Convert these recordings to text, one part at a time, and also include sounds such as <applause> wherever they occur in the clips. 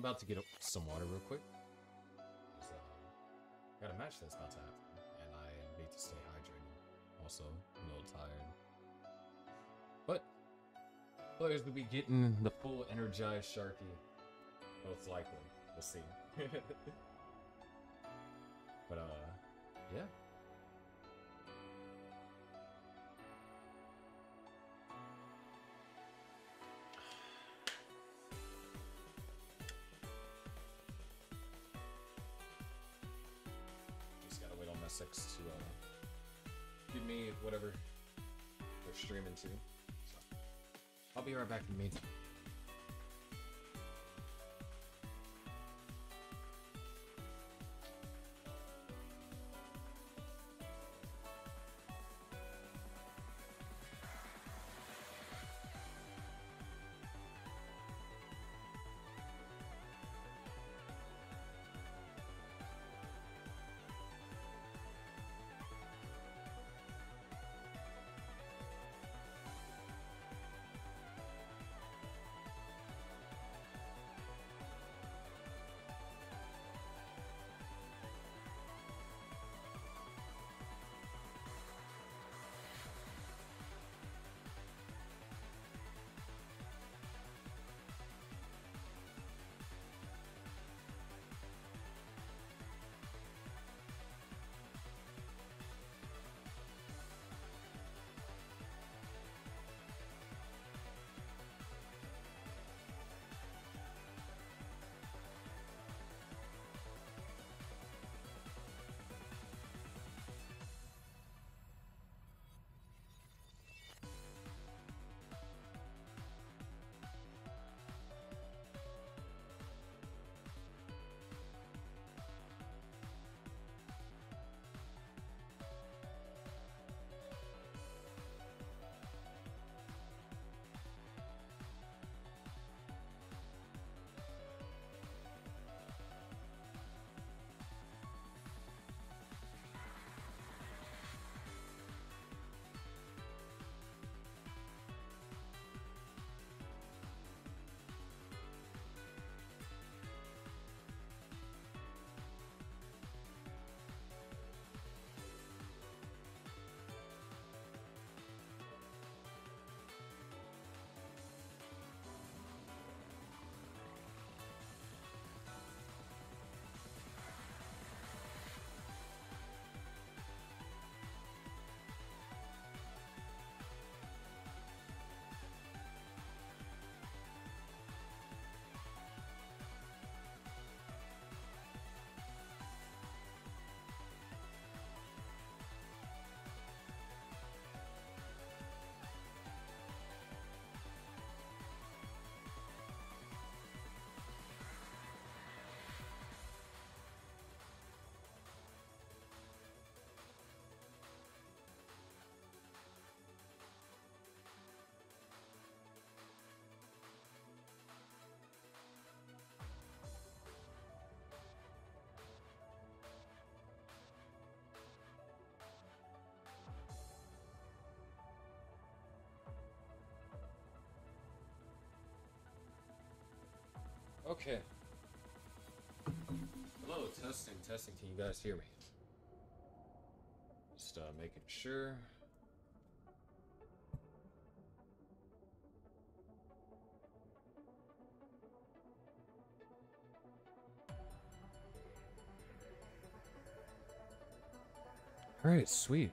I'm about to get some water real quick. So, got a match that's about to happen, and I need to stay hydrated. Also, I'm a little tired. But players will be getting the full energized Sharky, most likely. We'll see. <laughs> right back in the Okay. Hello, testing, testing. Can you guys hear me? Just uh, making sure. All right, sweet.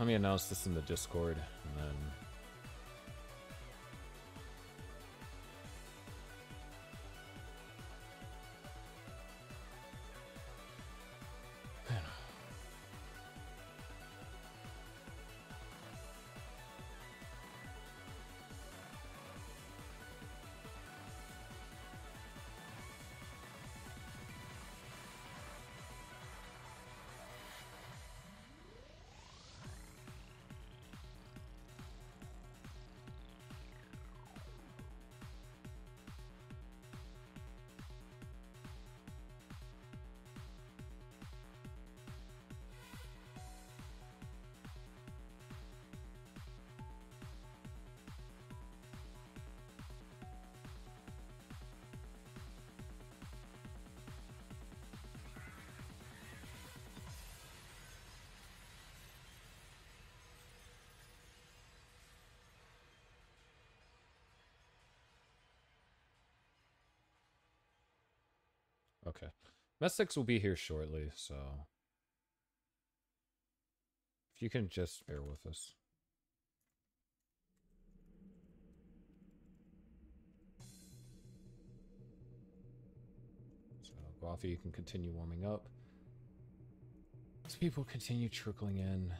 Let me announce this in the Discord, and then Okay. Messix will be here shortly, so if you can just bear with us. So Guafi, you can continue warming up. As people continue trickling in,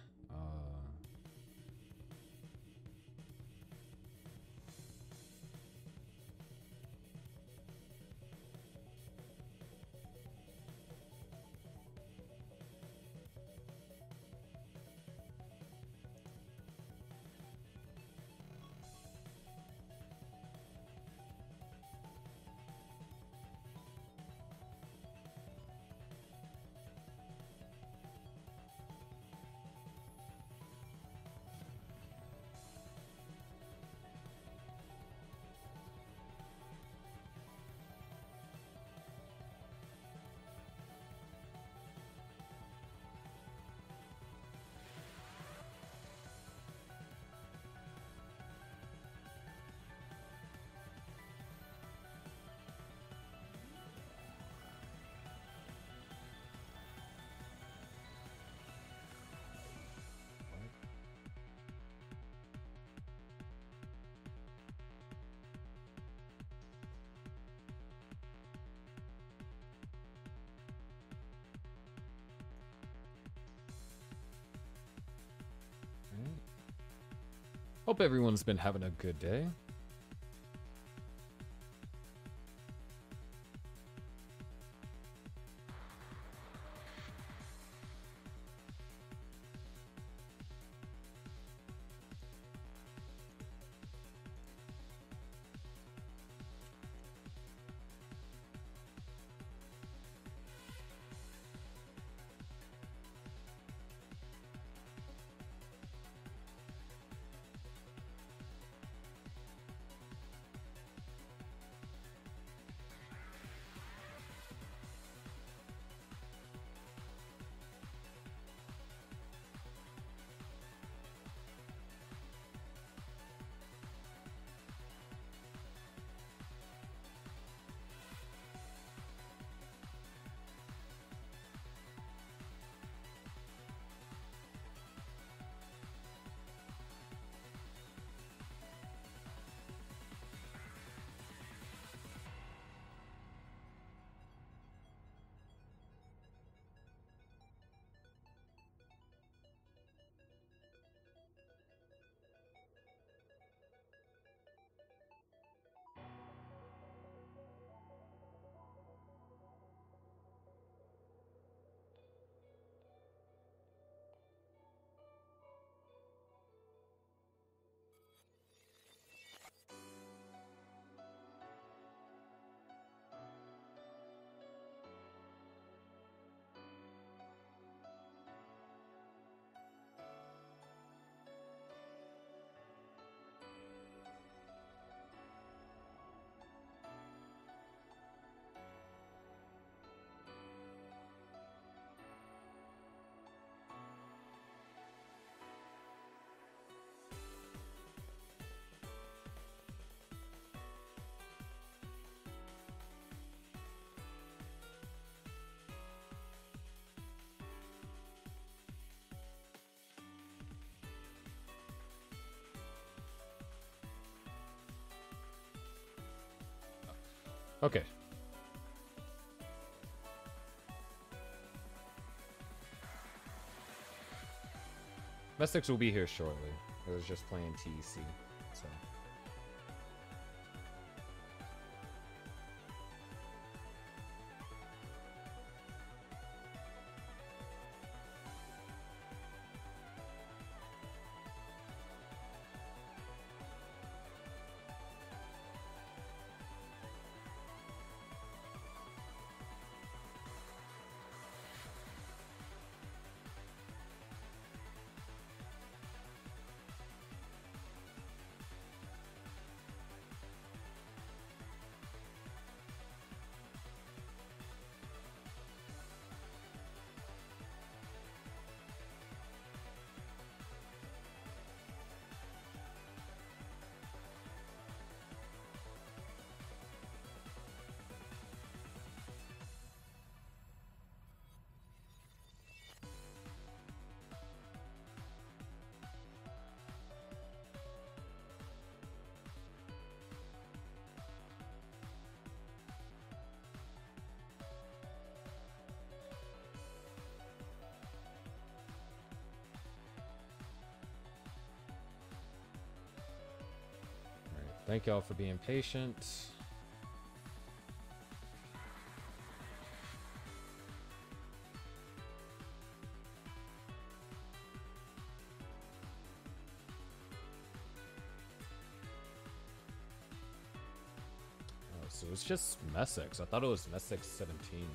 Hope everyone's been having a good day. Okay. Messix will be here shortly. It was just playing TEC, so. Thank y'all for being patient. Oh, so it's just Messix. I thought it was Messix 17.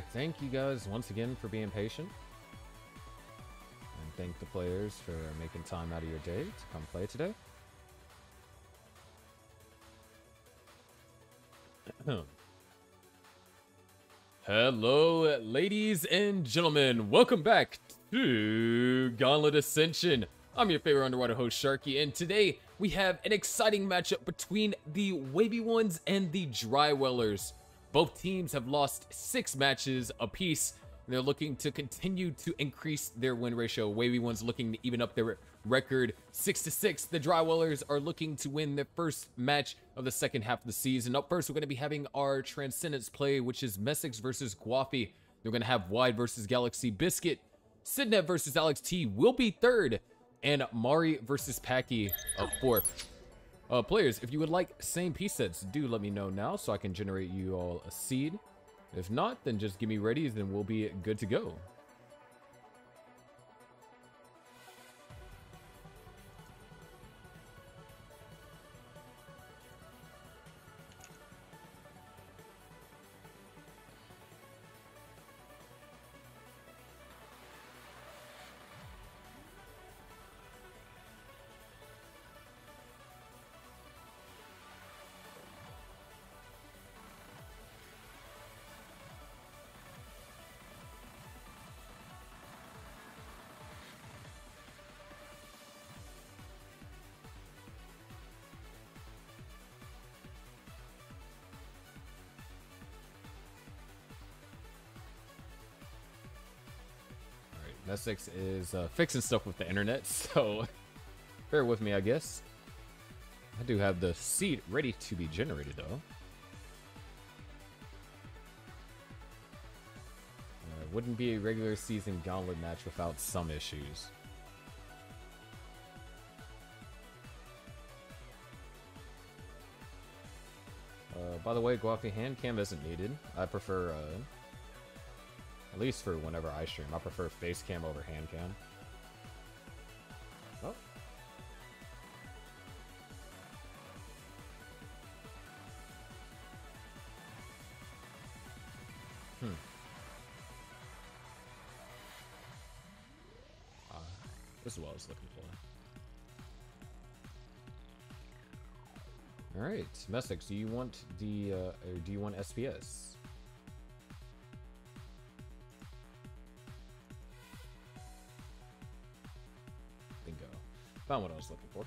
Alright, thank you guys once again for being patient. And thank the players for making time out of your day to come play today. <clears throat> Hello, ladies and gentlemen. Welcome back to Gauntlet Ascension. I'm your favorite underwater host, Sharky, and today we have an exciting matchup between the Wavey Ones and the Dry Wellers. Both teams have lost six matches apiece. And they're looking to continue to increase their win ratio. Wavey One's looking to even up their record six to six. The Dry Wellers are looking to win their first match of the second half of the season. Up first, we're going to be having our Transcendence play, which is Messix versus Guafi. They're going to have Wide versus Galaxy Biscuit. Sidnet versus Alex T will be third. And Mari versus Packy up fourth. Uh, players, if you would like same piece sets, do let me know now so I can generate you all a seed. If not, then just give me readies and we'll be good to go. Messix is uh, fixing stuff with the internet, <laughs> so bear with me, I guess. I do have the seed ready to be generated, though. Uh, wouldn't be a regular season gauntlet match without some issues. Uh, by the way, Guafi hand cam isn't needed. I prefer uh, at least for whenever I stream. I prefer face cam over hand cam. Oh. Hmm. Uh, this is what I was looking for. All right, Messix, do you want the, uh, or do you want SPS? Found what I was looking for.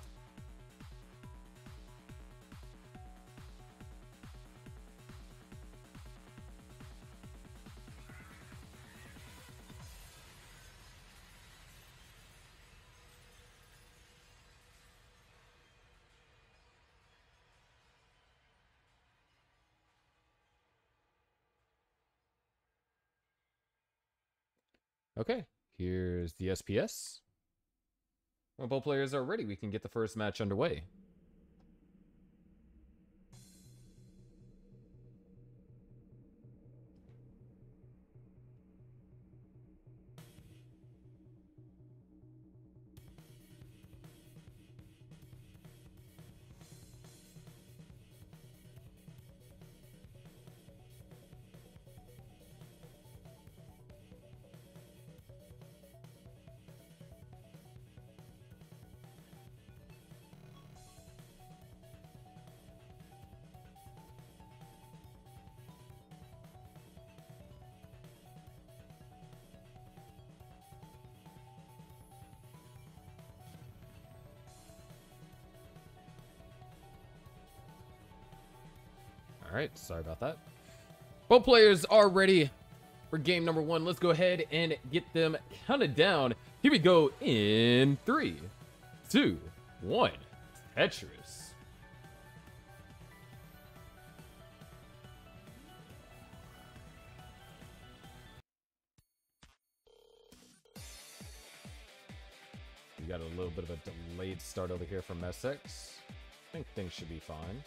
Okay, here's the SPS. When both players are ready, we can get the first match underway. Right, sorry about that. Both players are ready for game number one. Let's go ahead and get them counted down. Here we go in three, two, one. Tetris. We got a little bit of a delayed start over here from SX. I think things should be fine.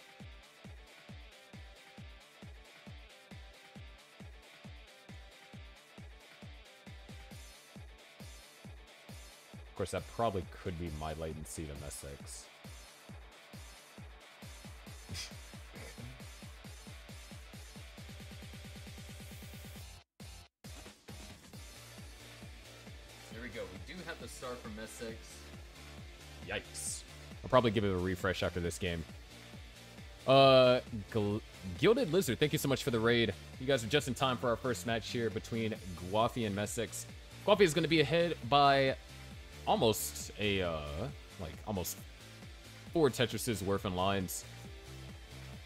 Of course, that probably could be my latency to M6. there we go. We do have the star from S6. Yikes. I'll probably give it a refresh after this game. Uh, Gl Gilded Lizard, thank you so much for the raid. You guys are just in time for our first match here between Guafi and Messix. Guafi is going to be ahead by almost a, uh, like, almost four Tetris's worth in lines.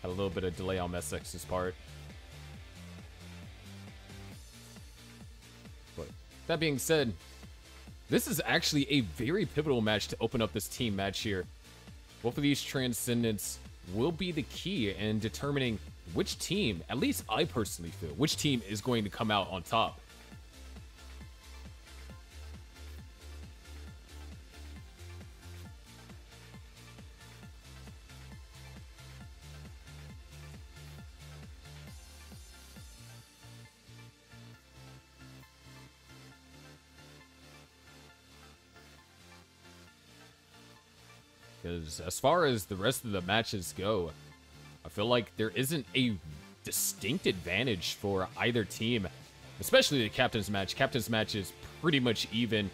Had a little bit of delay on Messix's part. But that being said, this is actually a very pivotal match to open up this team match here. Both of these transcendents will be the key in determining which team, at least I personally feel, which team is going to come out on top. As far as the rest of the matches go, I feel like there isn't a distinct advantage for either team, especially the captain's match. Captain's match is pretty much even.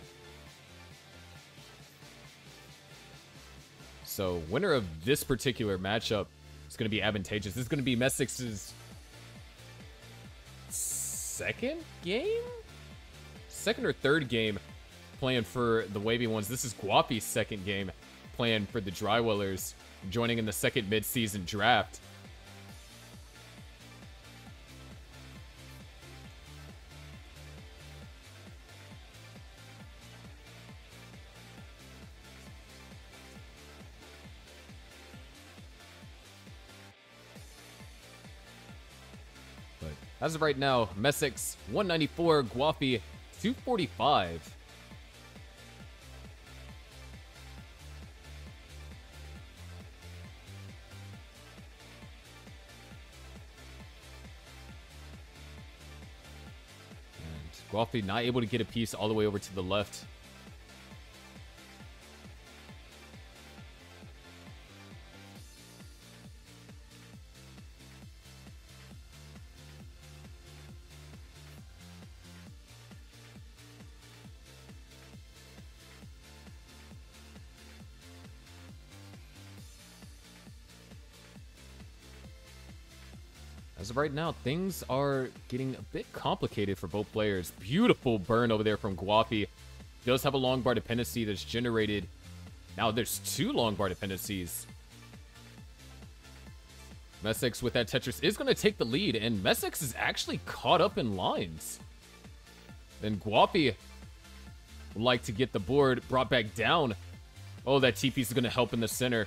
So winner of this particular matchup is going to be advantageous. This is going to be Messix's second game? Second or third game playing for the Wavey ones. This is Guapi's second game plan for the Dry Wellers joining in the second mid-season draft. But as of right now, Messix 194, Guafi 245. Guafi not able to get a piece all the way over to the left. Right now, things are getting a bit complicated for both players. Beautiful burn over there from Guapi. Does have a long bar dependency that's generated. Now there's two long bar dependencies. Messix with that Tetris is going to take the lead, and Messix is actually caught up in lines. Then Guapi would like to get the board brought back down. Oh, that TP is going to help in the center.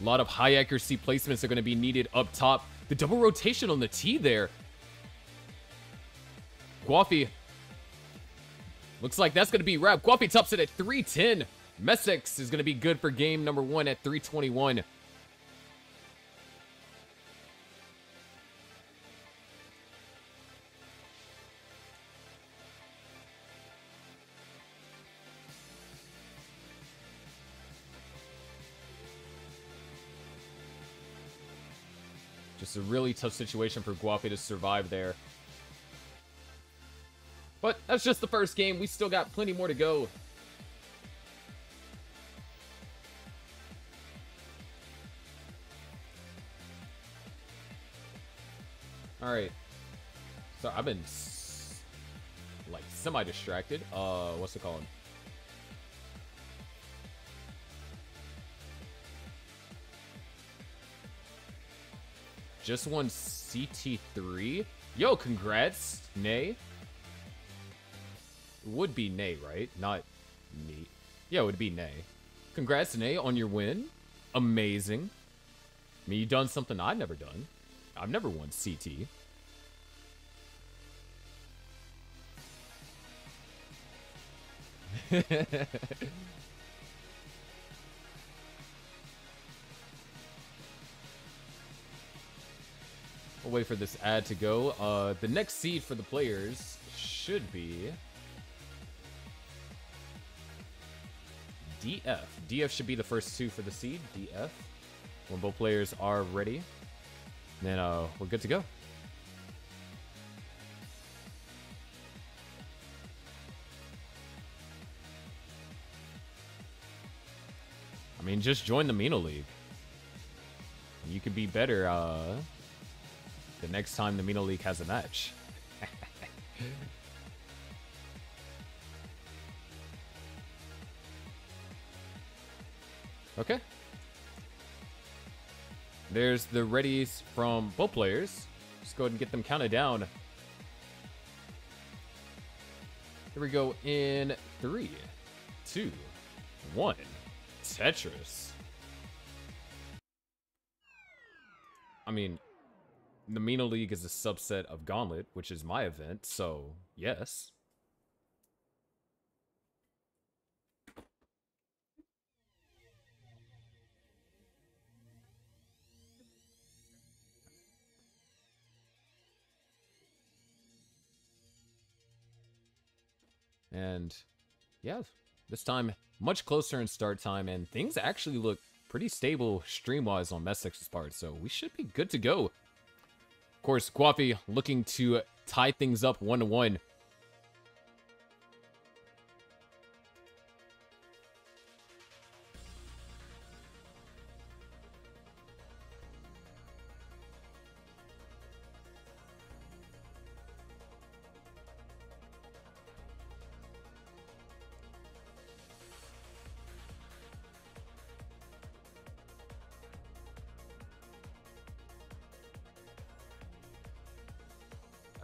A lot of high accuracy placements are going to be needed up top. The double rotation on the T there. Guapi. Looks like that's going to be wrap. Guapi tops it at 310. Messix is going to be good for game number one at 321. Really tough situation for Guapi to survive there. But that's just the first game. We still got plenty more to go. All right. So I've been like semi-distracted. Uh, what's it called? Just won CT3. Yo, congrats, Nay. Would be Nay, right? Not me. Yeah, it would be Nay. Congrats, Nay, on your win. Amazing. I mean, you done something I've never done. I've never won CT. <laughs> We'll wait for this ad to go. Uh, the next seed for the players should be... DF. DF should be the first two for the seed. DF. When both players are ready, then uh, we're good to go. I mean, just join the Mino League. You could be better, uh, the next time the Mino League has a match. <laughs> okay. There's the readies from both players. Just go ahead and get them counted down. Here we go in three, two, one. Tetris. I mean, the Mino League is a subset of Gauntlet, which is my event, so yes. And yeah, this time much closer in start time, and things actually look pretty stable stream-wise on Messix's part, so we should be good to go. Of course, Guapi looking to tie things up one to one.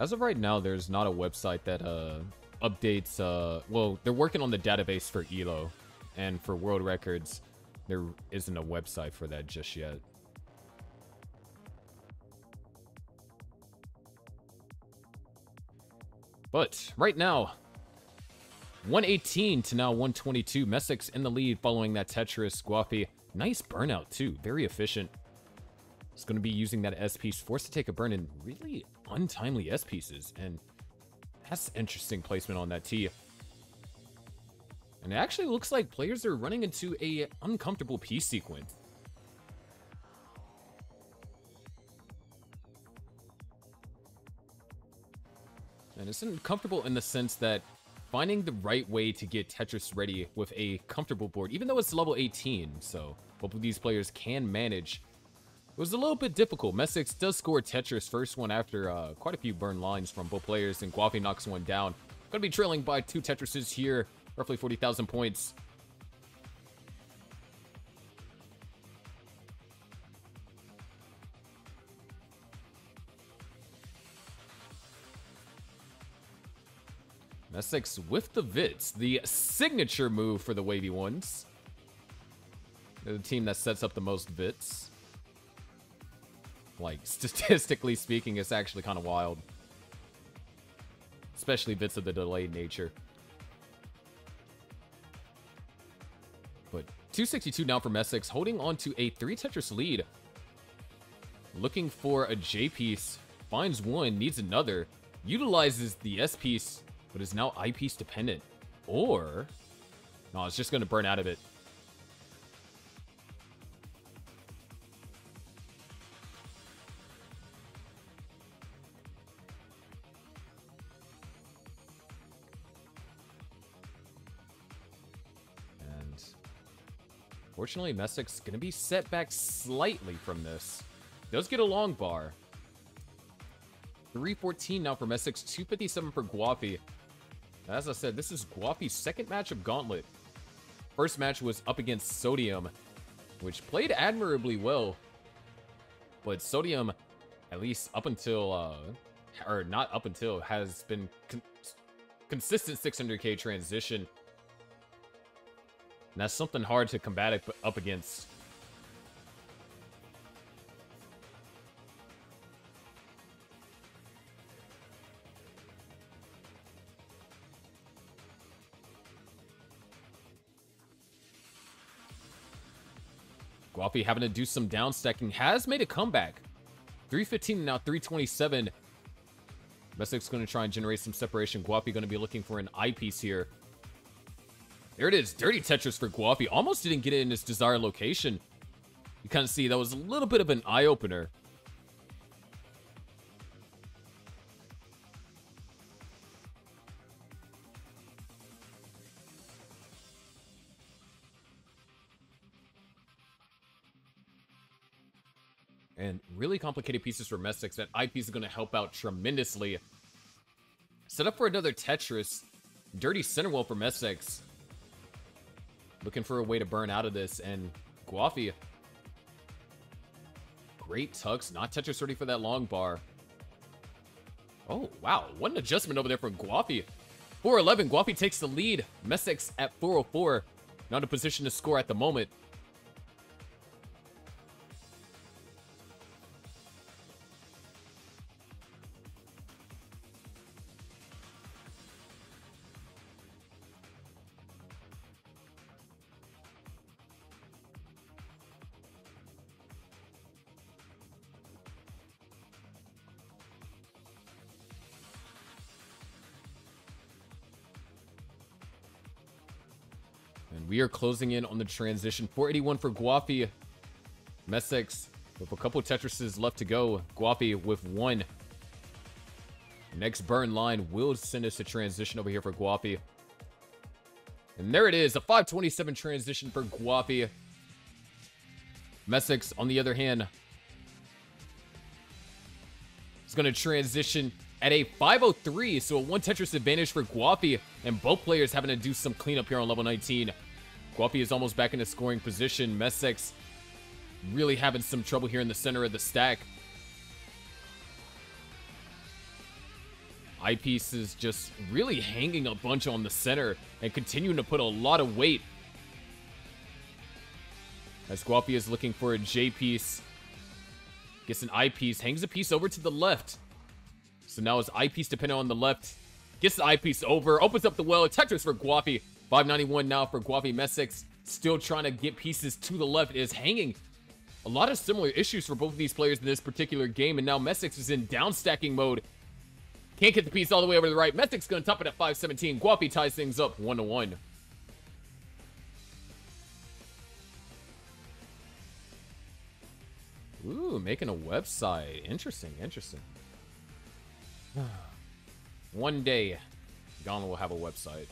As of right now, there's not a website that uh, updates. Uh, well, they're working on the database for ELO, and for world records, there isn't a website for that just yet. But right now, 118 to now 122. Messix in the lead following that Tetris. Guapi, nice burnout too. Very efficient. It's going to be using that S piece, forced to take a burn in really untimely S pieces, and that's interesting placement on that T. And it actually looks like players are running into a uncomfortable P sequence. And it's uncomfortable in the sense that finding the right way to get Tetris ready with a comfortable board, even though it's level 18, so hopefully these players can manage It was a little bit difficult. Messix does score Tetris first one after uh, quite a few burn lines from both players, and Guapi knocks one down. Gonna be trailing by two Tetrises here, roughly 40,000 points. Messix with the Vits, the signature move for the Wavey Ones. They're the team that sets up the most Vits. Like, <laughs> statistically speaking, it's actually kind of wild. Especially bits of the delayed nature. But 262 now for Messix, holding on to a 3 Tetris lead. Looking for a J piece. Finds one, needs another. Utilizes the S piece but is now I eyepiece dependent. Or, no, it's just going to burn out of it. Fortunately, Messix going to be set back slightly from this. Does get a long bar. 314 now for Messix, 257 for Guapi. As I said, this is Guapi's second match of Gauntlet. First match was up against Sodium, which played admirably well. But Sodium, at least up until, uh, or not up until, has been con consistent 600k transition. And that's something hard to combat up against. Guapi having to do some down stacking has made a comeback. 315 now 327. Messix going to try and generate some separation. Guapi going to be looking for an I piece here. There it is. Dirty Tetris for Guapi. Almost didn't get it in his desired location. You kind of see that was a little bit of an eye-opener. and really complicated pieces for Messix that IP is going to help out tremendously. Set up for another Tetris. Dirty center wall for Messix. Looking for a way to burn out of this, and Guafi. Great tucks, not Tetris ready for that long bar. Oh, wow, what an adjustment over there from Guapi. 411, Guafi takes the lead. Messix at 404. Not in a position to score at the moment. We are closing in on the transition. 481 for Guapi. Messix with a couple Tetrises left to go. Guapi with one. Next burn line will send us a transition over here for Guapi. And there it is, a 527 transition for Guapi. Messix, on the other hand, is going to transition at a 503, so a one Tetris advantage for Guapi, and both players having to do some cleanup here on level 19. Guapi is almost back in a scoring position. Messix really having some trouble here in the center of the stack. I piece is just really hanging a bunch on the center and continuing to put a lot of weight. As Guapi is looking for a J piece. Gets an I piece, hangs a piece over to the left. So now his I piece depending on the left. Gets the I piece over, opens up the well. Tetris for Guapi. 591 now for Guapi Messix. Still trying to get pieces to the left. Is hanging a lot of similar issues for both of these players in this particular game. And now Messix is in down stacking mode. Can't get the piece all the way over to the right. Messix going to top it at 517. Guapi ties things up 1 to 1. Ooh, making a website. Interesting, interesting. <sighs> One day, Ghana will have a website.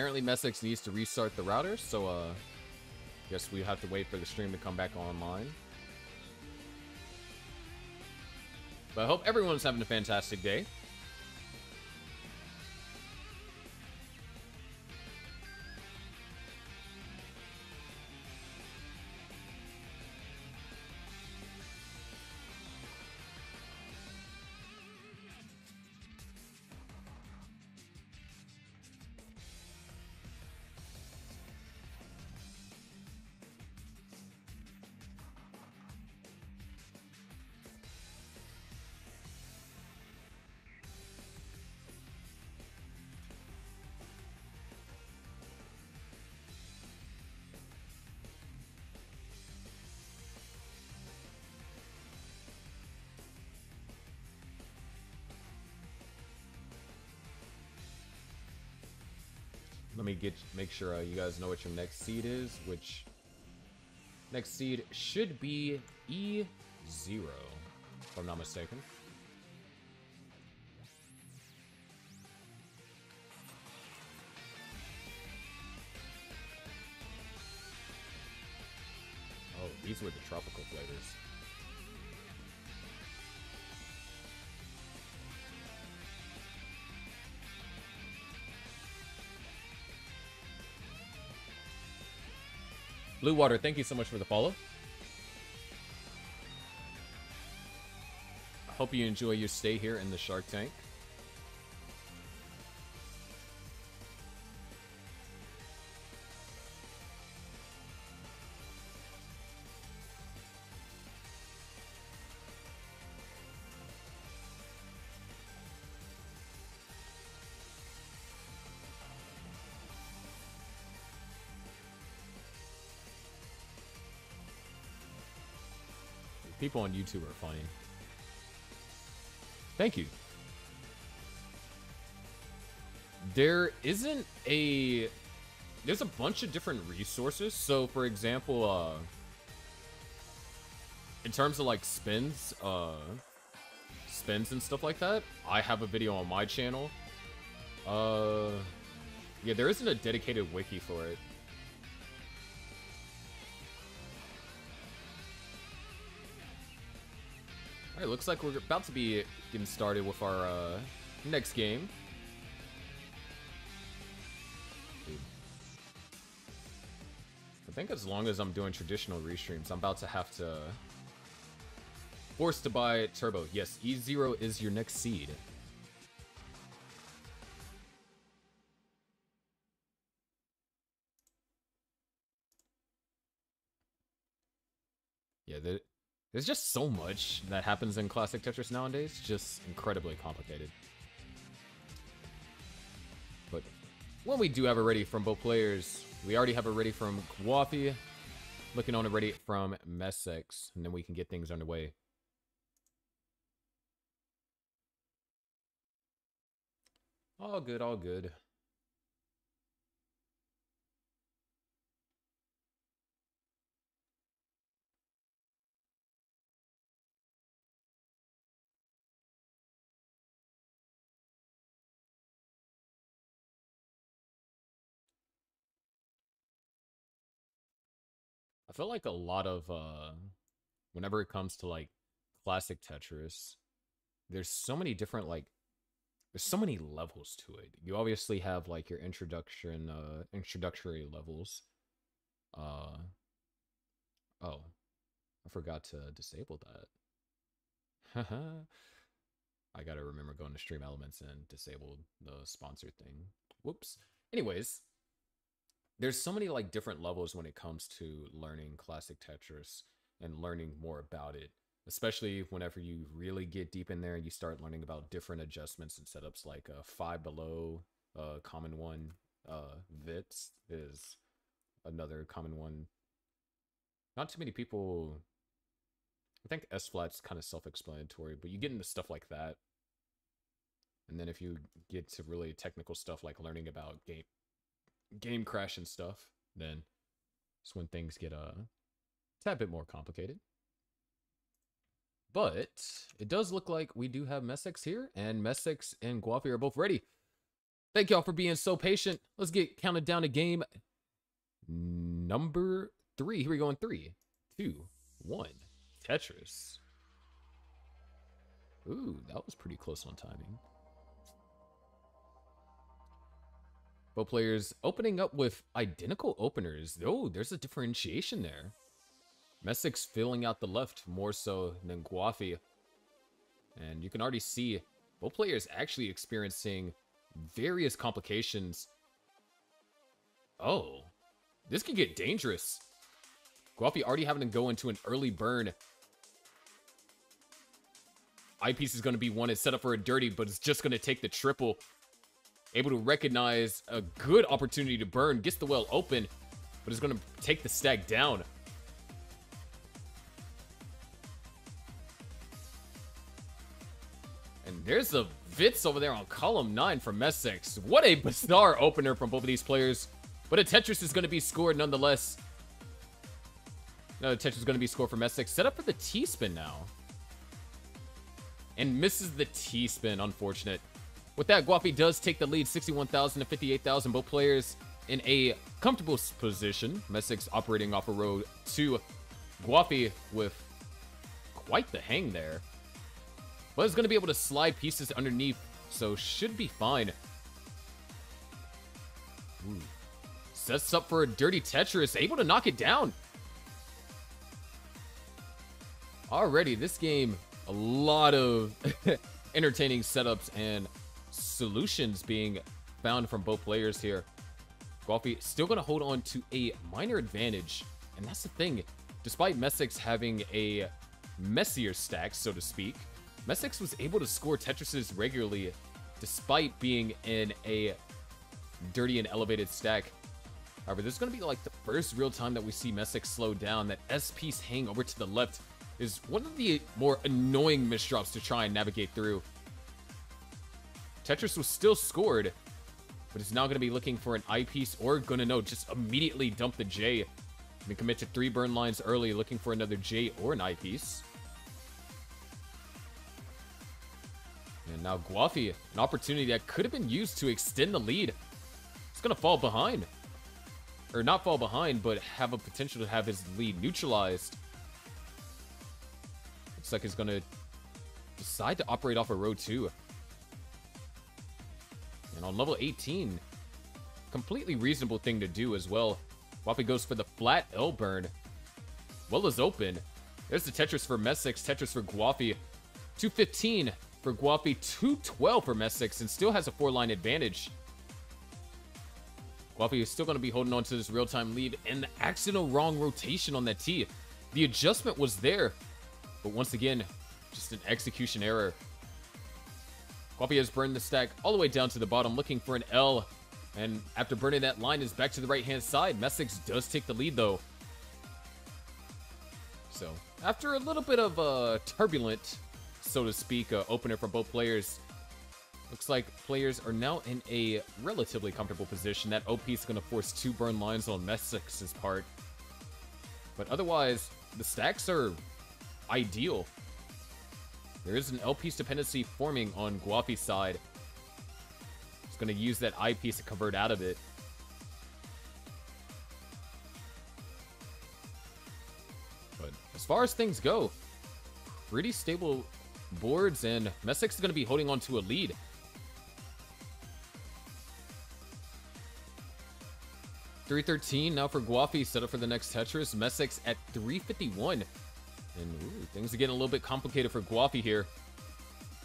Apparently Messix needs to restart the router, so uh, guess we have to wait for the stream to come back online. But I hope everyone's having a fantastic day. Let me get make sure uh, you guys know what your next seed is, which next seed should be E0, if I'm not mistaken. Oh, these were the tropical flavors. Blue Water, thank you so much for the follow. I hope you enjoy your stay here in the Shark Tank. People on YouTube are funny. Thank you. There isn't a... There's a bunch of different resources. So, for example, uh... In terms of, like, spins, uh... Spins and stuff like that, I have a video on my channel. Uh... Yeah, there isn't a dedicated wiki for it. Alright, looks like we're about to be getting started with our uh, next game. I think as long as I'm doing traditional restreams, I'm about to have to... Forced to buy Turbo. Yes, E0 is your next seed. There's just so much that happens in classic Tetris nowadays, just incredibly complicated. But when we do have a ready from both players, we already have a ready from Kwafi, looking on a ready from Messix, and then we can get things underway. All good, all good. I feel like a lot of uh whenever it comes to like classic Tetris, there's so many different like there's so many levels to it. You obviously have like your introduction uh introductory levels. Uh oh. I forgot to disable that. <laughs> I gotta remember going to StreamElements and disable the sponsor thing. Whoops. Anyways, there's so many like different levels when it comes to learning classic Tetris and learning more about it. Especially whenever you really get deep in there and you start learning about different adjustments and setups like a uh, five below, uh, common one, uh, is another common one. Not too many people. I think S flat's kind of self-explanatory, but you get into stuff like that. And then if you get to really technical stuff like learning about game game crash and stuff, then it's when things get uh, a tad bit more complicated. But it does look like we do have Messix here, and Messix and Guafi are both ready. Thank y'all for being so patient. Let's get counted down to game number three. Here we go in three, two, one. Tetris. Ooh, that was pretty close on timing. Both players opening up with identical openers. Oh, there's a differentiation there. Messix filling out the left more so than Guafi. And you can already see both players actually experiencing various complications. Oh, this can get dangerous. Guafi already having to go into an early burn. I piece is going to be one. It's set up for a dirty, but it's just going to take the triple. Able to recognize a good opportunity to burn. Gets the well open, but is going to take the stag down. And there's a Vitz over there on column 9 from Messix. What a bizarre <laughs> opener from both of these players. But a Tetris is going to be scored nonetheless. No, Tetris is going to be scored for Messix. Set up for the T-spin now. And misses the T-spin, unfortunate. With that, Guapi does take the lead, 61,000 to 58,000. Both players in a comfortable position. Messix operating off a road to Guapi with quite the hang there. But is going to be able to slide pieces underneath, so should be fine. Ooh. Sets up for a dirty Tetris, able to knock it down. Already, this game, a lot of <laughs> entertaining setups and solutions being found from both players here. Guapi still going to hold on to a minor advantage, and that's the thing. Despite Messix having a messier stack, so to speak, Messix was able to score Tetrises regularly despite being in a dirty and elevated stack. However, this is going to be like the first real time that we see Messix slow down. That S-piece hang over to the left is one of the more annoying misdrops to try and navigate through. Tetris was still scored, but is now going to be looking for an I piece or going to know just immediately dump the J and commit to three burn lines early, looking for another J or an I piece. And now Guafi, an opportunity that could have been used to extend the lead. It's going to fall behind. Or not fall behind, but have a potential to have his lead neutralized. Looks like he's going to decide to operate off a row 2. And on level 18, completely reasonable thing to do as well. Guapi goes for the flat L burn. Well is open. There's the Tetris for Messix, Tetris for Guapi. 215 for Guapi, 212 for Messix, and still has a four-line advantage. Guapi is still going to be holding on to this real-time lead, and the accidental wrong rotation on that T. The adjustment was there, but once again, just an execution error. Guapi has burned the stack all the way down to the bottom, looking for an L. And after burning that line, is back to the right-hand side. Messix does take the lead, though. So, after a little bit of a turbulent so to speak, uh, opener for both players. Looks like players are now in a relatively comfortable position. That OP is going to force two burn lines on Messix part. But otherwise, the stacks are ideal. There is an L piece dependency forming on Guapi's side. It's going to use that I piece to convert out of it. But as far as things go, pretty stable boards, and Messix is going to be holding on to a lead. Three thirteen now for Guapi, set up for the next Tetris. Messix at 351. And ooh, things are getting a little bit complicated for Guapi here.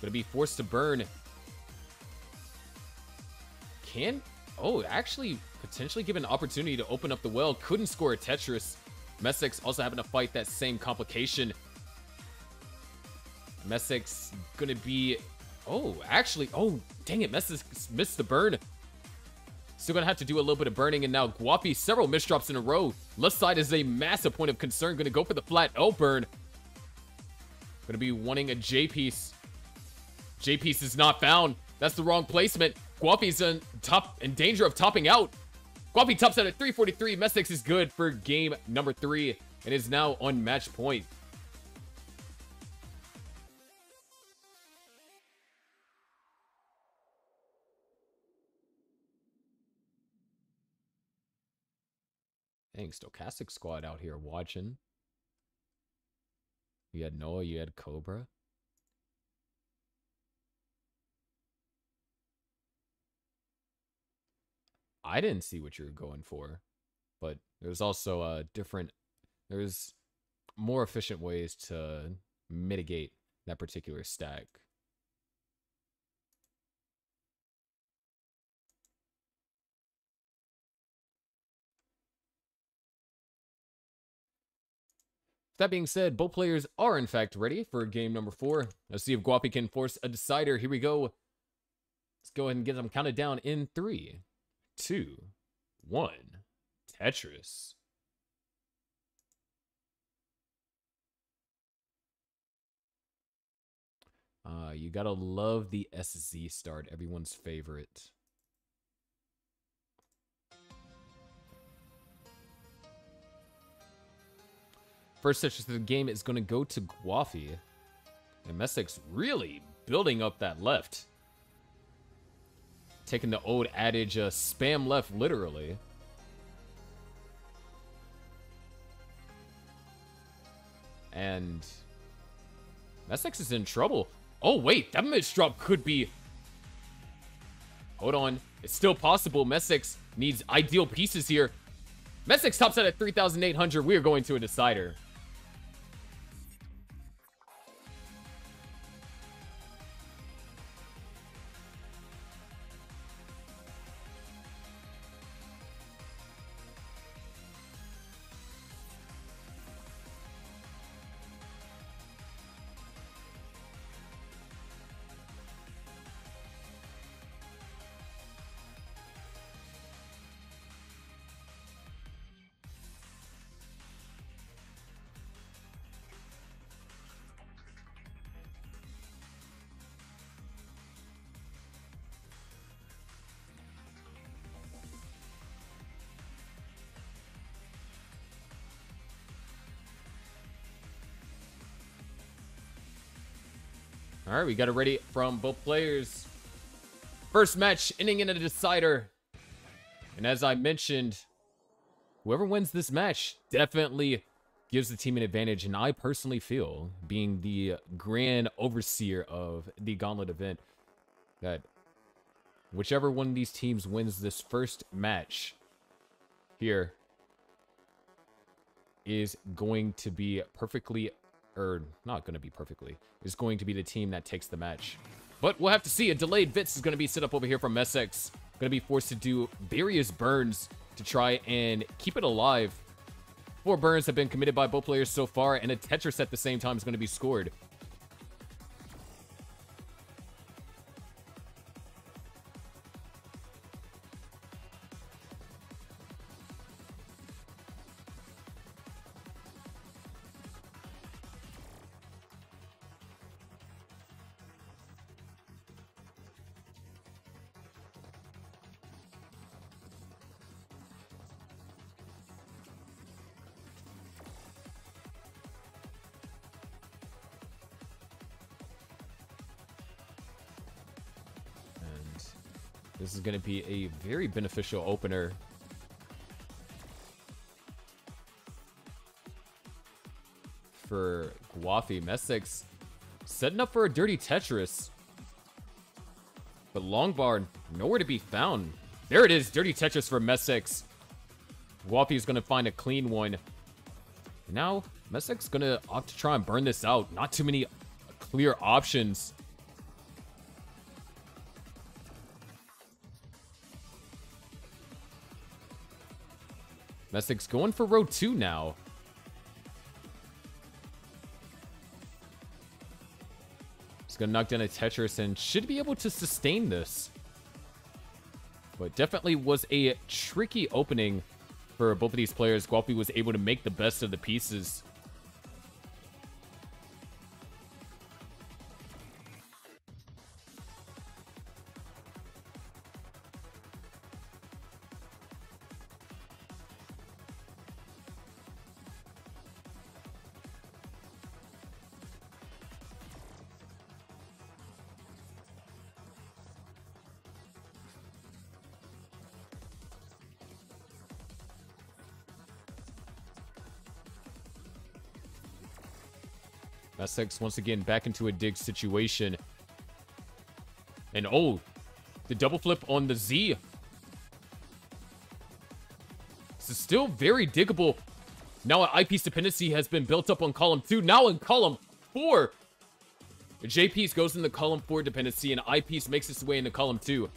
Gonna be forced to burn. Can oh actually potentially give an opportunity to open up the well. Couldn't score a Tetris. Messix also having to fight that same complication. Messix gonna be... Oh, actually... Oh, dang it. Messix missed the burn. Still gonna have to do a little bit of burning, and now Guapi, several misdrops in a row. Left side is a massive point of concern. Gonna go for the flat L burn. Gonna be wanting a J-piece. J-piece is not found. That's the wrong placement. Guapi's in, top, in danger of topping out. Guapi tops out at 343. Messix is good for game number three and is now on match point. Dang, Stochastic Squad out here watching. You had Noah, you had Cobra. I didn't see what you were going for, but there's also a different, there's more efficient ways to mitigate that particular stack. That being said, both players are in fact ready for game number four. Let's see if Guapi can force a decider. Here we go. Let's go ahead and get them counted down in three, two, one. Tetris. Uh, you gotta love the SZ start, everyone's favorite. First touch of the game is going to go to Guafi. And Messix really building up that left. Taking the old adage, uh, spam left, literally. And Messix is in trouble. Oh, wait, that mid drop could be... Hold on. It's still possible. Messix needs ideal pieces here. Messix tops out at 3,800. We are going to a decider. All right, we got it ready from both players. First match ending in a decider. And as I mentioned, whoever wins this match definitely gives the team an advantage. And I personally feel, being the grand overseer of the Gauntlet event, that whichever one of these teams wins this first match here is going to be perfectly or not going to be perfectly, is going to be the team that takes the match. But we'll have to see. A delayed Vitz is going to be set up over here from Messix. Going to be forced to do various burns to try and keep it alive. Four burns have been committed by both players so far, and a Tetris at the same time is going to be scored. Is going to be a very beneficial opener. For Guafi. Messix setting up for a dirty Tetris. But Longbar, nowhere to be found. There it is, dirty Tetris for Messix. Guafi is going to find a clean one. Now, Messix going to opt to try and burn this out. Not too many clear options. Messix going for row two now. He's going to knock down a Tetris and should be able to sustain this. But definitely was a tricky opening for both of these players. Guapi was able to make the best of the pieces. Once again back into a dig situation. And oh, the double flip on the Z. This is still very diggable. Now an I piece dependency has been built up on column 2. Now in column 4. J-piece goes in the column 4 dependency and I piece makes its way into column 2.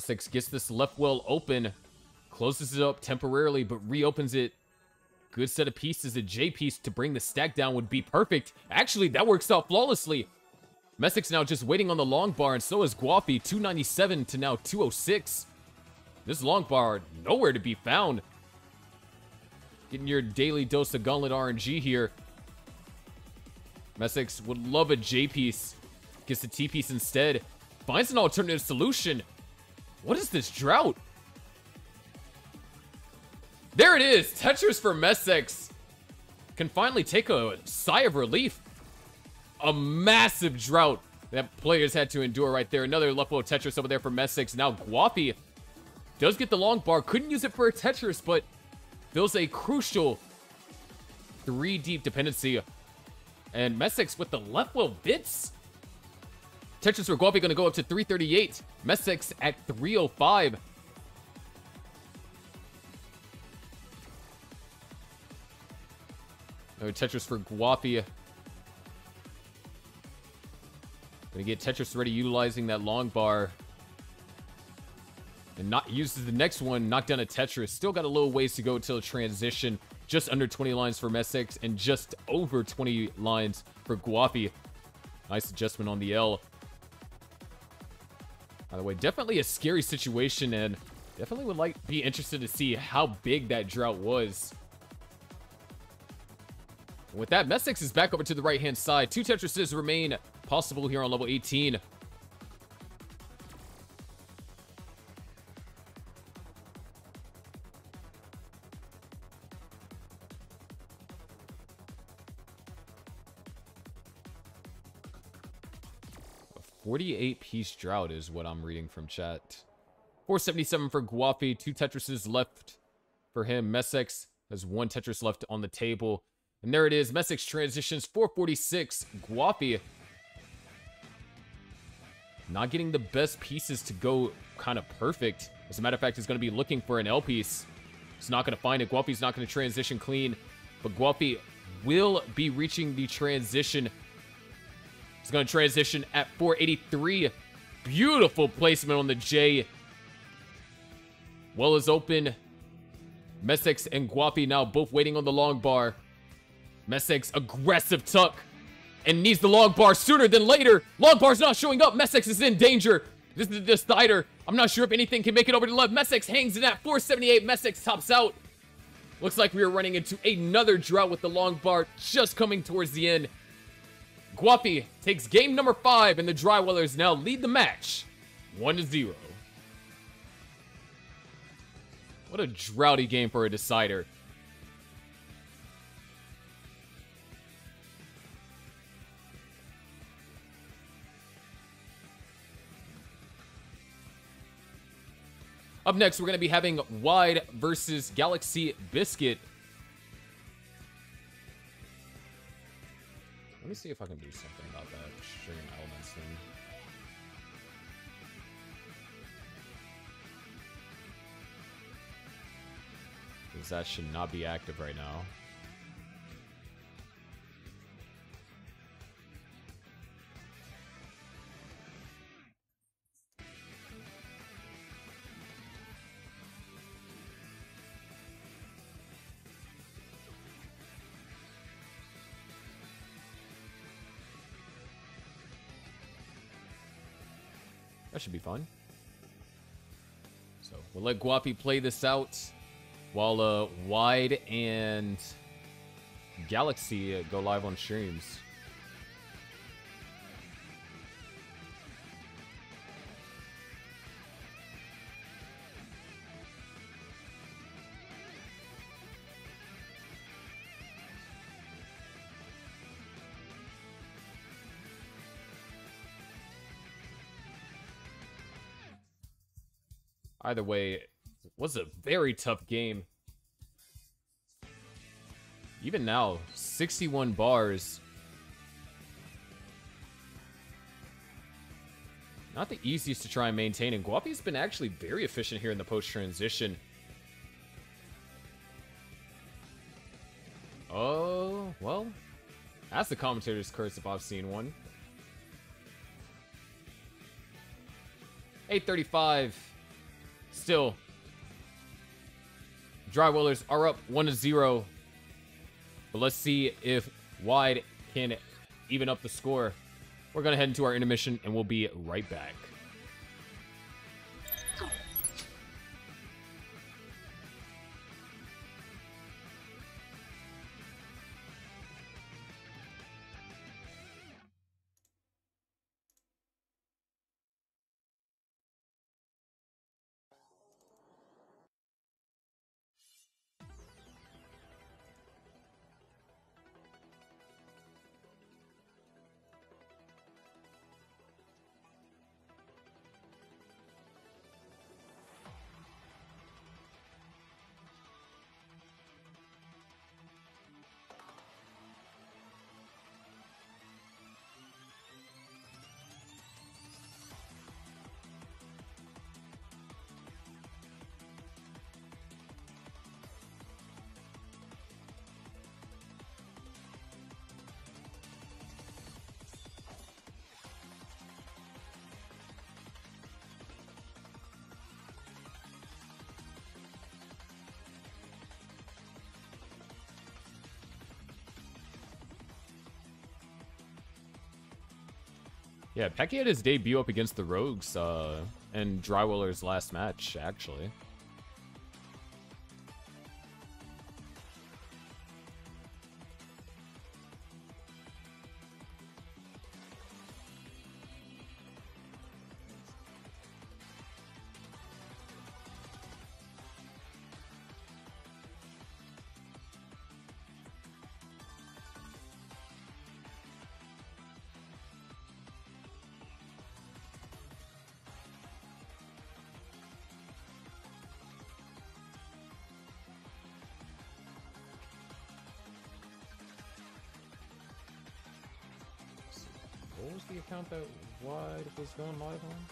Messix gets this left well open, closes it up temporarily, but reopens it. Good set of pieces. A J piece to bring the stack down would be perfect. Actually, that works out flawlessly. Messix now just waiting on the long bar, and so is Guafi. 297 to now 206. This long bar, nowhere to be found. Getting your daily dose of Gauntlet RNG here. Messix would love a J piece. Gets the T piece instead. Finds an alternative solution. What is this drought? There it is! Tetris for Messix can finally take a sigh of relief. A massive drought that players had to endure right there. Another of Tetris over there for Messix. Now Guapi does get the long bar. Couldn't use it for a Tetris, but feels a crucial three deep dependency. And Messix with the left wheel bits. Tetris for Guapi going to go up to 338. Messix at 305. No Tetris for Guapi. Gonna get Tetris ready utilizing that long bar. And not uses the next one, knock down a Tetris. Still got a little ways to go until transition. Just under 20 lines for Messix and just over 20 lines for Guapi. Nice adjustment on the L. By the way, definitely a scary situation and definitely would like be interested to see how big that drought was. With that, Messix is back over to the right-hand side. Two Tetrises remain possible here on level 18. 48 piece drought is what I'm reading from chat. 477 for Guapi, two Tetrises left for him. Messix has one Tetris left on the table. And there it is. Messix transitions 446. Guapi. Not getting the best pieces to go kind of perfect. As a matter of fact, he's going to be looking for an L piece. He's not going to find it. Guapi's not going to transition clean. But Guapi will be reaching the transition. He's going to transition at 483. Beautiful placement on the J. Well is open. Messix and Guapi now both waiting on the long bar. Messix aggressive tuck and needs the long bar sooner than later. Long bar's not showing up. Messix is in danger. This is the decider. I'm not sure if anything can make it over to left. Messix hangs in at 478. Messix tops out. Looks like we are running into another drought with the long bar just coming towards the end. Guapi takes game number five, and the Dry Wellers now lead the match 1 to 0. What a droughty game for a decider. Up next, we're going to be having Wide versus Galaxy Biscuit. Me see if I can do something about that stream elements thing. Because that should not be active right now. That should be fun. So we'll let Guapi play this out while uh, Wide and Galaxy uh, go live on streams. Either way, it was a very tough game. Even now, 61 bars. Not the easiest to try and maintain, and Guapi's been actually very efficient here in the post-transition. Oh, well, that's the commentator's curse if I've seen one. 835. Still. Dry Wellers are up 1 to 0. But let's see if Wide can even up the score. We're going to head into our intermission and we'll be right back. Yeah, Pecky had his debut up against the Rogues uh, in last match, actually. Was going live on?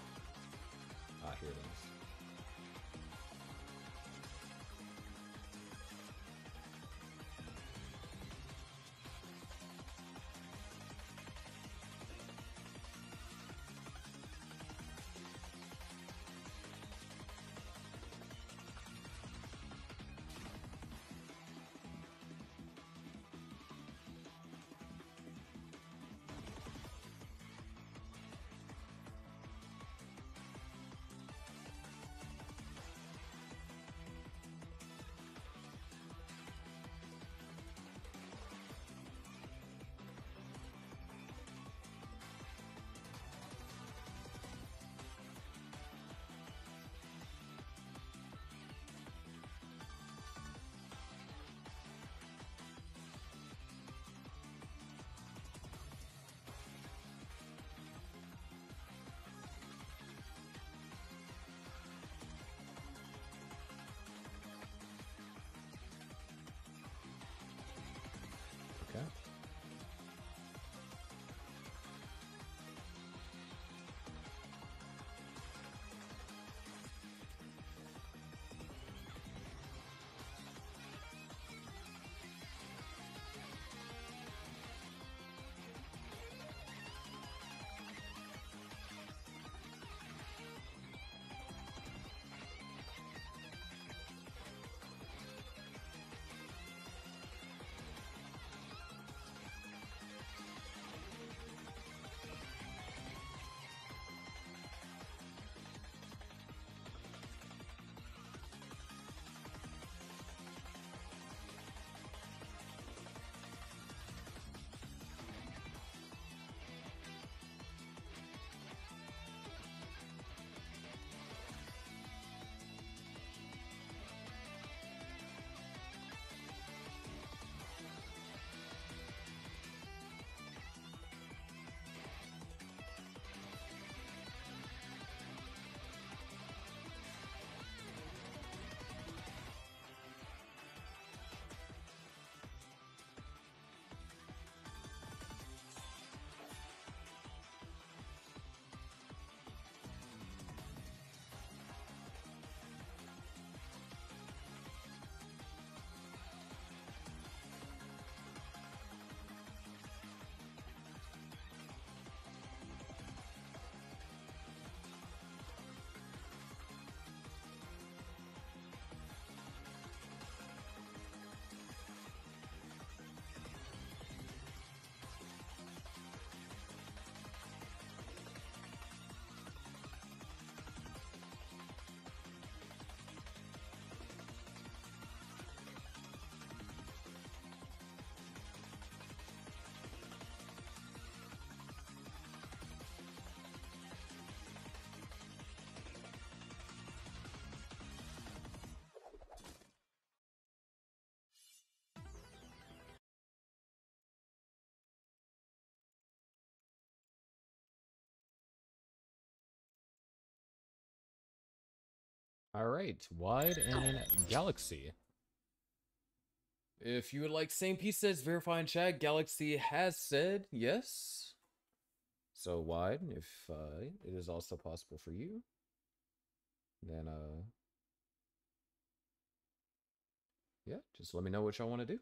Right, wide and galaxy. If you would like same piece sets verify in chat, Galaxy has said yes. So wide, if uh, it is also possible for you, then uh, yeah, just let me know what y'all want to do. And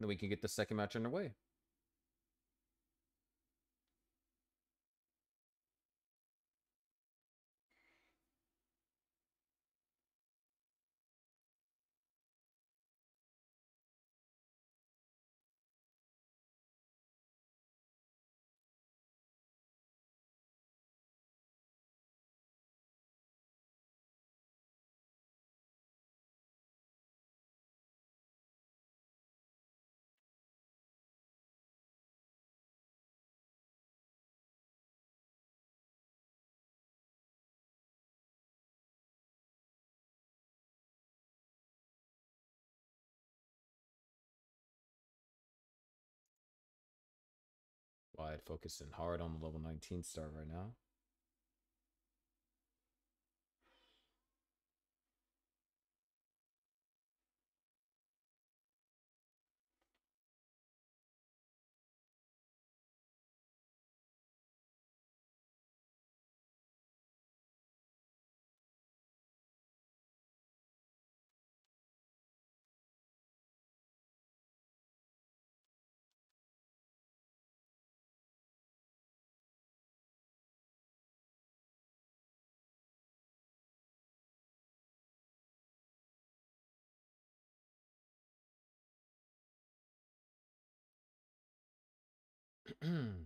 then we can get the second match underway. Focusing hard on the level 19 star right now. Hmm.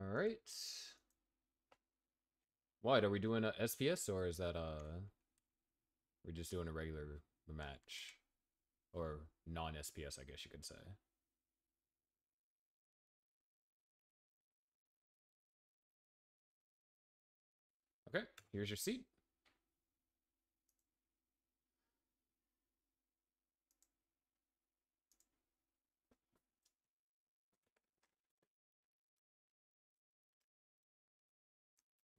All right. What are we doing a SPS or is that uh we're just doing a regular match or non SPS I guess you could say. Okay, here's your seat.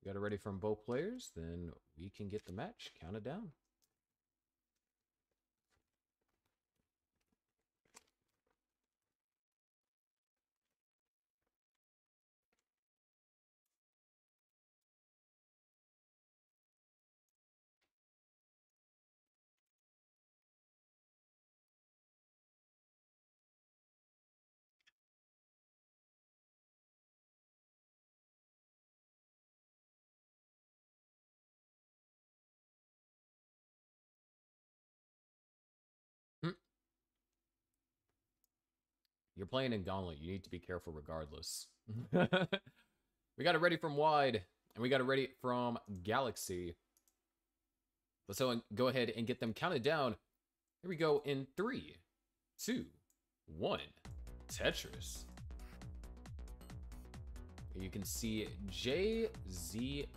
Got it ready from both players, then we can get the match counted down. You're playing in Gauntlet. You need to be careful regardless. Mm-hmm. <laughs> we got it ready from Wide, and we got it ready from Galaxy. Let's go ahead and get them counted down. Here we go in three, two, one. Tetris. You can see JZS.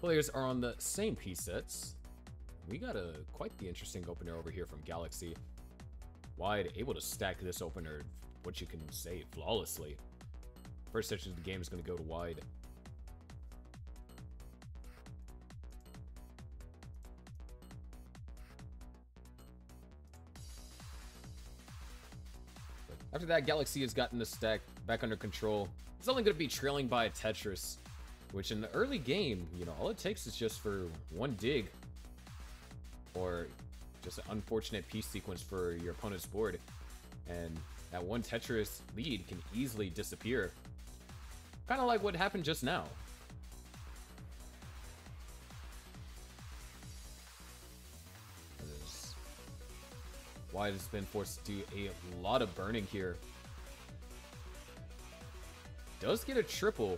Players are on the same piece sets. We got a quite the interesting opener over here from Galaxy. Wide, able to stack this opener, what you can say, flawlessly. First section of the game is going to go to Wide. After that, Galaxy has gotten the stack back under control. It's only going to be trailing by a Tetris, which in the early game, you know, all it takes is just for one dig or just an unfortunate piece sequence for your opponent's board. And that one Tetris lead can easily disappear. Kind of like what happened just now. Wide has been forced to do a lot of burning here. Does get a triple.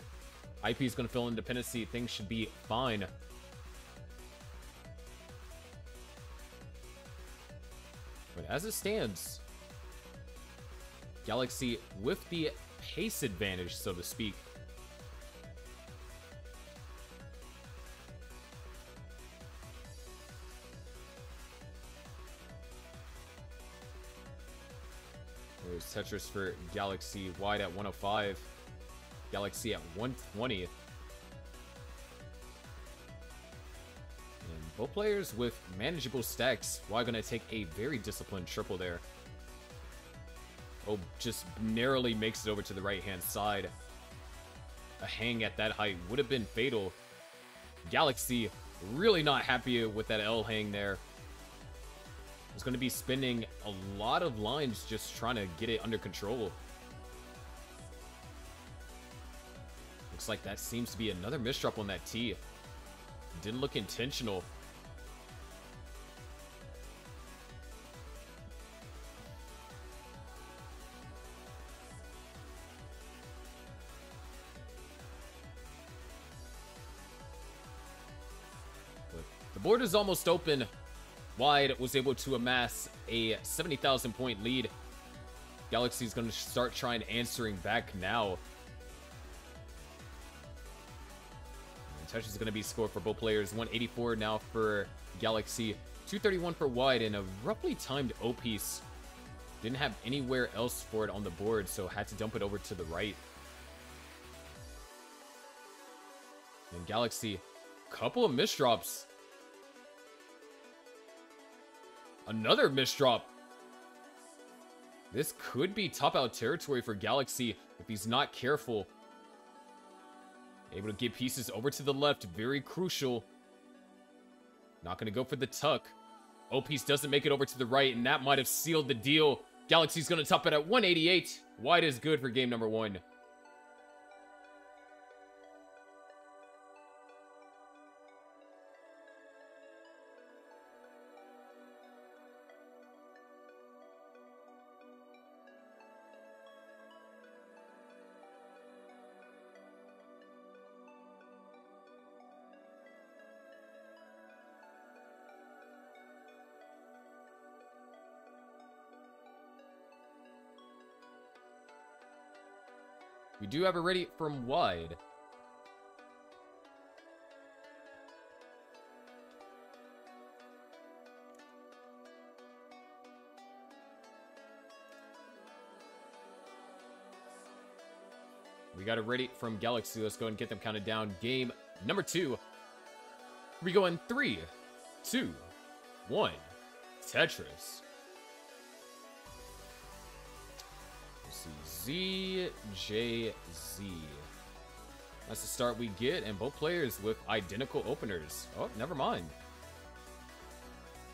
IP is going to fill in dependency. Things should be fine. As it stands, Galaxy with the pace advantage, so to speak. There's Tetris for Galaxy wide at 105. Galaxy at 120. Both players with manageable stacks. Why gonna take a very disciplined triple there? Oh, just narrowly makes it over to the right-hand side. A hang at that height would have been fatal. Galaxy really not happy with that L hang there. Is going to be spending a lot of lines just trying to get it under control. Looks like that seems to be another misdrop on that T. Didn't look intentional. Board is almost open. Wide was able to amass a 70,000 point lead. Galaxy's going to start trying answering back now. touch is going to be scored for both players. 184 now for Galaxy. 231 for Wide and a roughly timed O-piece. Didn't have anywhere else for it on the board, so had to dump it over to the right. And Galaxy, couple of misdrops. Another misdrop. This could be top out territory for Galaxy if he's not careful. Able to get pieces over to the left, very crucial. Not going to go for the tuck. O-piece doesn't make it over to the right, and that might have sealed the deal. Galaxy's going to top it at 188. Wide is good for game number one. Do have a ready from wide. We got it ready from Galaxy. Let's go and get them counted down. Game number two. We go in three, two, one. Tetris. Z, J, Z. That's the start we get, and both players with identical openers. Oh, never mind.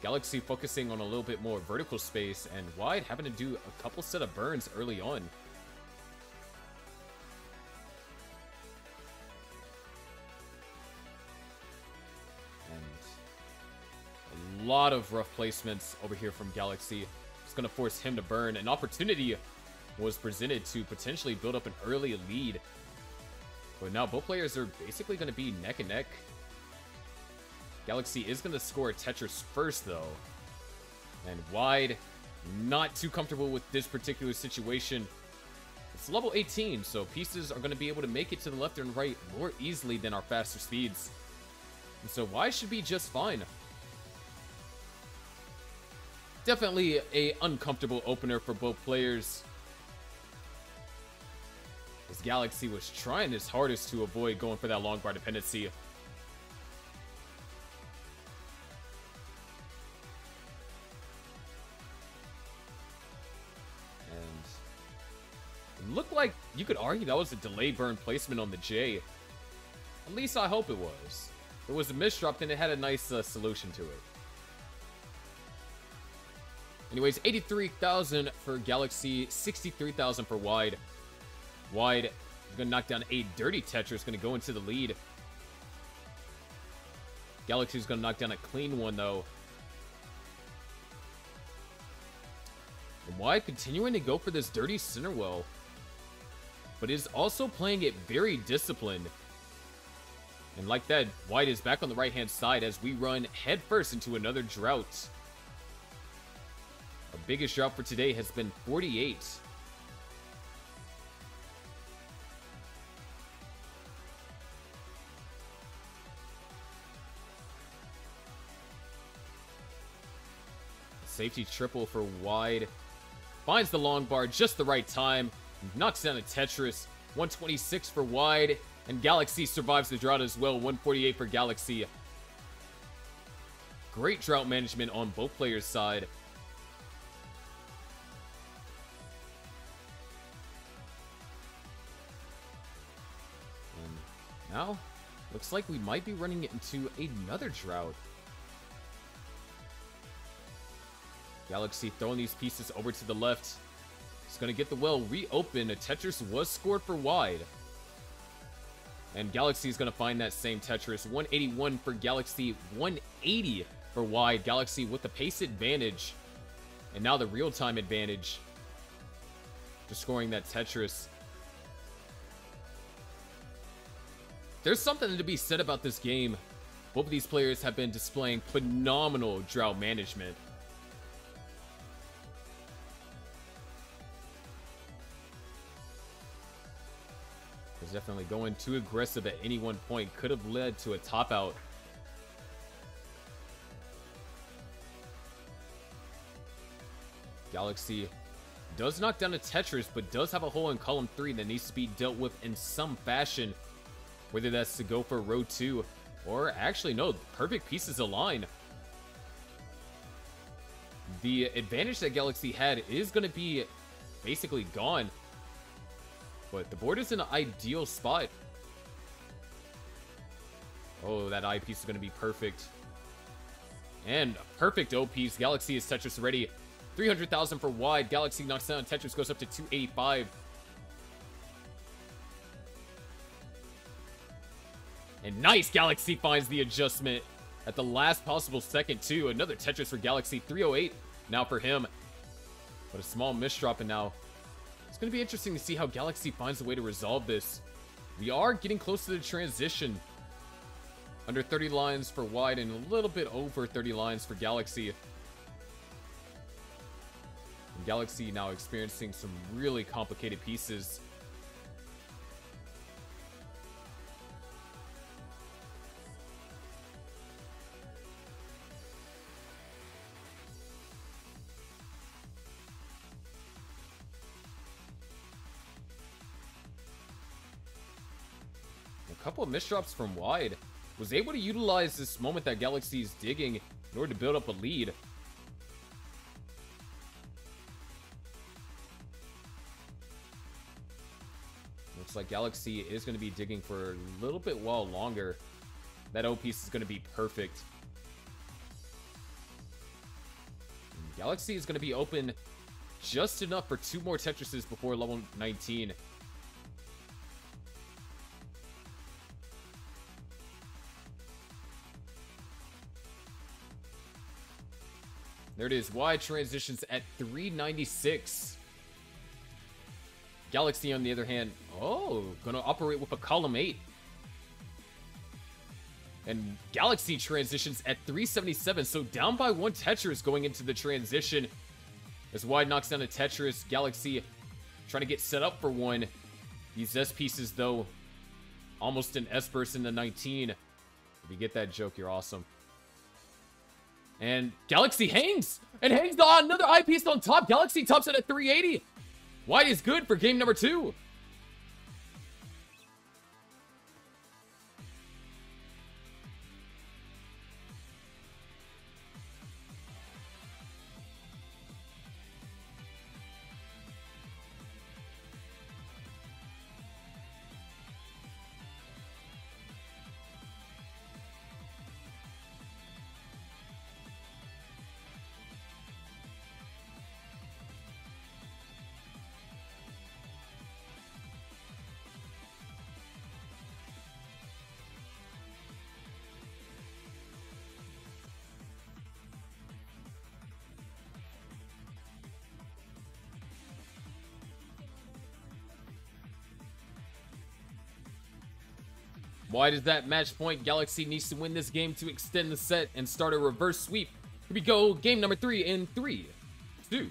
Galaxy focusing on a little bit more vertical space, and Wide having to do a couple set of burns early on. And a lot of rough placements over here from Galaxy. It's going to force him to burn. An opportunity was presented to potentially build up an early lead. But now both players are basically going to be neck and neck. Galaxy is going to score a Tetris first, though. And Wide, not too comfortable with this particular situation. It's level 18, so pieces are going to be able to make it to the left and right more easily than our faster speeds. And so Wide should be just fine. Definitely a uncomfortable opener for both players. Galaxy was trying his hardest to avoid going for that long bar dependency. And looked like you could argue that was a delay burn placement on the J. At least I hope it was. It was a misdrop, then it had a nice uh, solution to it. Anyways, 83,000 for Galaxy, 63,000 for Wide. Wide is going to knock down a dirty Tetris, going to go into the lead. Galaxy is going to knock down a clean one, though. And continuing to go for this dirty center well, but is also playing it very disciplined. And like that, Wide is back on the right-hand side as we run headfirst into another drought. Our biggest drought for today has been 48. Safety triple for Wide. Finds the long bar just the right time. Knocks down a Tetris. 126 for Wide. And Galaxy survives the drought as well. 148 for Galaxy. Great drought management on both players' side. And now, looks like we might be running into another drought. Galaxy throwing these pieces over to the left. It's going to get the well reopened. A Tetris was scored for wide. And Galaxy is going to find that same Tetris. 181 for Galaxy, 180 for wide. Galaxy with the pace advantage. And now the real-time advantage. Just scoring that Tetris. There's something to be said about this game. Both of these players have been displaying phenomenal drought management. Definitely going too aggressive at any one point could have led to a top out. Galaxy does knock down a Tetris, but does have a hole in column 3 that needs to be dealt with in some fashion. Whether that's to go for row 2, or actually, no, perfect pieces align. The advantage that Galaxy had is going to be basically gone but the board is in an ideal spot. Oh, that I piece is going to be perfect. And perfect O piece. Galaxy is Tetris ready. 300,000 for wide. Galaxy knocks down. Tetris goes up to 285. And nice, Galaxy finds the adjustment at the last possible second, too. Another Tetris for Galaxy. 308 now for him. But a small misdrop, and now going to be interesting to see how Galaxy finds a way to resolve this. We are getting close to the transition. Under 30 lines for Wide and a little bit over 30 lines for Galaxy. And Galaxy now experiencing some really complicated pieces. Couple of from wide. Was able to utilize this moment that Galaxy is digging in order to build up a lead. Looks like Galaxy is going to be digging for a little bit while longer. That O piece is going to be perfect. Galaxy is going to be open just enough for two more Tetrises before level 19. There it is. Wide transitions at 396. Galaxy, on the other hand, oh, gonna operate with a column 8. And Galaxy transitions at 377, so down by one Tetris going into the transition. As Wide knocks down a Tetris, Galaxy trying to get set up for one. These S pieces, though, almost an S burst in the 19. If you get that joke, you're awesome. And Galaxy hangs! And hangs on another I piece on top. Galaxy tops it at 380. Wide is good for game number two. Why does that match point? Galaxy needs to win this game to extend the set and start a reverse sweep. Here we go. Game number three in three, two,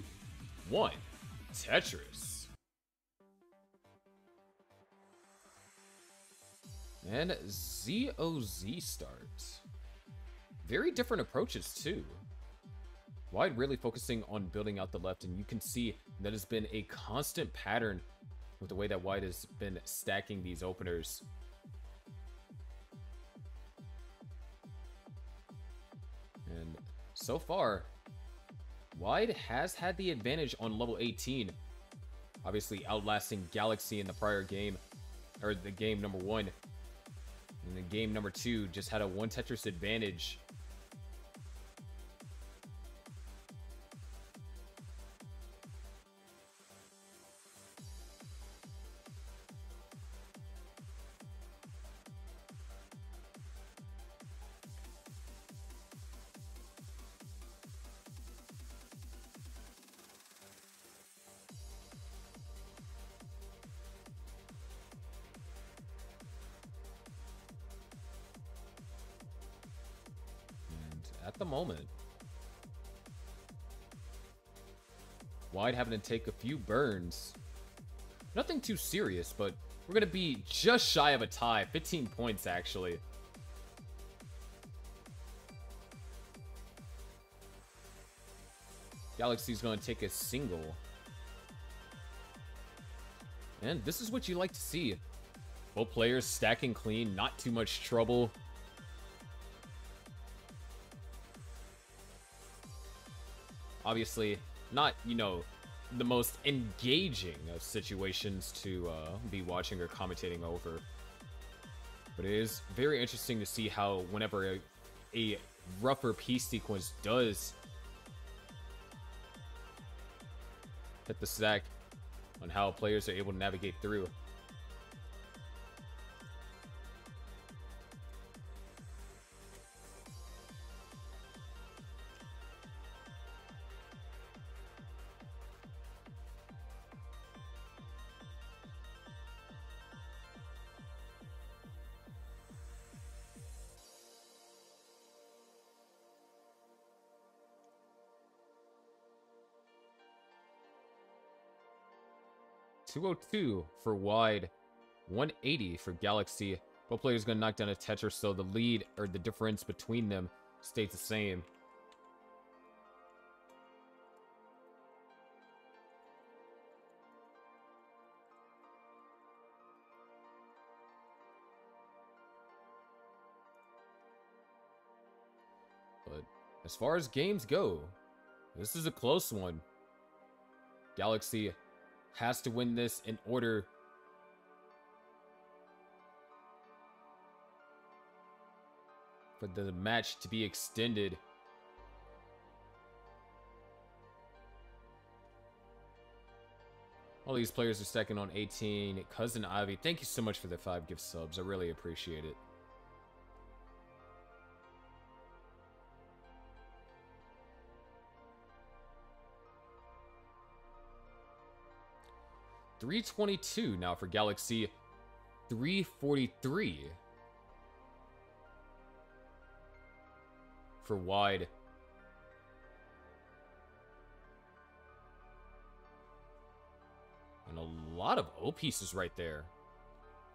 one. Tetris. And ZOZ starts. Very different approaches, too. Wide really focusing on building out the left, and you can see that has been a constant pattern with the way that Wide has been stacking these openers. So far, Wide has had the advantage on level 18, obviously outlasting Galaxy in the prior game, or the game number one. And then game number two just had a one Tetris advantage Having to take a few burns. Nothing too serious, but we're going to be just shy of a tie. 15 points, actually. Galaxy's going to take a single. And this is what you like to see. Both players stacking clean, not too much trouble. obviously not, you know, the most engaging of situations to uh, be watching or commentating over. But it is very interesting to see how whenever a, a rougher piece sequence does hit the stack on how players are able to navigate through. 202 for wide, 180 for Galaxy. Both players going to knock down a Tetris, so the lead, or the difference between them, stays the same. But as far as games go, this is a close one. Galaxy has to win this in order for the match to be extended. All these players are second on 18. Cousin Ivy, thank you so much for the five gift subs. I really appreciate it. 322 now for Galaxy 343 for wide. And a lot of O pieces right there.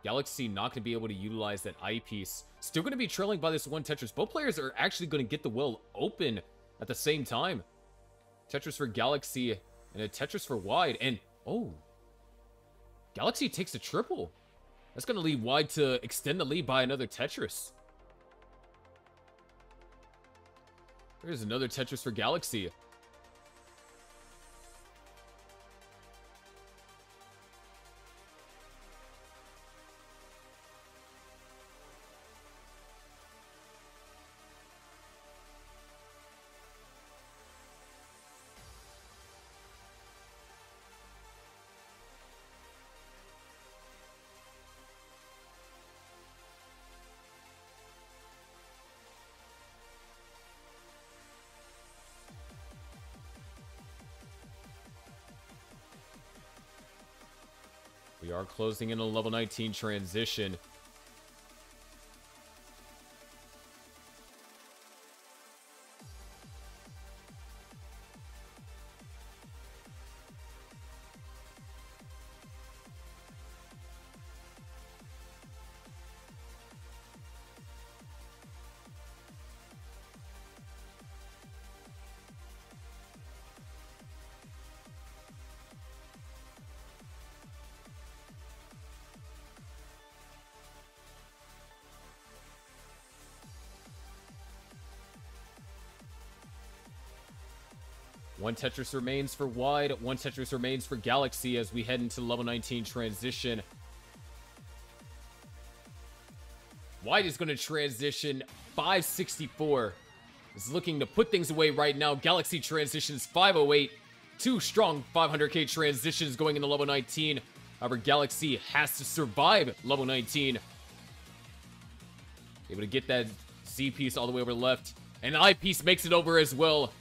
Galaxy not going to be able to utilize that I piece. Still going to be trailing by this one Tetris. Both players are actually going to get the well open at the same time. Tetris for Galaxy and a Tetris for wide. And, oh, Galaxy takes a triple. That's going to leave wide to extend the lead by another Tetris. There's another Tetris for Galaxy. Are closing in a level 19 transition. One Tetris remains for Wide, one Tetris remains for Galaxy as we head into level 19 transition. Wide is going to transition 564. Is looking to put things away right now. Galaxy transitions 508. Two strong 500k transitions going into level 19. However, Galaxy has to survive level 19. Able to get that Z piece all the way over left. And I piece makes it over as well.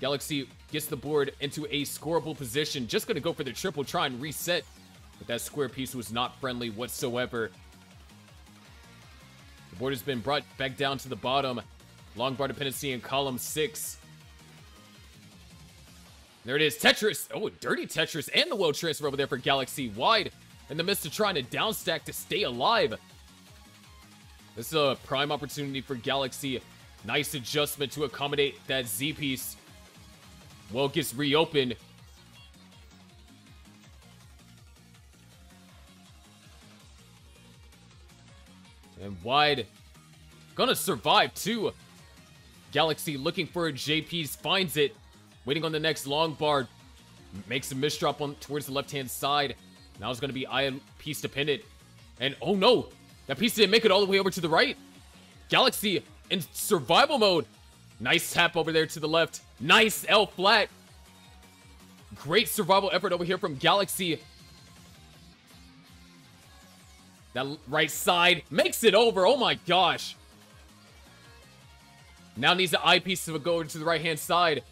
Galaxy gets the board into a scoreable position. Just going to go for the triple try and reset. But that square piece was not friendly whatsoever. The board has been brought back down to the bottom. Long bar dependency in column 6. There it is, Tetris. Oh, dirty Tetris and the world transfer over there for Galaxy wide in the midst of trying to downstack to stay alive. This is a prime opportunity for Galaxy. Nice adjustment to accommodate that Z piece. Well gets reopened. And wide. Gonna survive too. Galaxy looking for a JP's, finds it. Waiting on the next long bar. Makes a misdrop on towards the left-hand side. Now it's gonna be I piece dependent. And oh no! That piece didn't make it all the way over to the right. Galaxy in survival mode. Nice tap over there to the left. Nice L flat. Great survival effort over here from Galaxy. That right side makes it over. Oh my gosh. Now needs the I piece to go to the right hand side.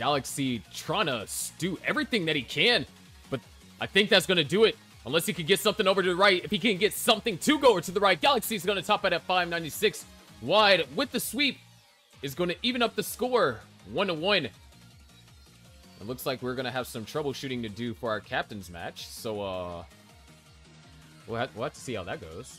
Galaxy trying to do everything that he can, but I think that's going to do it. Unless he can get something over to the right. If he can get something to go over to the right, Galaxy's going to top it at 596. Wide with the sweep is going to even up the score. One to one. It looks like we're going to have some troubleshooting to do for our captain's match. So, uh, we'll have, we'll have to see how that goes.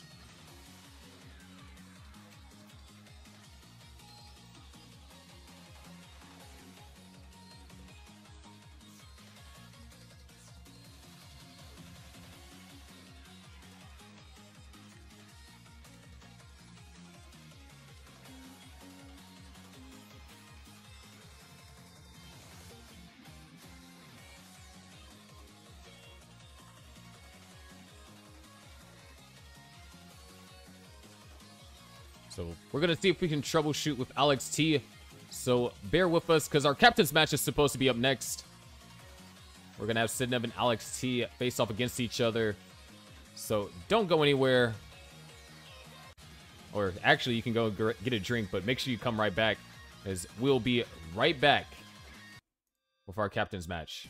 So we're going to see if we can troubleshoot with Alex T. So bear with us because our captain's match is supposed to be up next. We're going to have Sidneb and Alex T face off against each other. So don't go anywhere. Or actually, you can go get a drink, but make sure you come right back as we'll be right back with our captain's match.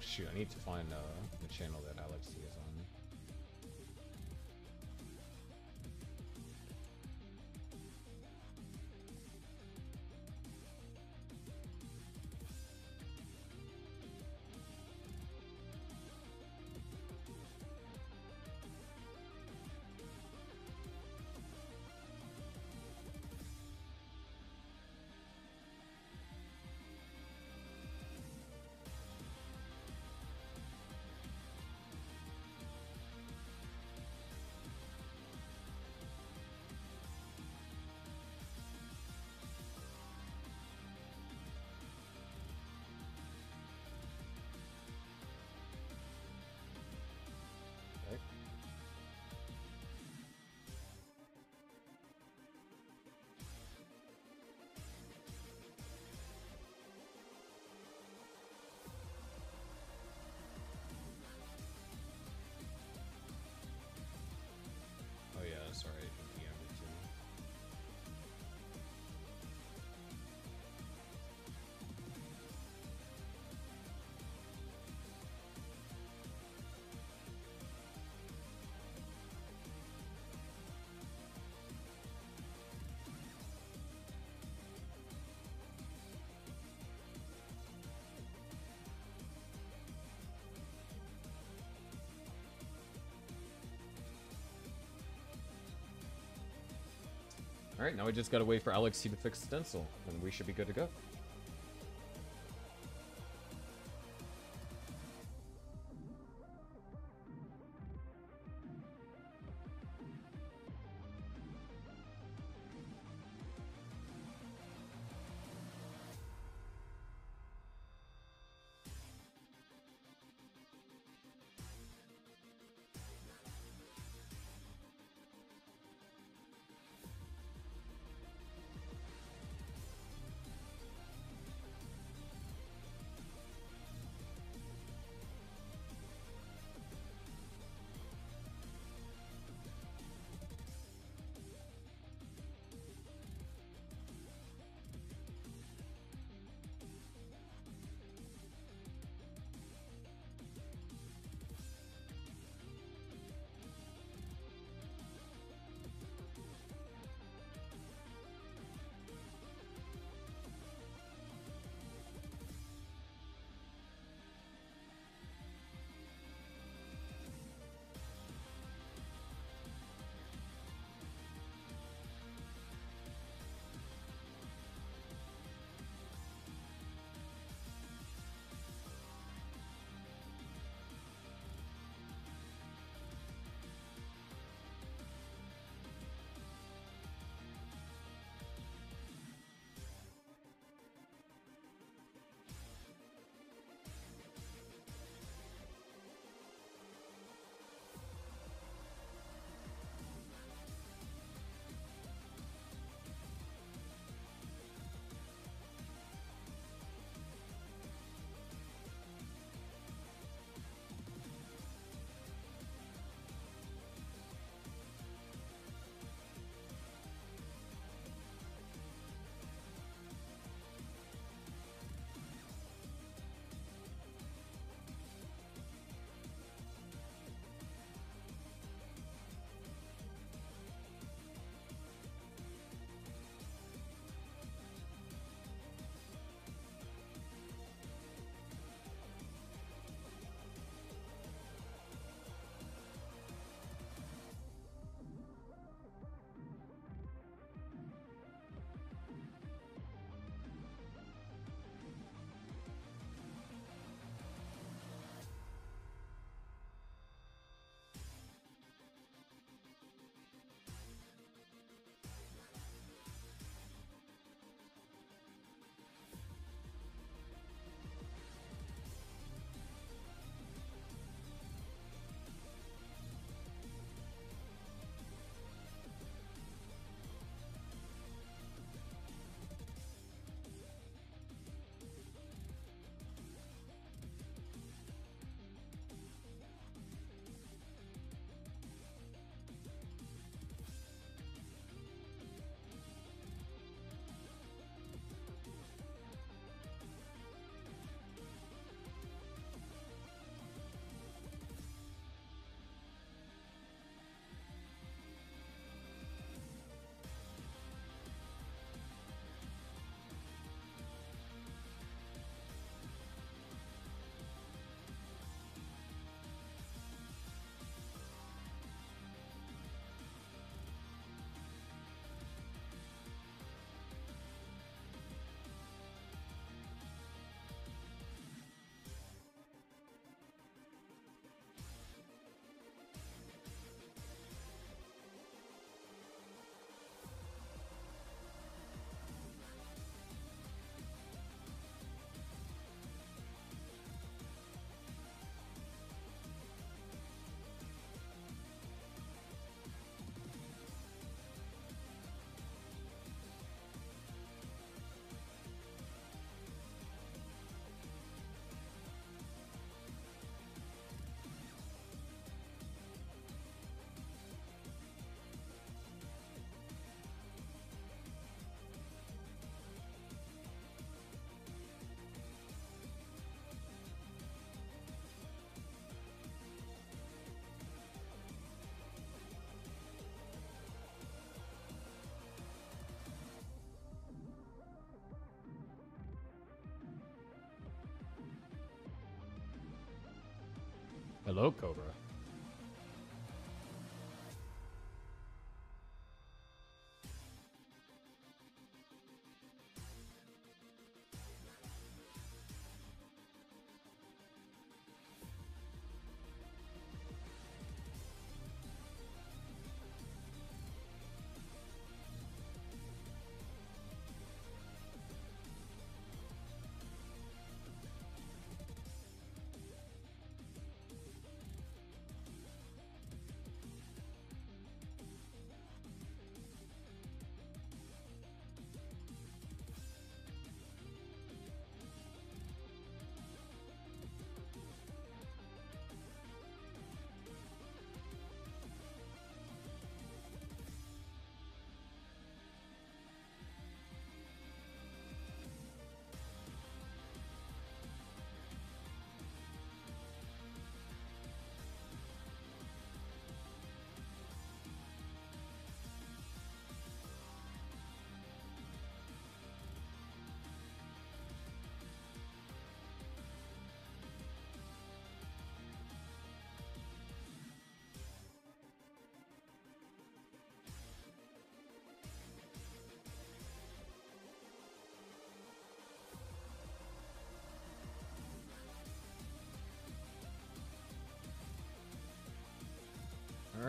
Shoot, I need to find uh, the channel that Alex is on. Alright, now we just gotta wait for Alex to fix the stencil, and we should be good to go. Hello, Cobra.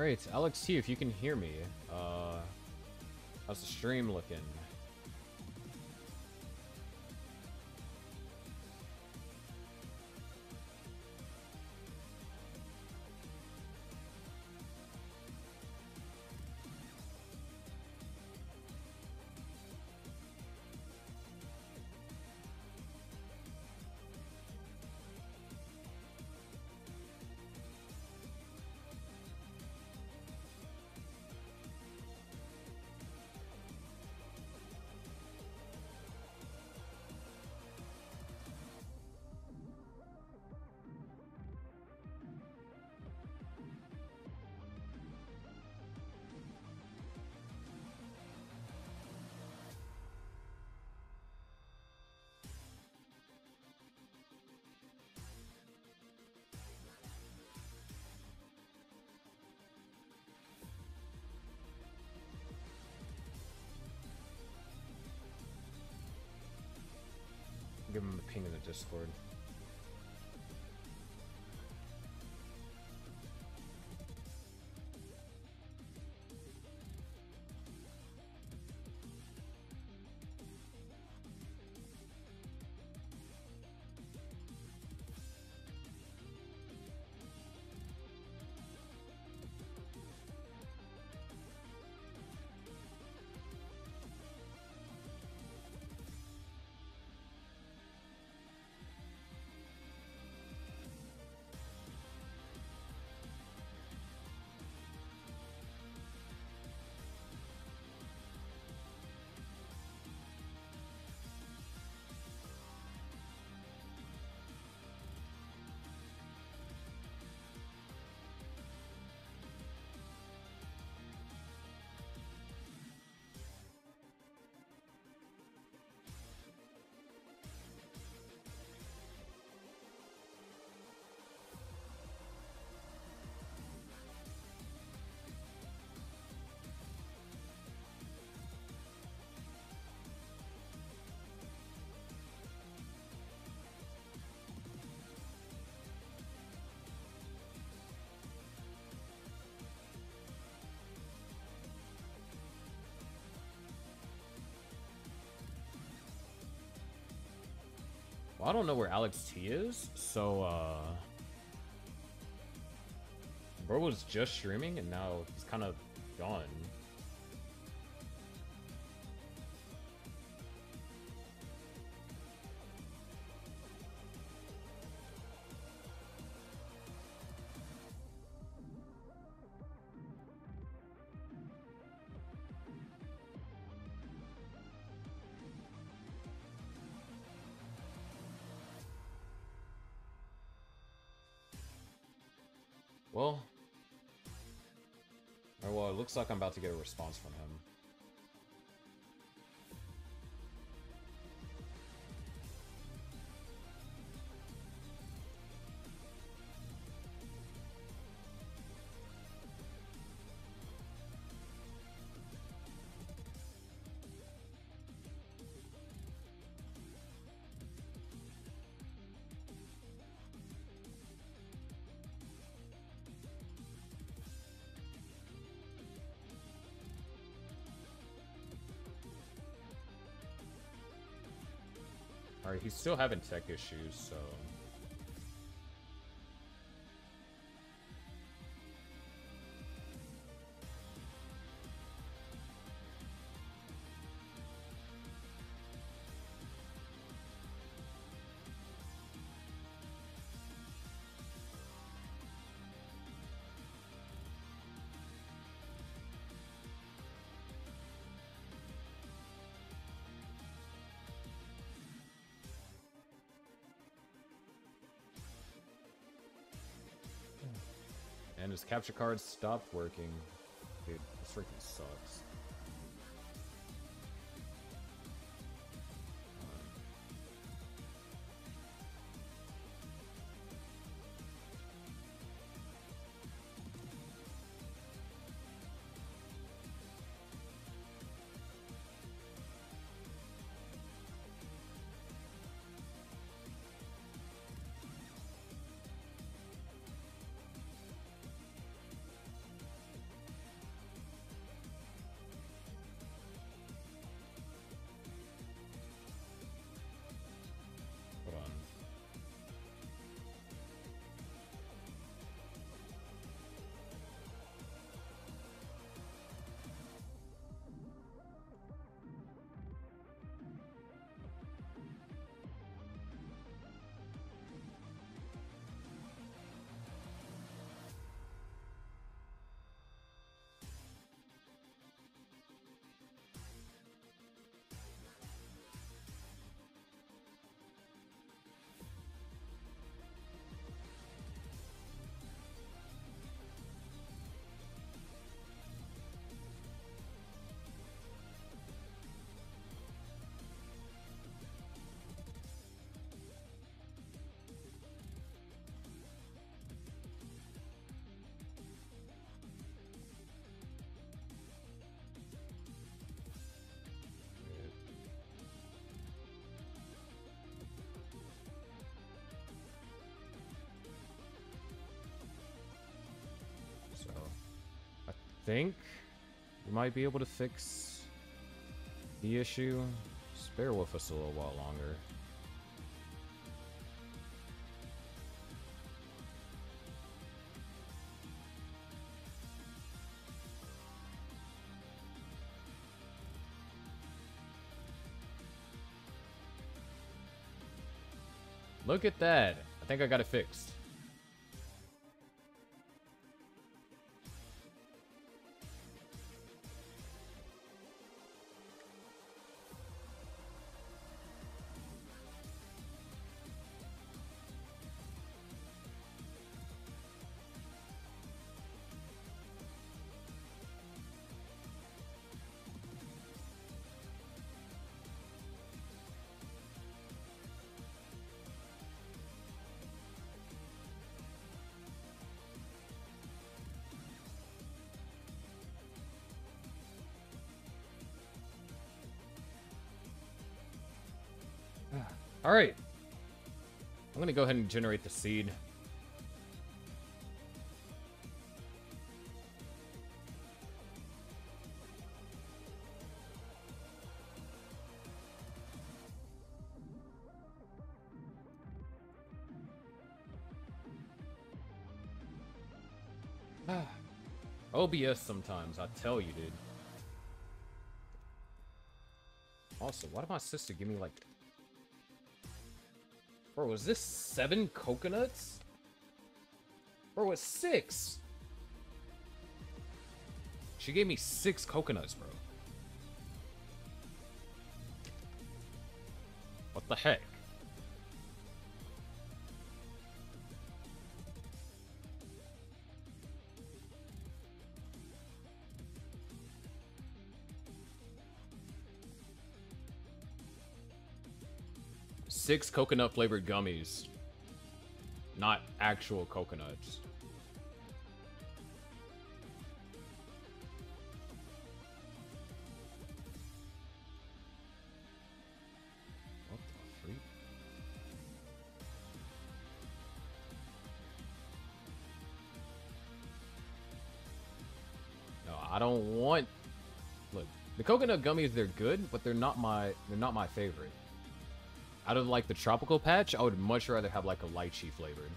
All right, Alex T, if you can hear me, uh, how's the stream looking? Give him a ping in the Discord. I don't know where Alex T is, so, uh... Bro was just streaming, and now he's kind of gone. Looks like I'm about to get a response from him. Still having tech issues, so... capture card stopped working. Dude, this freaking sucks. Think we might be able to fix the issue. Just bear with us a little while longer. Look at that. I think I got it fixed. All right. I'm going to go ahead and generate the seed. <sighs> OBS sometimes, I tell you, dude. Also, why did my sister give me like Bro, was this seven coconuts? Bro, it's six. She gave me six coconuts, bro. What the heck? Six coconut flavored gummies. Not actual coconuts. What the freak? No, I don't want. Look, the coconut gummies they're good, but they're not my they're not my favorite. Out of like the tropical patch, I would much rather have like a lychee flavored.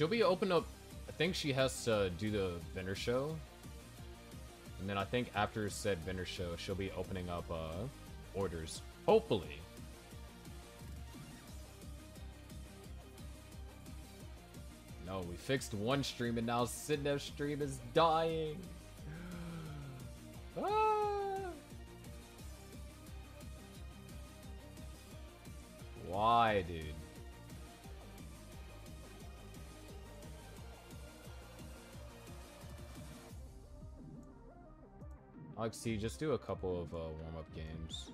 She'll be open up. I think she has to do the vendor show. And then I think after said vendor show, she'll be opening up uh, orders. Hopefully. No, we fixed one stream and now Sidnev's stream is dying. Alexi, just do a couple of uh, warm-up games.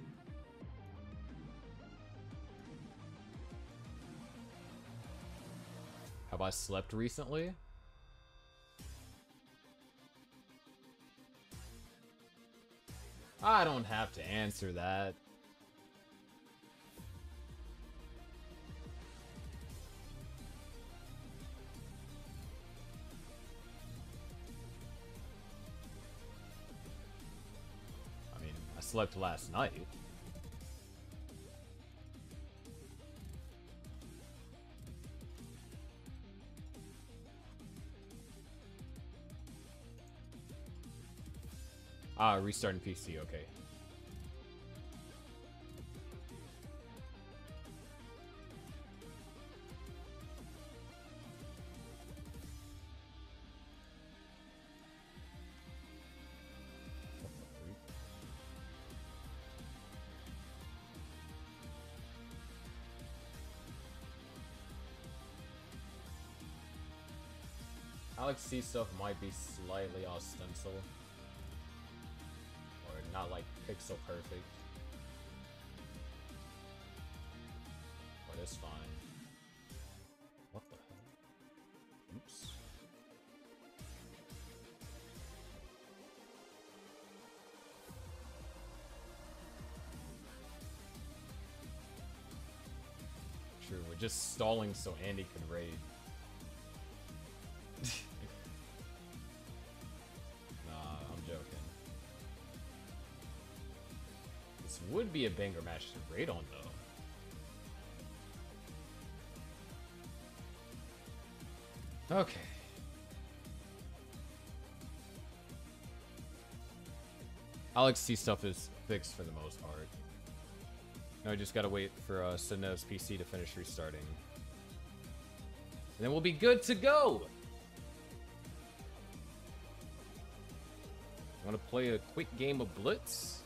Have I slept recently? I don't have to answer that. Slept last night. Ah, restarting PC, okay. Alex C stuff might be slightly off stencil. Or not like pixel perfect. But it's fine. What the hell? Oops. True, we're just stalling so Andy can raid. Banger match to raid on, though. Okay. Alex C stuff is fixed for the most part. Now we just gotta wait for uh, PC to finish restarting. And then we'll be good to go! Want to play a quick game of Blitz?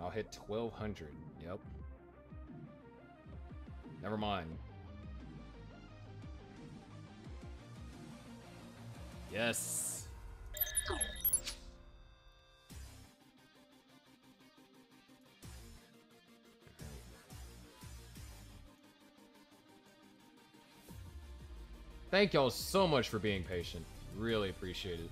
I'll hit 1200. Yep. Never mind. Yes. Thank y'all so much for being patient. Really appreciate it.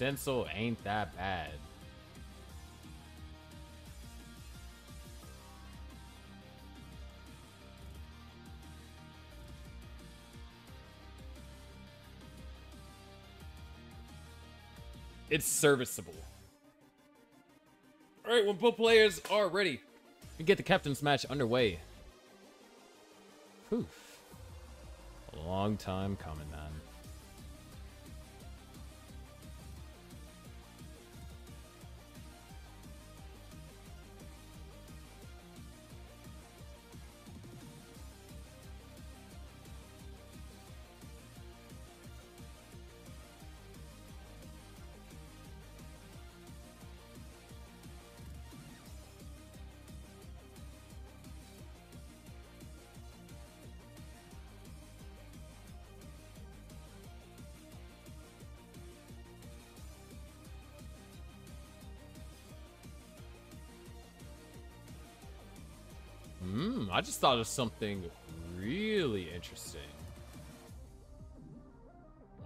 Stencil ain't that bad. It's serviceable. Alright, when both players are ready, we get the captain's match underway. Poof. A long time coming, man. I just thought of something really interesting.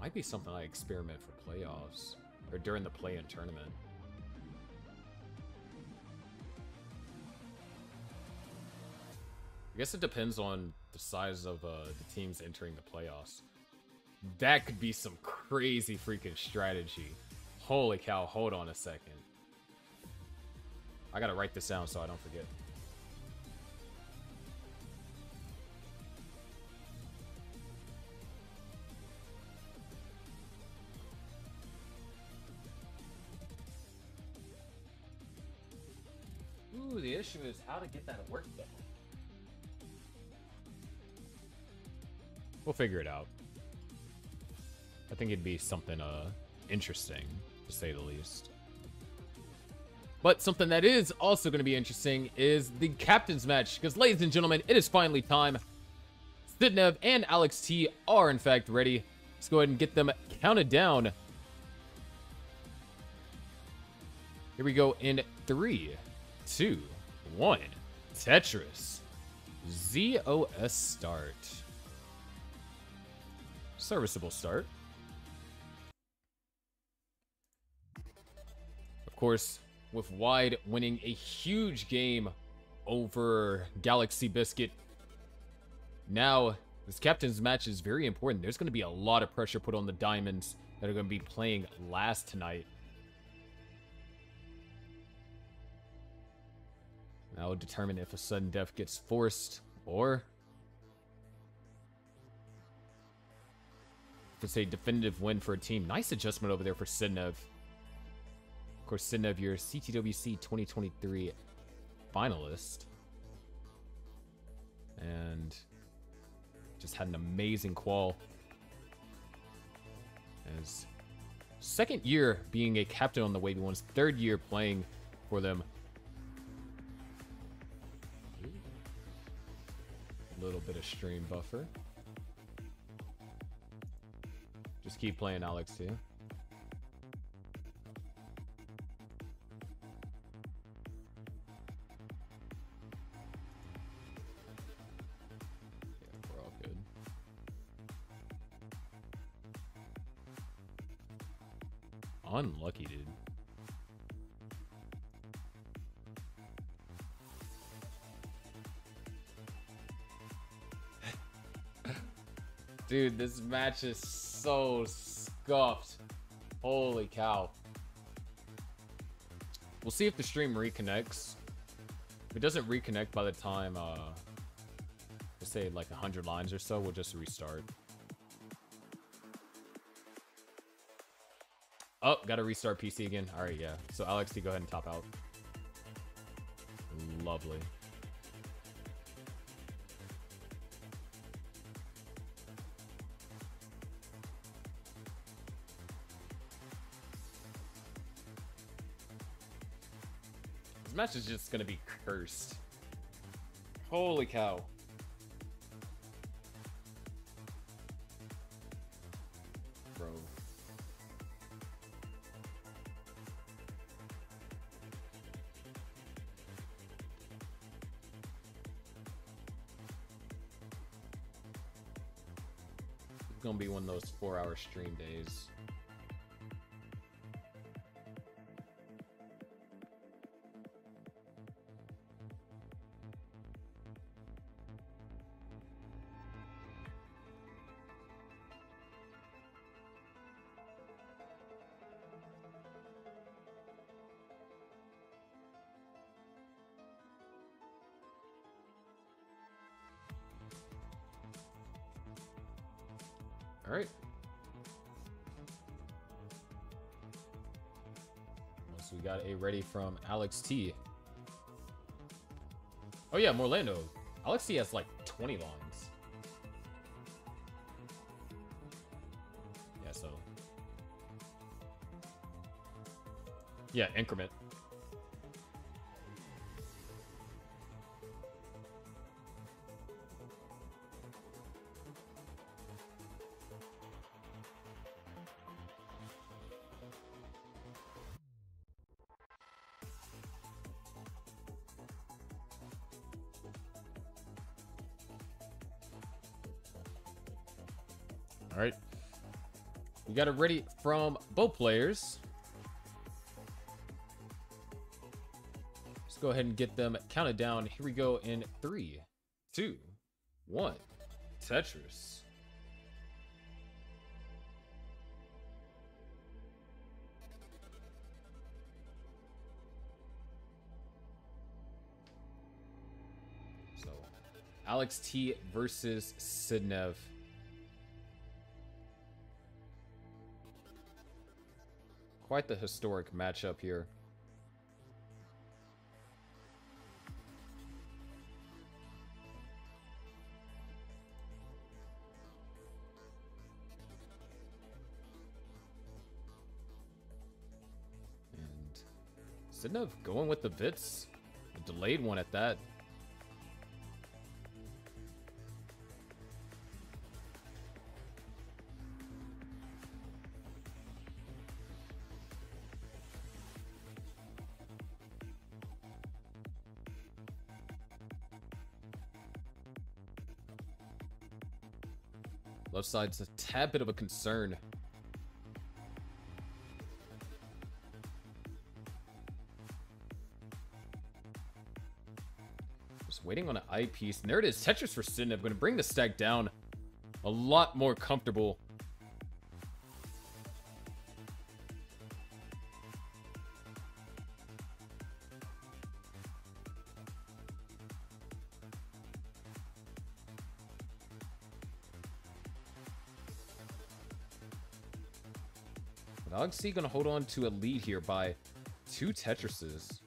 Might be something I experiment for playoffs or during the play-in tournament. I guess it depends on the size of uh, the teams entering the playoffs. That could be some crazy freaking strategy. Holy cow, hold on a second. I gotta write this down so I don't forget. Issue is how to get that to work though. We'll figure it out. I think it'd be something uh interesting, to say the least. But something that is also going to be interesting is the captain's match. Because, ladies and gentlemen, it is finally time. Sidnev and Alex T are, in fact, ready. Let's go ahead and get them counted down. Here we go in three, two, one. Tetris. ZOS start. Serviceable start. Of course, with Wide winning a huge game over Galaxy Biscuit. Now, this captain's match is very important. There's going to be a lot of pressure put on the Diamonds that are going to be playing last tonight. That will determine if a sudden death gets forced or if it's a definitive win for a team. Nice adjustment over there for Sidnev. Of course, Sidnev, your CTWC 2023 finalist. And just had an amazing qual. As second year being a captain on the Wavey Ones, third year playing for them. Little bit of stream buffer. Just keep playing Alex T. Unlucky, dude. Dude, this match is so scuffed. Holy cow. We'll see if the stream reconnects. If it doesn't reconnect by the time, uh, let's say like 100 lines or so, we'll just restart. Oh, gotta restart PC again. Alright, yeah. So Alex, go ahead and top out. Lovely. Match is just gonna be cursed. Holy cow. It's gonna be one of those four hour stream days. Ready from Alex T. Oh yeah, Morlando. Alex T has like 20 lines. Yeah, so. Yeah, increment. We got it ready from both players. Let's go ahead and get them counted down. Here we go in three, two, one. Tetris. So, Alex T versus Sidnev. Quite the historic matchup here. And Sidnev going with the Vits. A delayed one at that. Side's a tad bit of a concern. Just waiting on an I piece. And there it is. Tetris for Sin. I'm Going to bring the stack down a lot more comfortable. C gonna hold on to a lead here by two Tetrises.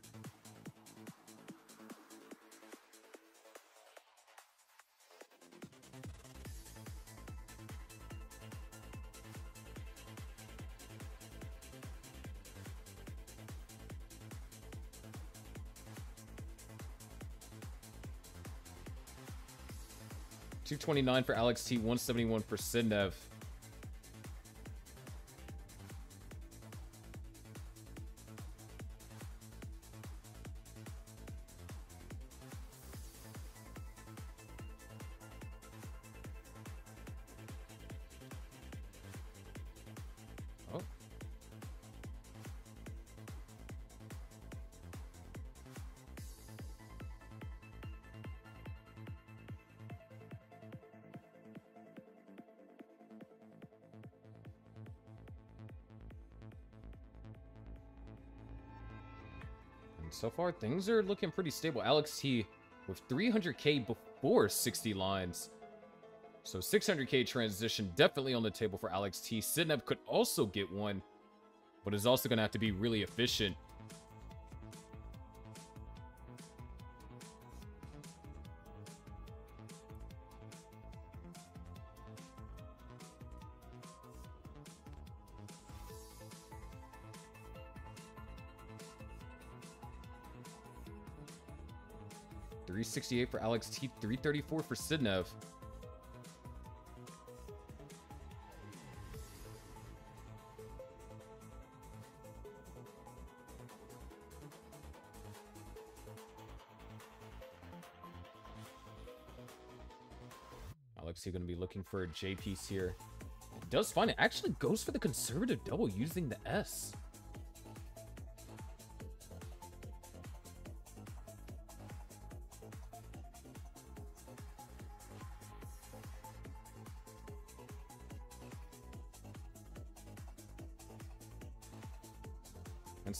Two twenty nine for Alex T, one seventy one for Sidnev. So far, things are looking pretty stable. Alex T with 300k before 60 lines. So 600k transition definitely on the table for Alex T. Sidnev could also get one, but is also going to have to be really efficient. Three sixty-eight for Alex T. Three thirty-four for Sidnev. Alex T going to be looking for a J piece here. Does find it. Actually goes for the conservative double using the S.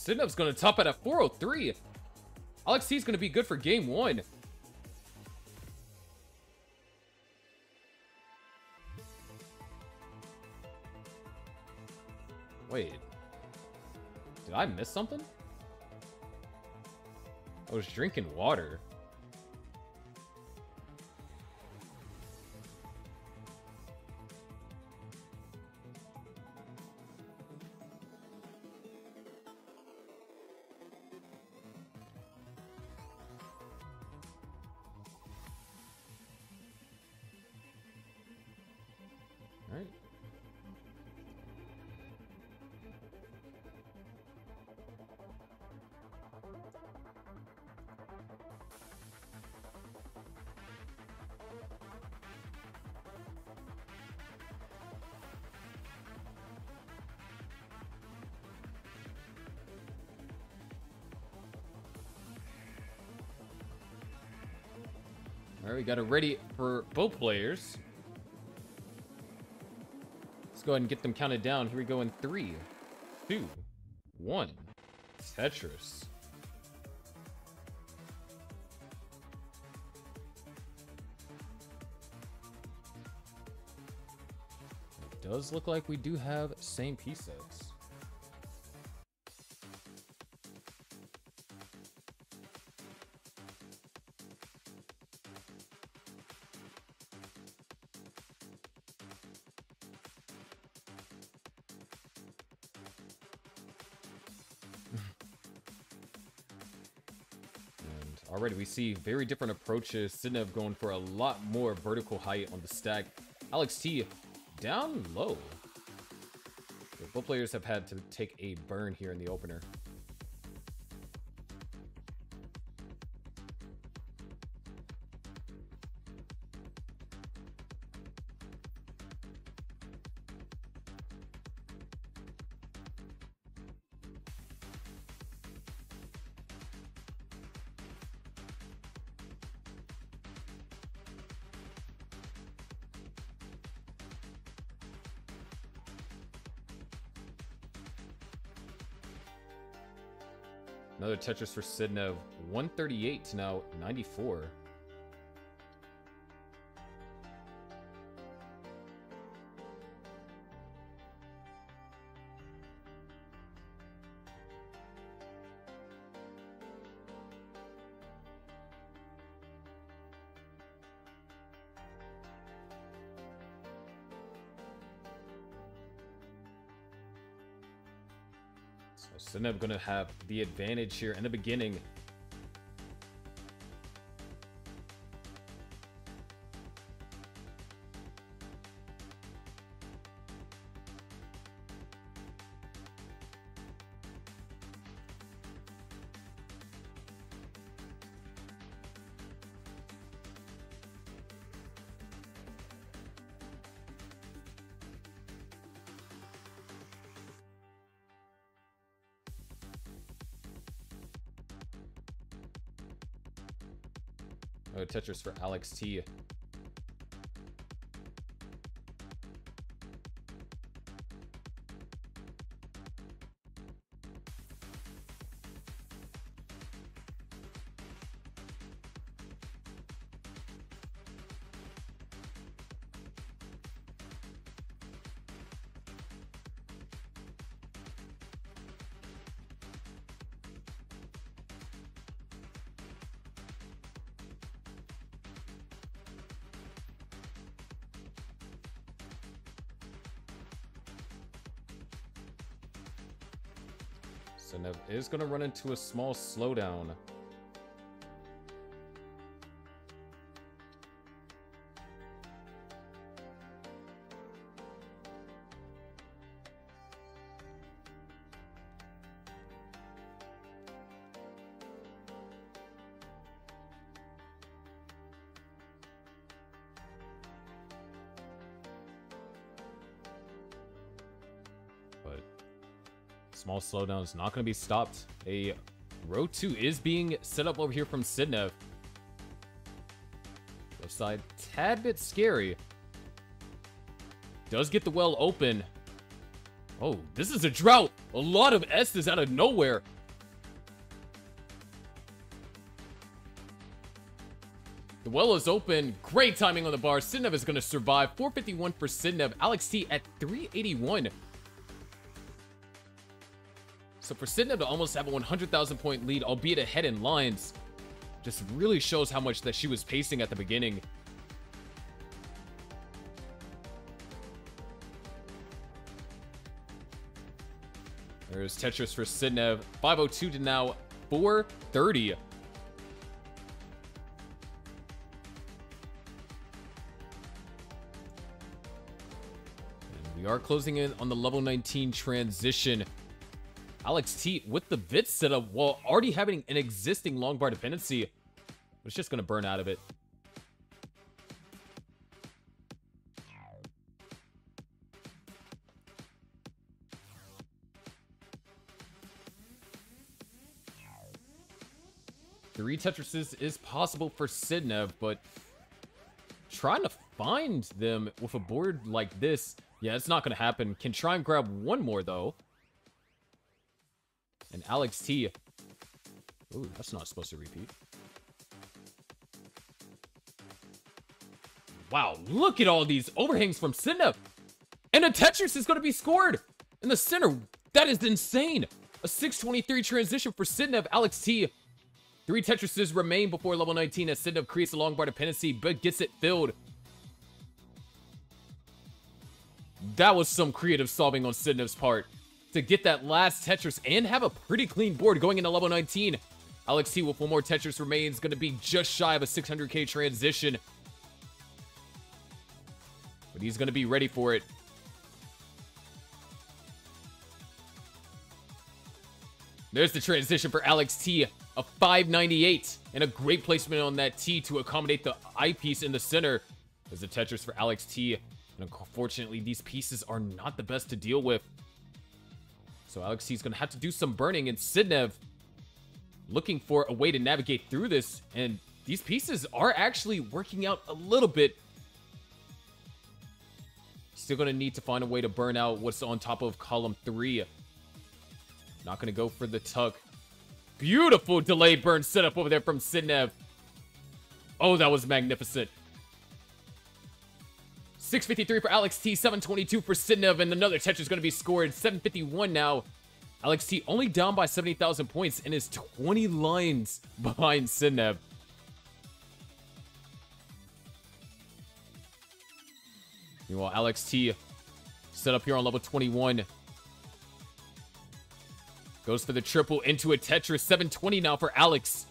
And Sidnev's going to top it at 403. Alex T is going to be good for game one. Wait. Did I miss something? I was drinking water. Got it ready for both players. Let's go ahead and get them counted down. Here we go in three, two, one. Tetris. It does look like we do have same piece sets. See very different approaches. Sidnev going for a lot more vertical height on the stack. Alex T down low. Both players have had to take a burn here in the opener. Tetris for Sidnev. 138 to now 94. So Sidnev gonna have the advantage here in the beginning. Tetris for Alex T. going to run into a small slowdown. Slowdown is not going to be stopped. A row 2 is being set up over here from Sidnev. Left side, tad bit scary. Does get the well open. Oh, this is a drought. A lot of S's out of nowhere. The well is open. Great timing on the bar. Sidnev is going to survive. 451 for Sidnev. Alex T at 381. So for Sidnev to almost have a 100,000 point lead, albeit ahead in lines, just really shows how much that she was pacing at the beginning. There's Tetris for Sidnev. 502 to now 430. And we are closing in on the level 19 transition. Alex T with the bit setup while already having an existing long bar dependency. It's just going to burn out of it. Three Tetrises is possible for Sidnev, but trying to find them with a board like this. Yeah, it's not going to happen. Can try and grab one more, though. And Alex T. Ooh, that's not supposed to repeat. Wow, look at all these overhangs from Sidnev. And a Tetris is going to be scored in the center. That is insane. A 623 transition for Sidnev, Alex T. Three Tetrises remain before level 19 as Sidnev creates a long bar dependency, but gets it filled. That was some creative solving on Sidnev's part. To get that last Tetris and have a pretty clean board going into level 19. Alex T with one more Tetris remains going to be just shy of a 600k transition. But he's going to be ready for it. There's the transition for Alex T, a 598, and a great placement on that T to accommodate the I piece in the center. There's the Tetris for Alex T, and unfortunately, these pieces are not the best to deal with. So Alex is going to have to do some burning, and Sidnev looking for a way to navigate through this, and these pieces are actually working out a little bit. Still going to need to find a way to burn out what's on top of column 3. Not going to go for the tuck. Beautiful delay burn setup over there from Sidnev. Oh, that was magnificent. 653 for Alex T, 722 for Sidnev, and another Tetris is going to be scored. 751 now. Alex T only down by 70,000 points and is 20 lines <laughs> behind Sidnev. Meanwhile, Alex T set up here on level 21. Goes for the triple into a Tetris. 720 now for Alex.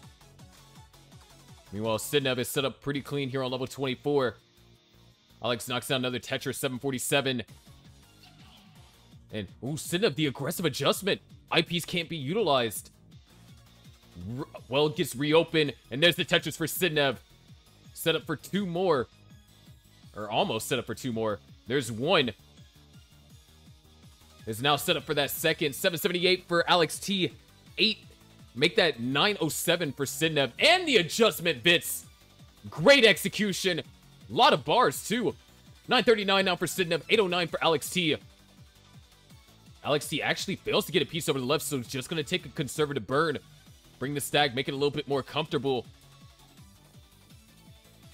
Meanwhile, Sidnev is set up pretty clean here on level 24. Alex knocks down another Tetris. 747. And, ooh, Sidnev, the aggressive adjustment. I piece can't be utilized. R well, gets reopened. And there's the Tetris for Sidnev. Set up for two more. Or almost set up for two more. There's one is now set up for that second. 778 for Alex T. 8. Make that 907 for Sidnev. And the adjustment bits. Great execution. A lot of bars, too. 939 now for Sidnev. 809 for Alex T. Alex T actually fails to get a piece over the left, so it's just going to take a conservative burn. Bring the stag, make it a little bit more comfortable.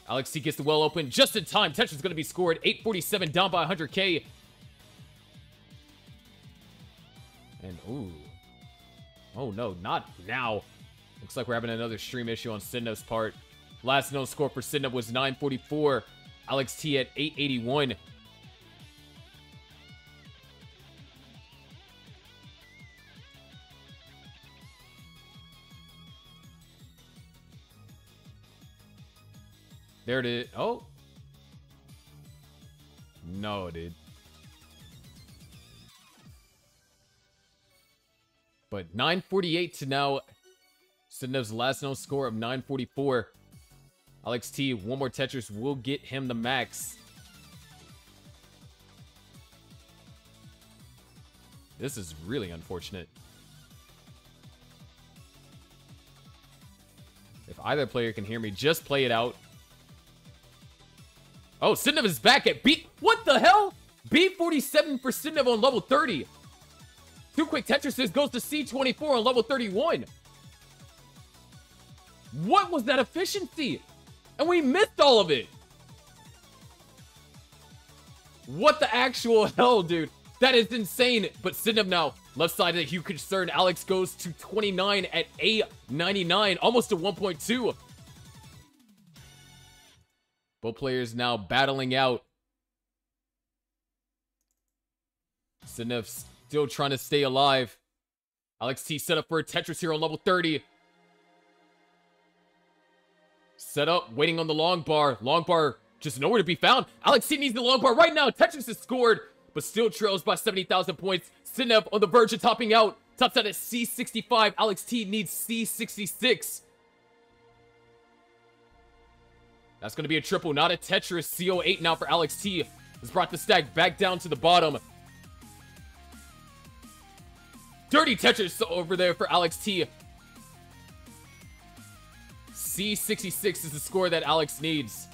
Alex T gets the well open just in time. Tetris is going to be scored. 847 down by 100k. And, ooh. Oh, no, not now. Looks like we're having another stream issue on Sidnev's part. Last known score for Sidnev was 944. Alex T at 881. There it is. Oh. No, dude. But 948 to now Sidnev's last known score of 944. Alex T, one more Tetris will get him the max. This is really unfortunate. If either player can hear me, just play it out. Oh, Sidnev is back at B. What the hell? B47 for Sidnev on level 30. Two quick Tetrises goes to C24 on level 31. What was that efficiency? And we missed all of it. What the actual <laughs> hell, dude? That is insane. But Sidnev now, left side of the Hue concern. Alex goes to 29 at A99, almost to 1.2. Both players now battling out. Sidnev Still trying to stay alive. Alex T set up for a Tetris here on level 30. Set up, waiting on the long bar. Long bar just nowhere to be found. Alex T needs the long bar right now. Tetris has scored, but still trails by 70,000 points. Sidnev on the verge of topping out. Tops out at C65. Alex T needs C66. That's going to be a triple, not a Tetris. CO8 now for Alex T. Has brought the stack back down to the bottom. Dirty Tetris over there for Alex T. C66 is the score that Alex needs.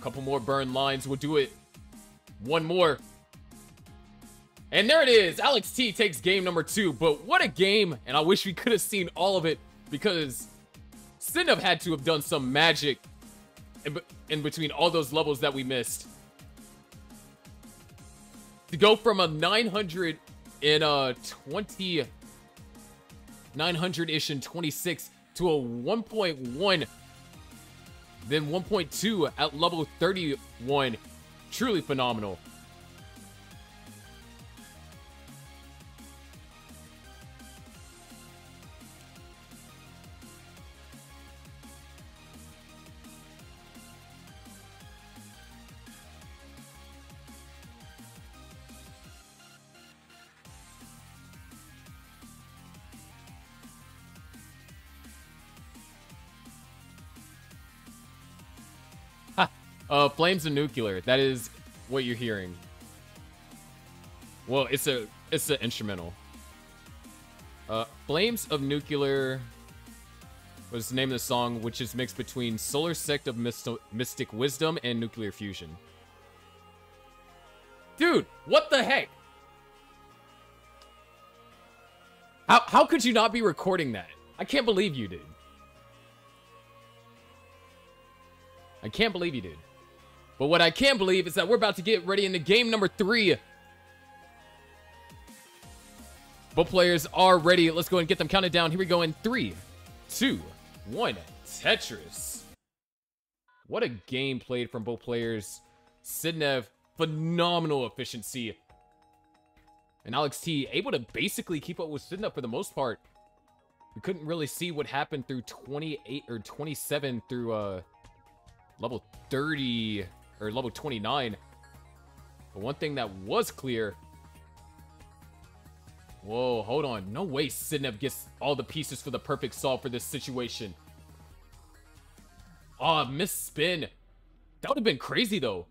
Couple more burn lines will do it. One more. And there it is. Alex T takes game number two. But what a game. And I wish we could have seen all of it because Sinov had to have done some magic in, in between all those levels that we missed. To go from a 900 in a 20 900-ish in 26 to a 1.1 then 1.2 at level 31 truly phenomenal Uh, Flames of Nuclear. That is what you're hearing. Well, it's a it's an instrumental. Uh, Flames of Nuclear was the name of the song, which is mixed between Solar Sect of Myst Mystic Wisdom and Nuclear Fusion. Dude, what the heck? How, how could you not be recording that? I can't believe you did. I can't believe you did. But what I can't believe is that we're about to get ready into game number three. Both players are ready. Let's go and get them counted down. Here we go in three, two, one. Tetris. What a game played from both players. Sidnev, phenomenal efficiency. And Alex T, able to basically keep up with Sidnev for the most part. We couldn't really see what happened through 28 or 27 through uh level 30 or level 29. But one thing that was clear. Whoa, hold on. No way Sidnev gets all the pieces for the perfect solve for this situation. Oh, miss spin. That would have been crazy, though.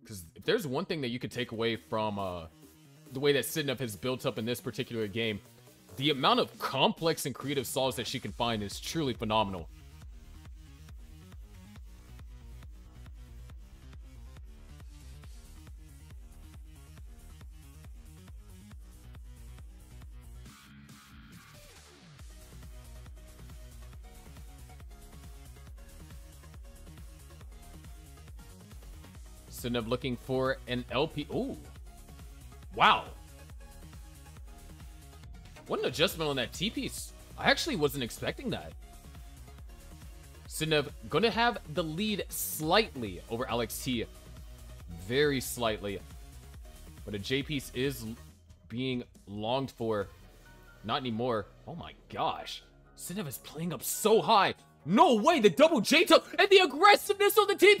Because if there's one thing that you could take away from uh, the way that Sidnev has built up in this particular game, the amount of complex and creative solves that she can find is truly phenomenal. Instead of looking for an LP. Oh, wow. What an adjustment on that T-piece. I actually wasn't expecting that. Sidnev gonna have the lead slightly over Alex T. Very slightly. But a J-piece is being longed for. Not anymore. Oh my gosh. Sidnev is playing up so high. No way, the double J-tub and the aggressiveness on the T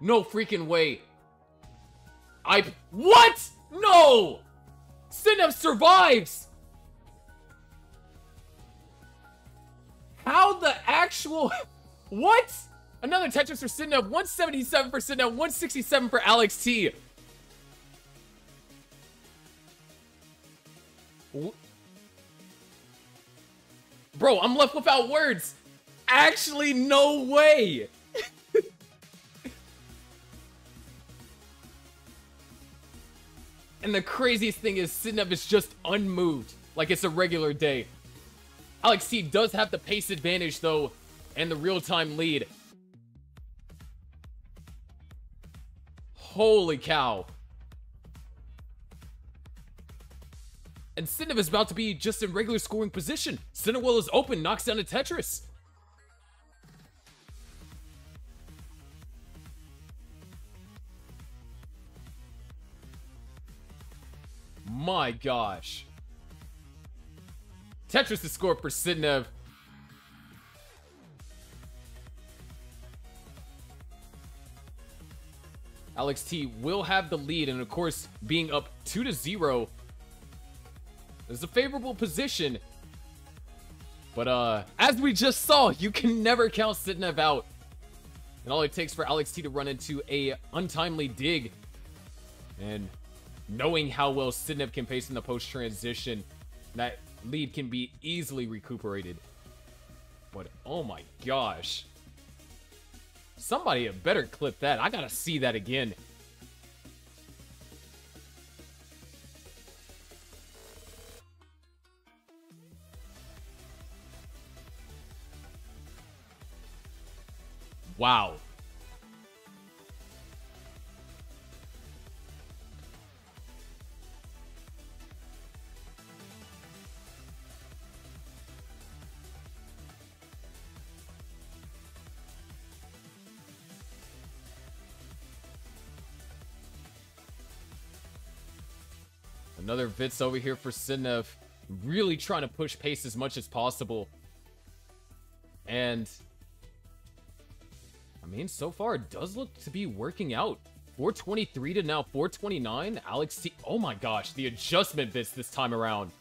No freaking way. I... What? No! Sidnev survives! How the actual... <laughs> What? Another Tetris for Sidnev. 177 for Sidnev. 167 for Alex T. Bro, I'm left without words. Actually, no way. And the craziest thing is Sidnev is just unmoved, like it's a regular day. Alex T does have the pace advantage, though, and the real-time lead. Holy cow. And Sidnev is about to be just in regular scoring position. Cinnawell is open, knocks down a Tetris. My gosh. Tetris to score for Sidnev. Alex T will have the lead, and of course, being up 2 to 0 is a favorable position. But uh, as we just saw, you can never count Sidnev out. And all it takes for Alex T to run into a untimely dig. And knowing how well Sidnev can pace in the post transition, that lead can be easily recuperated. But oh my gosh. Somebody had better clip that. I gotta see that again. Wow. Another Vitz over here for Sidnev. Really trying to push pace as much as possible. And... I mean, so far it does look to be working out. 423 to now 429. Alex T... Oh my gosh, the adjustment bits this time around.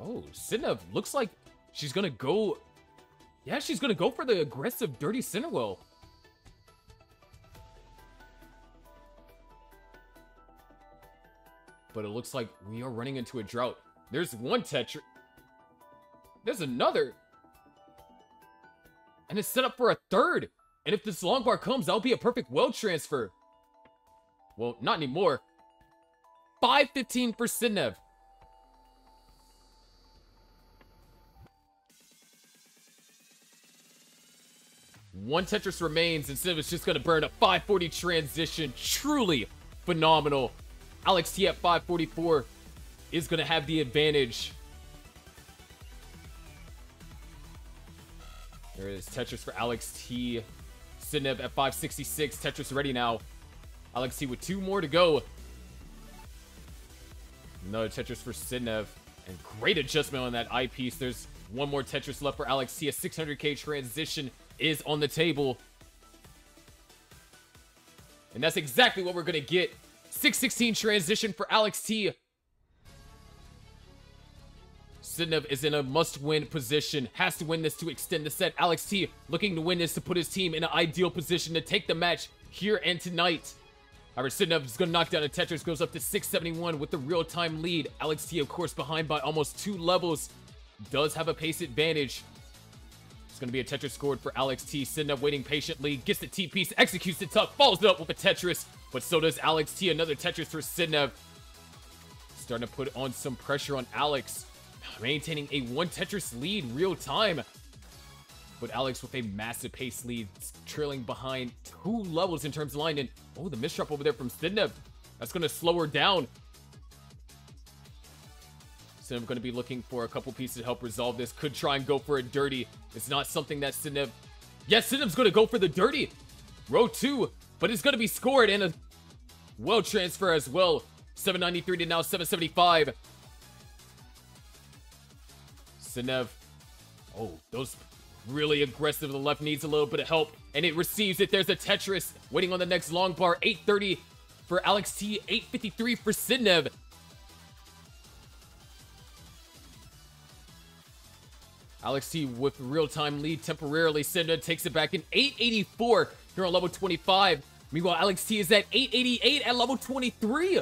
Oh, Sidnev looks like she's gonna go... Yeah, she's gonna go for the aggressive Dirty Cinderwell. But it looks like we are running into a drought. There's one Tetra. There's another. And it's set up for a third. And if this long bar comes, that'll be a perfect well transfer. Well, not anymore. 515 for Sidnev. One Tetris remains, and Sidnev is just going to burn a 540 transition. Truly phenomenal. Alex T at 544 is going to have the advantage. There is Tetris for Alex T. Sidnev at 566. Tetris ready now. Alex T with two more to go. Another Tetris for Sidnev. And great adjustment on that I piece. There's one more Tetris left for Alex T. A 600k transition is on the table. And that's exactly what we're going to get 616 transition for Alex T. Sidnev is in a must-win position. Has to win this to extend the set. Alex T looking to win this to put his team in an ideal position to take the match here and tonight. However, Sidnev is going to knock down a Tetris, goes up to 671 with the real-time lead. Alex T, of course, behind by almost two levels. Does have a pace advantage. It's going to be a Tetris scored for Alex T. Sidnev waiting patiently, gets the T-piece, executes the tuck, follows it up with a Tetris. But so does Alex T. Another Tetris for Sidnev. Starting to put on some pressure on Alex. Maintaining a one Tetris lead real time. But Alex with a massive pace lead, trailing behind two levels in terms of line. And oh, the misdrop over there from Sidnev. That's going to slow her down. I'm going to be looking for a couple pieces to help resolve this. Could try and go for a dirty. It's not something that Sidnev... Yes, Sidnev's going to go for the dirty. Row two, but it's going to be scored and a well transfer as well. 793 to now 775. Sidnev. Oh, those really aggressive. The left needs a little bit of help. And it receives it. There's a Tetris waiting on the next long bar. 830 for Alex T. 853 for Sidnev. Alex T with real-time lead temporarily. Sidnev takes it back in 884 here on level 25. Meanwhile, Alex T is at 888 at level 23.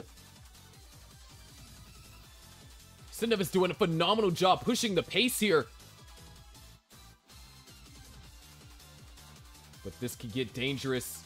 Sidnev is doing a phenomenal job pushing the pace here. But this could get dangerous.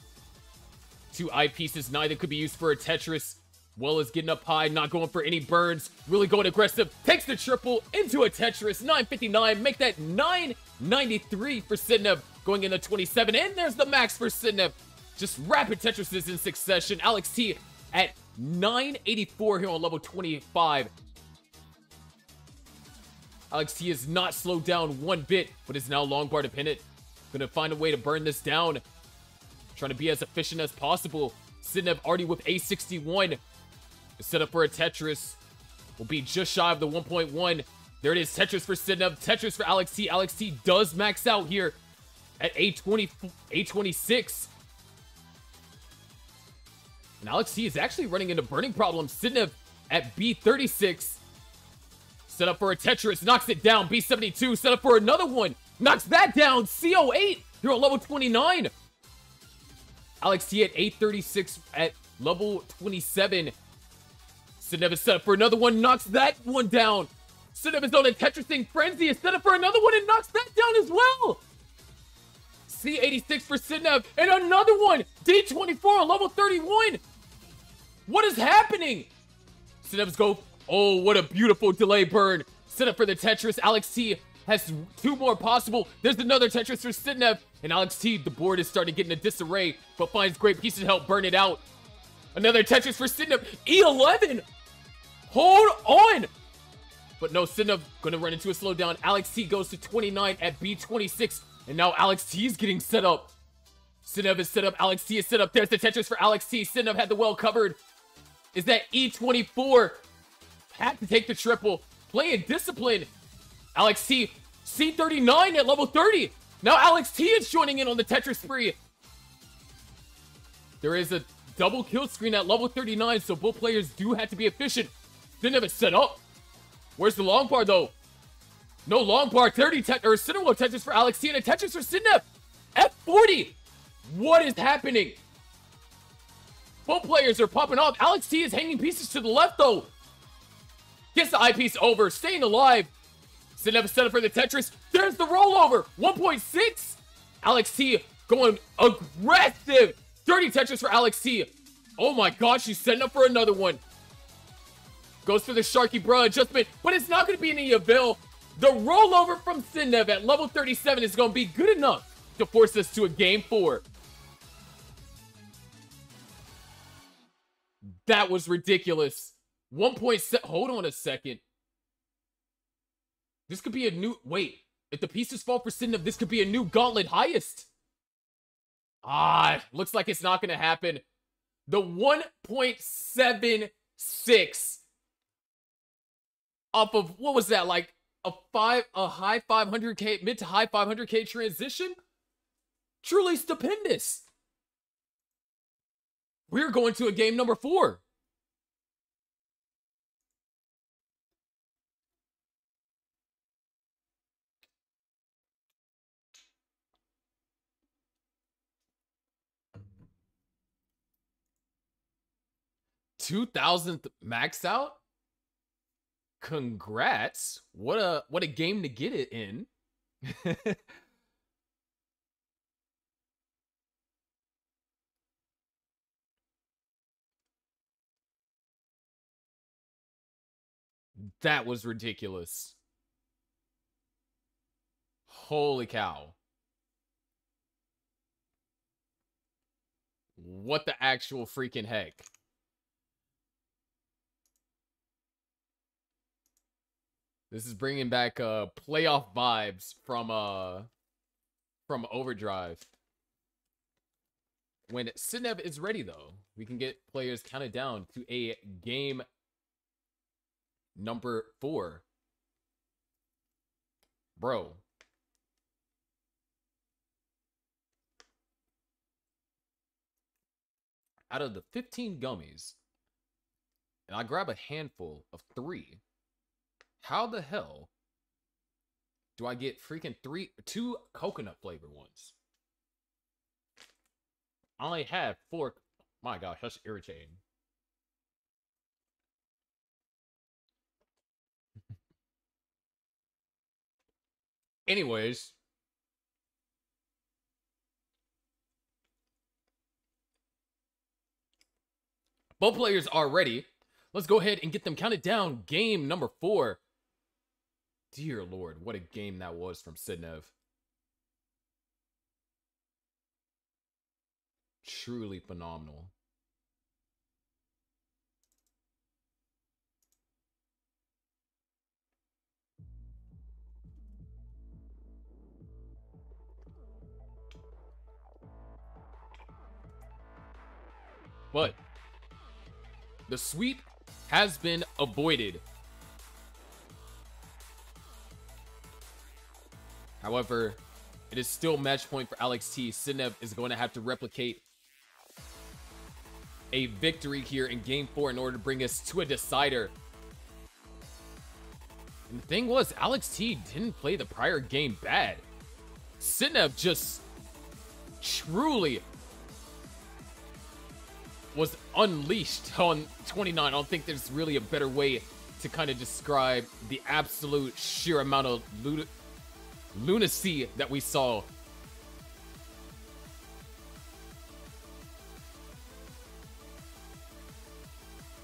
Two I pieces, neither could be used for a Tetris. Well is getting up high, not going for any burns. Really going aggressive. Takes the triple into a Tetris. 959. Make that 993 for Sidnev. Going into 27. And there's the max for Sidnev. Just rapid Tetrises in succession. Alex T at 984 here on level 25. Alex T is not slowed down one bit, but is now long bar dependent. Gonna find a way to burn this down. Trying to be as efficient as possible. Sidnev already with A61. Set up for a Tetris. Will be just shy of the 1.1. There it is, Tetris for Sidnev. Tetris for Alex T. Alex T does max out here at A20, A26. And Alex T is actually running into burning problems. Sidnev at B36. Set up for a Tetris, knocks it down. B72, set up for another one. Knocks that down. CO8, you're on level 29. Alex T at 836 at level 27. Sidnev is set up for another one, knocks that one down. Sidnev is on a Tetrising Frenzy, is set up for another one and knocks that down as well. C86 for Sidnev, and another one! D24 on level 31! What is happening? Sidnev's go. Oh, what a beautiful delay burn. Set up for the Tetris. Alex T has two more possible. There's another Tetris for Sidnev. And Alex T, the board is starting to get in a disarray, but finds great pieces to help burn it out. Another Tetris for Sidnev. E11! Hold on! But no, Sidnev gonna run into a slowdown. Alex T goes to 29 at B26. And now Alex T is getting set up. Sidnev is set up. Alex T is set up. There's the Tetris for Alex T. Sidnev had the well covered. Is that E24 had to take the triple. Playing discipline. Alex T. C39 at level 30. Now Alex T is joining in on the Tetris spree. There is a double kill screen at level 39, so both players do have to be efficient. Have it set up. Where's the long bar, though? No long bar. 30 te or Cinderella Tetris for Alex T and a Tetris for Sidnev. F40. What is happening? Both players are popping off. Alex T is hanging pieces to the left, though. Gets the I piece over, staying alive. Sidnev set up for the Tetris. There's the rollover. 1.6. Alex T going aggressive. Dirty Tetris for Alex T. Oh my gosh, she's setting up for another one. Goes for the Sharky Bro adjustment, but it's not going to be any avail. The rollover from Sidnev at level 37 is going to be good enough to force us to a game four. That was ridiculous. 1.7. Hold on a second. This could be a new. Wait. If the pieces fall for Sidnev, this could be a new gauntlet highest. Ah, looks like it's not going to happen. The 1.76 off of what was that like a five a high 500k mid to high 500k transition? Truly stupendous. We're going to a game number four. Two thousandth max out congrats. What a what a game to get it in. <laughs> that was ridiculous. Holy cow. What the actual freaking heck? This is bringing back uh playoff vibes from uh from Overdrive. When Sidnev is ready though, we can get players counted down to a game number 4. Bro. Out of the 15 gummies, and I grab a handful of 3 how the hell do I get freaking three, two coconut flavor ones? I only have four. My gosh, that's irritating. <laughs> Anyways. Both players are ready. Let's go ahead and get them counted down. Game number four. Dear Lord, what a game that was from Sidnev. Truly phenomenal. But the sweep has been avoided However, it is still match point for Alex T. Sidnev is going to have to replicate a victory here in game four in order to bring us to a decider. And the thing was, Alex T didn't play the prior game bad. Sidnev just truly was unleashed on 29. I don't think there's really a better way to kind of describe the absolute sheer amount of lunacy that we saw.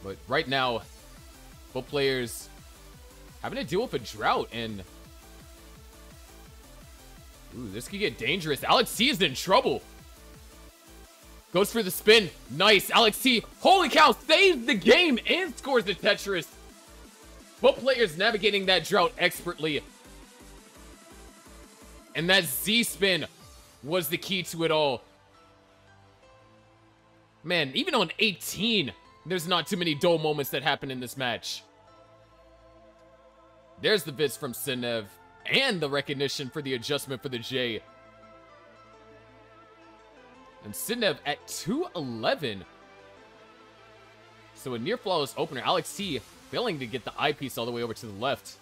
But right now, both players having to deal with a drought and Ooh, this could get dangerous. Alex T is in trouble. Goes for the spin. Nice. Alex T, holy cow, saves the game and scores the Tetris. Both players navigating that drought expertly. And that Z-spin was the key to it all. Man, even on 18, there's not too many dull moments that happen in this match. There's the bits from Sinev and the recognition for the adjustment for the J. And Sinev at 211. So a near flawless opener. Alex T failing to get the I piece all the way over to the left.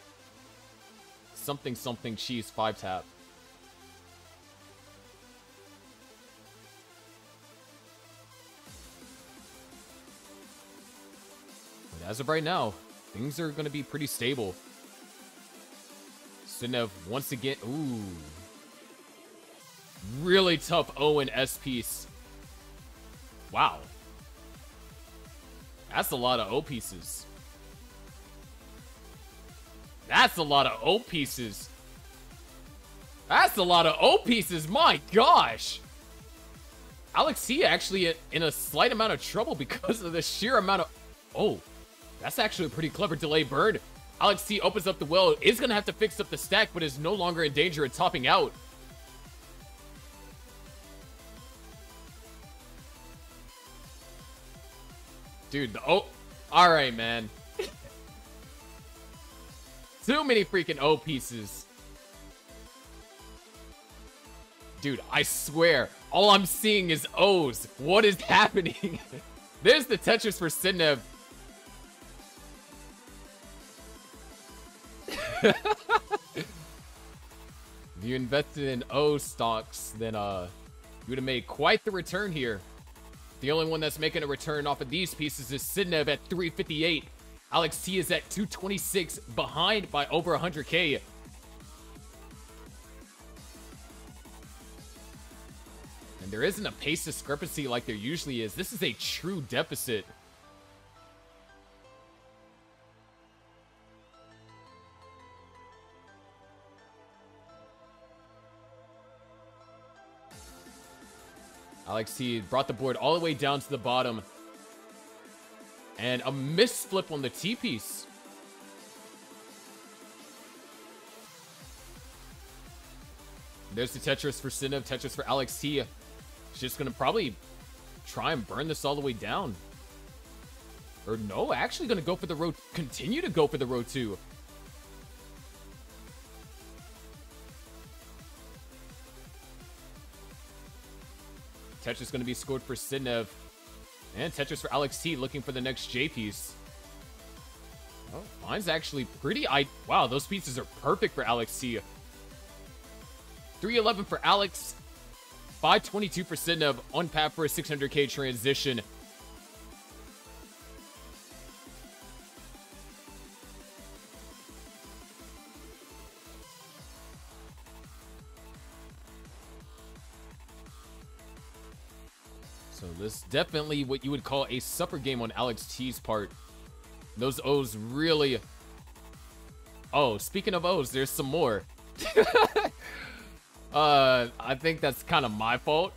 Something something cheese 5 tap. As of right now, things are going to be pretty stable. Sinev once again. Ooh. Really tough O and S piece. Wow. That's a lot of O pieces. That's a lot of O pieces. That's a lot of O pieces. My gosh. Alex T actually in a slight amount of trouble <laughs> because of the sheer amount of... Oh, that's actually a pretty clever delay burn. Alex T opens up the well, is going to have to fix up the stack, but is no longer in danger of topping out. Dude, the oh, all right, man. <laughs> Too many freaking O pieces. Dude, I swear, all I'm seeing is O's. What is <laughs> happening? There's the Tetris for Sinev. If you invested in O stocks, then uh, you would have made quite the return here. The only one that's making a return off of these pieces is Sinev at 358. Alex T is at 226, behind by over 100k. And there isn't a pace discrepancy like there usually is. This is a true deficit. Alex T brought the board all the way down to the bottom. And a miss flip on the T-piece. There's the Tetris for Sidnev, Tetris for Alex T. She's just gonna probably try and burn this all the way down. Or no, actually gonna go for the road, continue to go for the road two. Tetris going to be scored for Sidnev. And Tetris for Alex T looking for the next J piece. Oh, mine's actually pretty... I Wow, those pieces are perfect for Alex T. 311 for Alex. 522 for Sidnev. On path for a 600k transition. This definitely what you would call a supper game on Alex T's part. Those O's really... Oh, speaking of O's, there's some more. <laughs> uh, I think that's kind of my fault.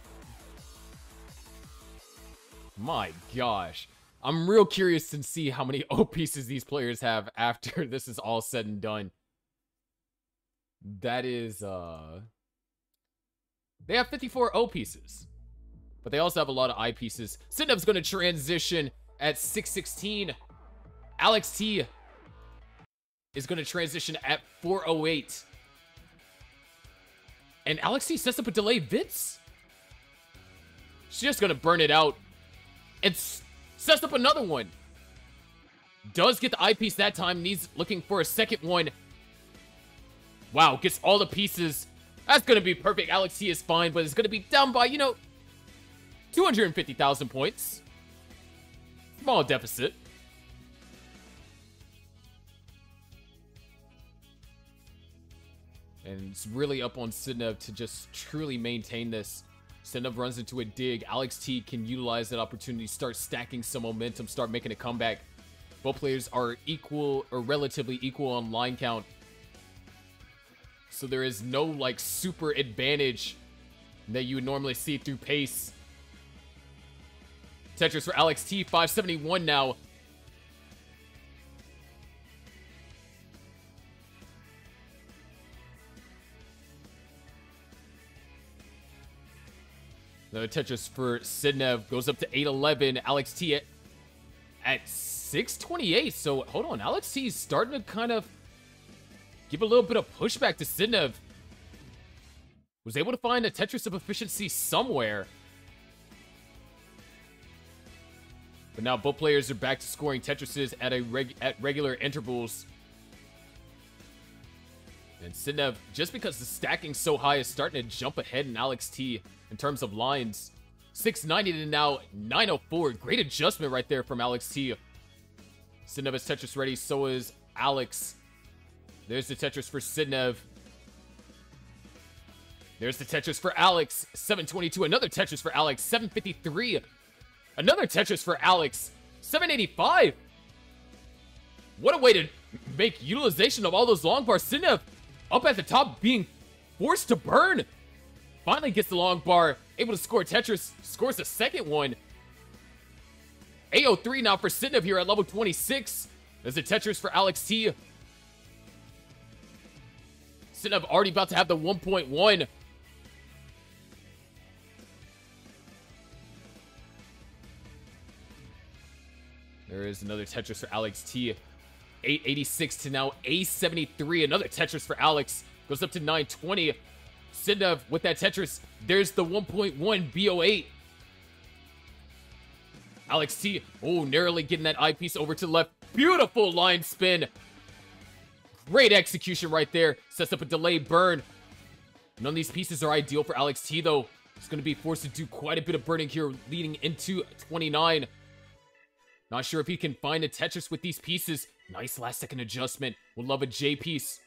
My gosh. I'm real curious to see how many <laughs> O pieces these players have after <laughs> this is all said and done. That is, uh... They have 54 O pieces. But they also have a lot of eyepieces. Sidnev's going to transition at 616. Alex T is going to transition at 408. And Alex T sets up a delay Vitz. She's just going to burn it out. And sets up another one. Does get the I piece that time. Needs looking for a second one. Wow, gets all the pieces. That's going to be perfect. Alex T is fine, but it's going to be down by, you know, 250,000 points. Small deficit. And it's really up on Sidnev to just truly maintain this. Sidnev runs into a dig. Alex T can utilize that opportunity, start stacking some momentum, start making a comeback. Both players are equal or relatively equal on line count. So there is no like super advantage that you would normally see through pace. Tetris for Alex T, 571 now. The Tetris for Sidnev goes up to 811. Alex T at, at 628. So hold on. Alex T is starting to kind of give a little bit of pushback to Sidnev. Was able to find a Tetris of efficiency somewhere. But now both players are back to scoring Tetrises at a reg at regular intervals. And Sidnev, just because the stacking's so high, is starting to jump ahead in Alex T in terms of lines. 690 to now 904. Great adjustment right there from Alex T. Sidnev is Tetris ready, so is Alex. There's the Tetris for Sidnev. There's the Tetris for Alex. 722. Another Tetris for Alex. 753. Another Tetris for Alex. 785. What a way to make utilization of all those long bars. Sidnev up at the top being forced to burn. Finally gets the long bar, able to score Tetris, scores the second one. AO3 now for Sidnev here at level 26. There's a Tetris for Alex T. Sidnev already about to have the 1.1. There is another Tetris for Alex T. 886 to now A73. Another Tetris for Alex. Goes up to 920. Sidnev with that Tetris. There's the 1.1 BO8. Alex T. Oh, narrowly getting that I piece over to the left. Beautiful line spin. Great execution right there. Sets up a delayed burn. None of these pieces are ideal for Alex T, though. He's going to be forced to do quite a bit of burning here, leading into 29. Not sure if he can find a Tetris with these pieces. Nice last second adjustment. Would love a J piece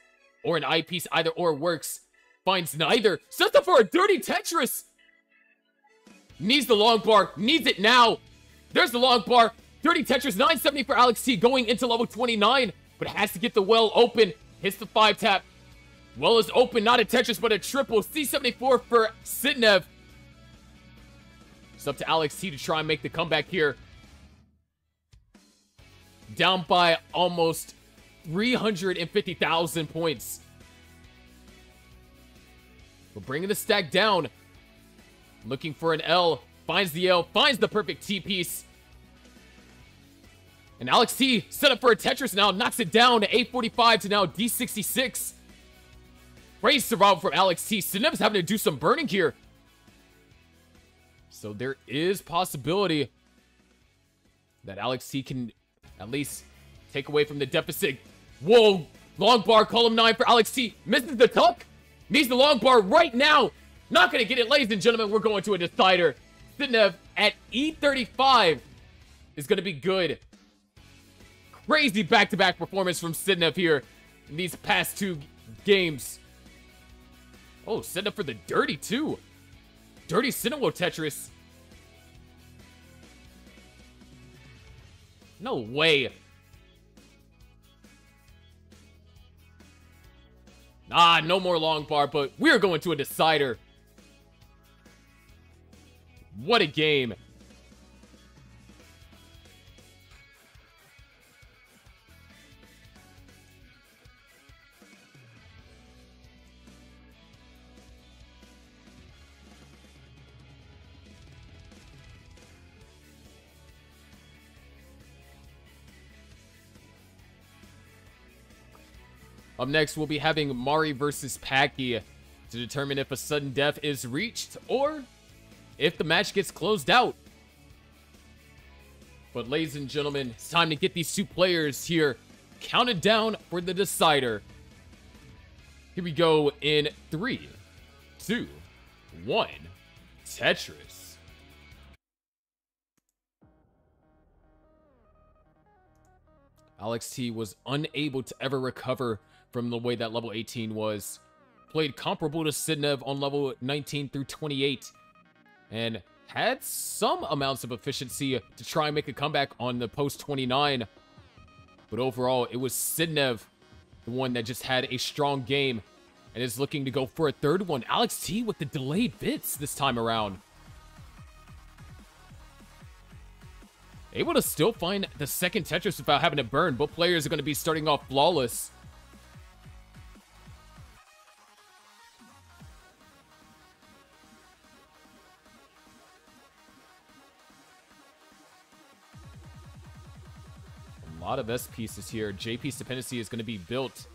or an I piece. Either or works. Finds neither. Sets up for a dirty Tetris. Needs the long bar. Needs it now. There's the long bar. Dirty Tetris. 970 for Alex T going into level 29. But has to get the well open. Hits the 5 tap. Well is open. Not a Tetris, but a triple. C74 for Sidnev. It's up to Alex T to try and make the comeback here. Down by almost 350,000 points. We're bringing the stack down. Looking for an L. Finds the L. Finds the perfect T-piece. And Alex T set up for a Tetris now. Knocks it down to 845 to now D66. Great survival from Alex T. Sidnev's having to do some burning here. So there is possibility that Alex T can at least take away from the deficit. Whoa! Long bar, column 9 for Alex T. Misses the tuck. Needs the long bar right now. Not going to get it, ladies and gentlemen. We're going to a decider. Sidnev at E35 is going to be good. Crazy back-to-back -back performance from Sidnev here in these past two games. Oh, Sidnev for the dirty, too. Dirty Cinewo Tetris. No way. Ah, no more long bar, but we're going to a decider. What a game. Up next, we'll be having Mari versus Paki to determine if a sudden death is reached or if the match gets closed out. But ladies and gentlemen, it's time to get these two players here counted down for the decider. Here we go in three, two, one, Tetris. Alex T was unable to ever recover from the way that level 18 was. Played comparable to Sidnev on level 19 through 28. And had some amounts of efficiency to try and make a comeback on the post 29. But overall, it was Sidnev, the one that just had a strong game and is looking to go for a third one. Alex T with the delayed bits this time around. Able to still find the second Tetris without having to burn. Both players are going to be starting off flawless. Lot of S pieces here. JP's dependency is going to be built.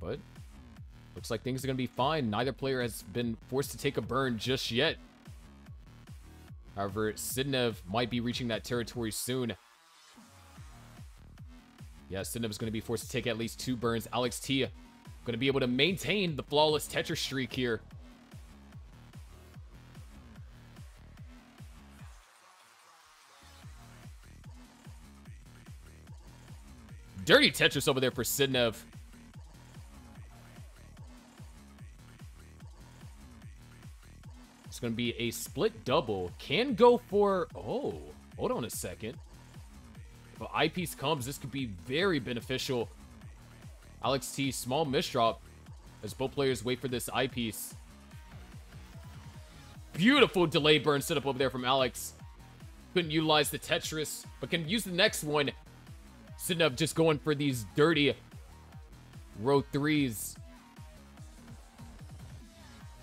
But looks like things are going to be fine. Neither player has been forced to take a burn just yet. However, Sidnev might be reaching that territory soon. Yeah, Sidnev is going to be forced to take at least two burns. Alex T going to be able to maintain the flawless Tetris streak here. Dirty Tetris over there for Sidnev. It's going to be a split double. Can go for... Oh, hold on a second. If an I piece comes, this could be very beneficial. Alex T, small misdrop as both players wait for this I piece. Beautiful delay burn setup over there from Alex. Couldn't utilize the Tetris, but can use the next one. Up just going for these dirty row threes.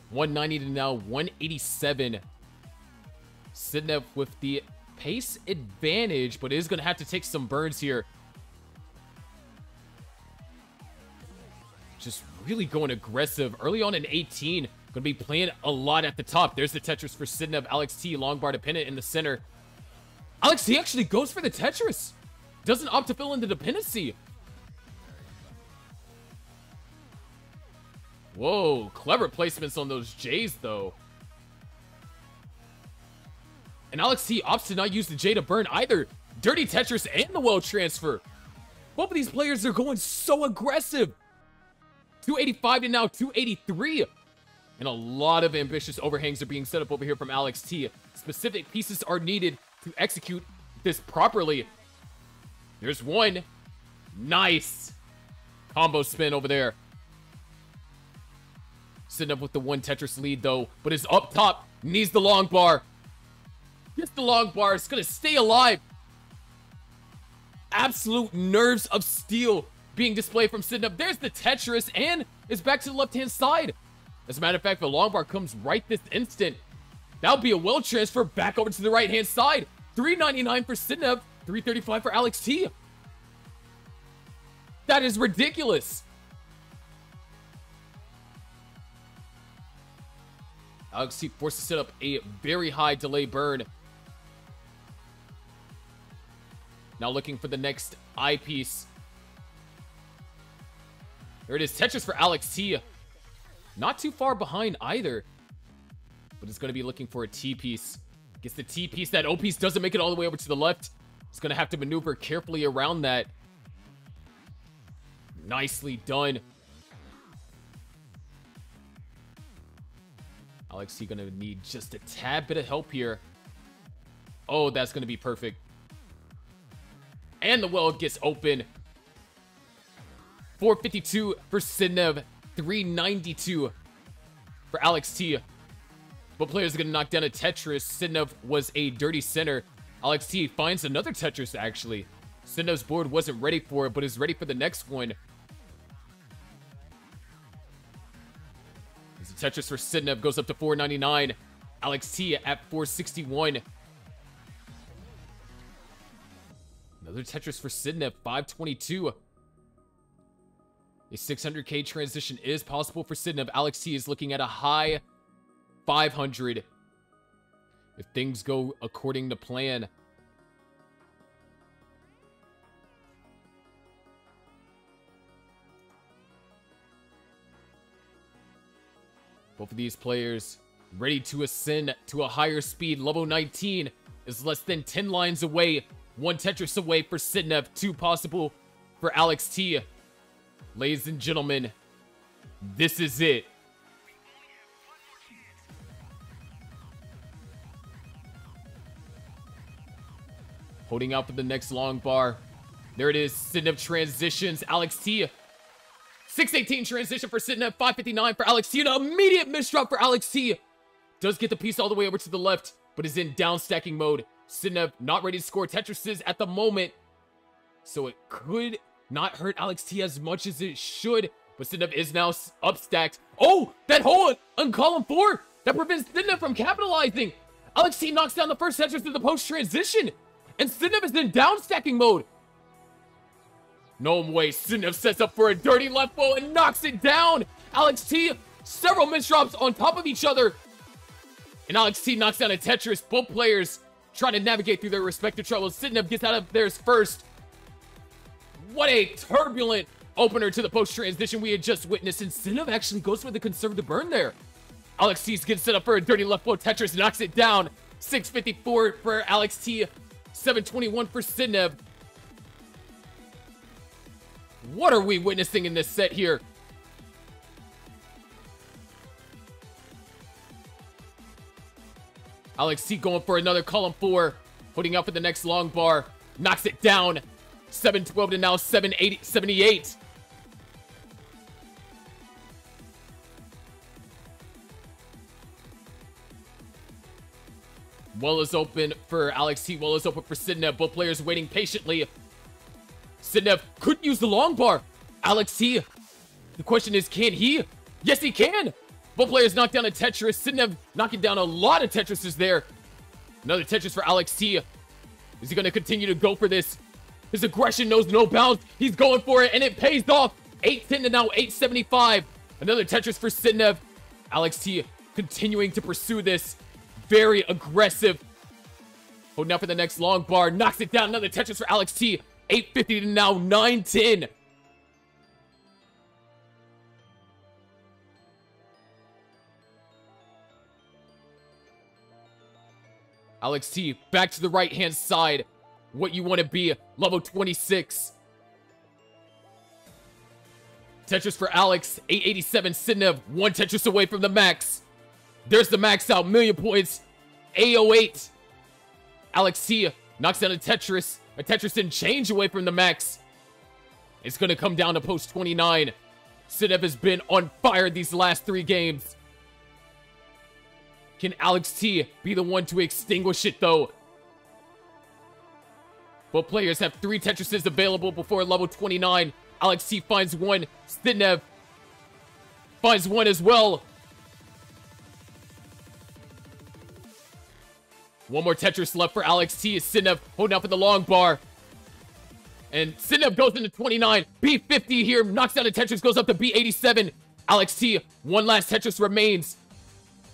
190 to now 187. Sidnev with the pace advantage, but is going to have to take some burns here. Just really going aggressive. Early on in 18, going to be playing a lot at the top. There's the Tetris for Sidnev. Alex T, long bar dependent in the center. Alex T actually goes for the Tetris. Doesn't opt to fill in the dependency. Whoa, clever placements on those J's, though. And Alex T opts to not use the J to burn either. Dirty Tetris and the well transfer. Both of these players are going so aggressive. 285 to now 283. And a lot of ambitious overhangs are being set up over here from Alex T. Specific pieces are needed to execute this properly. There's one. Nice. Combo spin over there. Sidnev with the one Tetris lead, though, but is up top. Needs the long bar. Gets the long bar. It's going to stay alive. Absolute nerves of steel being displayed from Sidnev. There's the Tetris, and it's back to the left-hand side. As a matter of fact, the long bar comes right this instant. That'll be a well transfer back over to the right-hand side. 399 for Sidnev, 335 for Alex T. That is ridiculous. Alex T forced to set up a very high delay burn. Now looking for the next I piece. There it is. Tetris for Alex T. Not too far behind either. But it's going to be looking for a T piece. Gets the T piece. That O piece doesn't make it all the way over to the left. It's going to have to maneuver carefully around that. Nicely done. Alex T gonna need just a tad bit of help here. Oh, that's gonna be perfect. And the well gets open. 452 for Sidnev. 392 for Alex T. But players are gonna knock down a Tetris. Sidnev was a dirty center. Alex T finds another Tetris, actually. Sidnev's board wasn't ready for it, but is ready for the next one. A Tetris for Sidnev goes up to 499. Alex T at 461. Another Tetris for Sidnev, 522. A 600k transition is possible for Sidnev. Alex T is looking at a high 500. If things go according to plan. Both of these players ready to ascend to a higher speed. Level 19 is less than 10 lines away. One Tetris away for Sidnev, two possible for Alex T. Ladies and gentlemen, this is it. Holding out for the next long bar. There it is. Sidnev transitions. Alex T. 618 transition for Sidnev. 559 for Alex T. An immediate misdrop for Alex T. Does get the piece all the way over to the left, but is in down stacking mode. Sidnev not ready to score Tetrises at the moment. So it could not hurt Alex T as much as it should. But Sidnev is now up stacked. Oh, that hole on column four that prevents Sidnev from capitalizing. Alex T knocks down the first Tetris in the post transition. And Sidnev is in down stacking mode. No way. Sidnev sets up for a dirty left blow and knocks it down. Alex T, several misdrops on top of each other. And Alex T knocks down a Tetris. Both players trying to navigate through their respective troubles. Sidnev gets out of theirs first. What a turbulent opener to the post-transition we had just witnessed. And Sidnev actually goes for the conservative burn there. Alex T gets set up for a dirty left blow. Tetris knocks it down. 654 for Alex T. 721 for Sidnev. What are we witnessing in this set here? Alex T going for another column four. Putting up for the next long bar. Knocks it down. 712 to now 780, 78. Well is open for Alex T. Well is open for Sidnev. Both players waiting patiently. Sidnev couldn't use the long bar. Alex T. The question is, can he? Yes, he can. Both players knock down a Tetris. Sidnev knocking down a lot of Tetrises there. Another Tetris for Alex T. Is he going to continue to go for this? His aggression knows no bounds. He's going for it, and it pays off. 810 to now 875. Another Tetris for Sidnev. Alex T continuing to pursue this. Very aggressive. Holding out for the next long bar. Knocks it down. Another Tetris for Alex T. 850 to now 910. Alex T, back to the right-hand side. What you want to be, level 26. Tetris for Alex, 887 Sidnev, one Tetris away from the max. There's the max out, million points, 808. Alex T knocks down a Tetris, a Tetris didn't change away from the max. It's going to come down to post 29. Sidnev has been on fire these last three games. Can Alex T be the one to extinguish it, though? Both players have three Tetrises available before level 29. Alex T finds one. Sidnev finds one as well. One more Tetris left for Alex T. Sidnev holding out for the long bar. And Sidnev goes into 29. B50 here knocks down a Tetris, goes up to B87. Alex T, one last Tetris remains.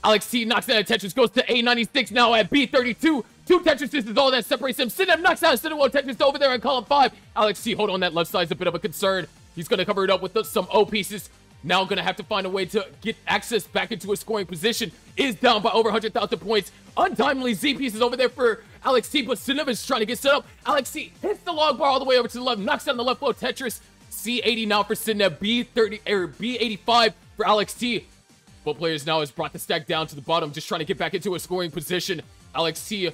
Alex T knocks down a Tetris, goes to A96 now at B32. Two Tetrises is all that separates him. Sidnev knocks out a Sidnev Tetris over there in column 5. Alex T, hold on, that left side is a bit of a concern. He's going to cover it up with some O pieces. Now going to have to find a way to get access back into a scoring position. Is down by over 100,000 points. Untimely Z-piece is over there for Alex T, but Sidnev is trying to get set up. Alex T hits the log bar all the way over to the left, knocks down the left blow Tetris. C80 now for Sidnev, B30 or B85 for Alex T. Both players now has brought the stack down to the bottom, just trying to get back into a scoring position. Alex T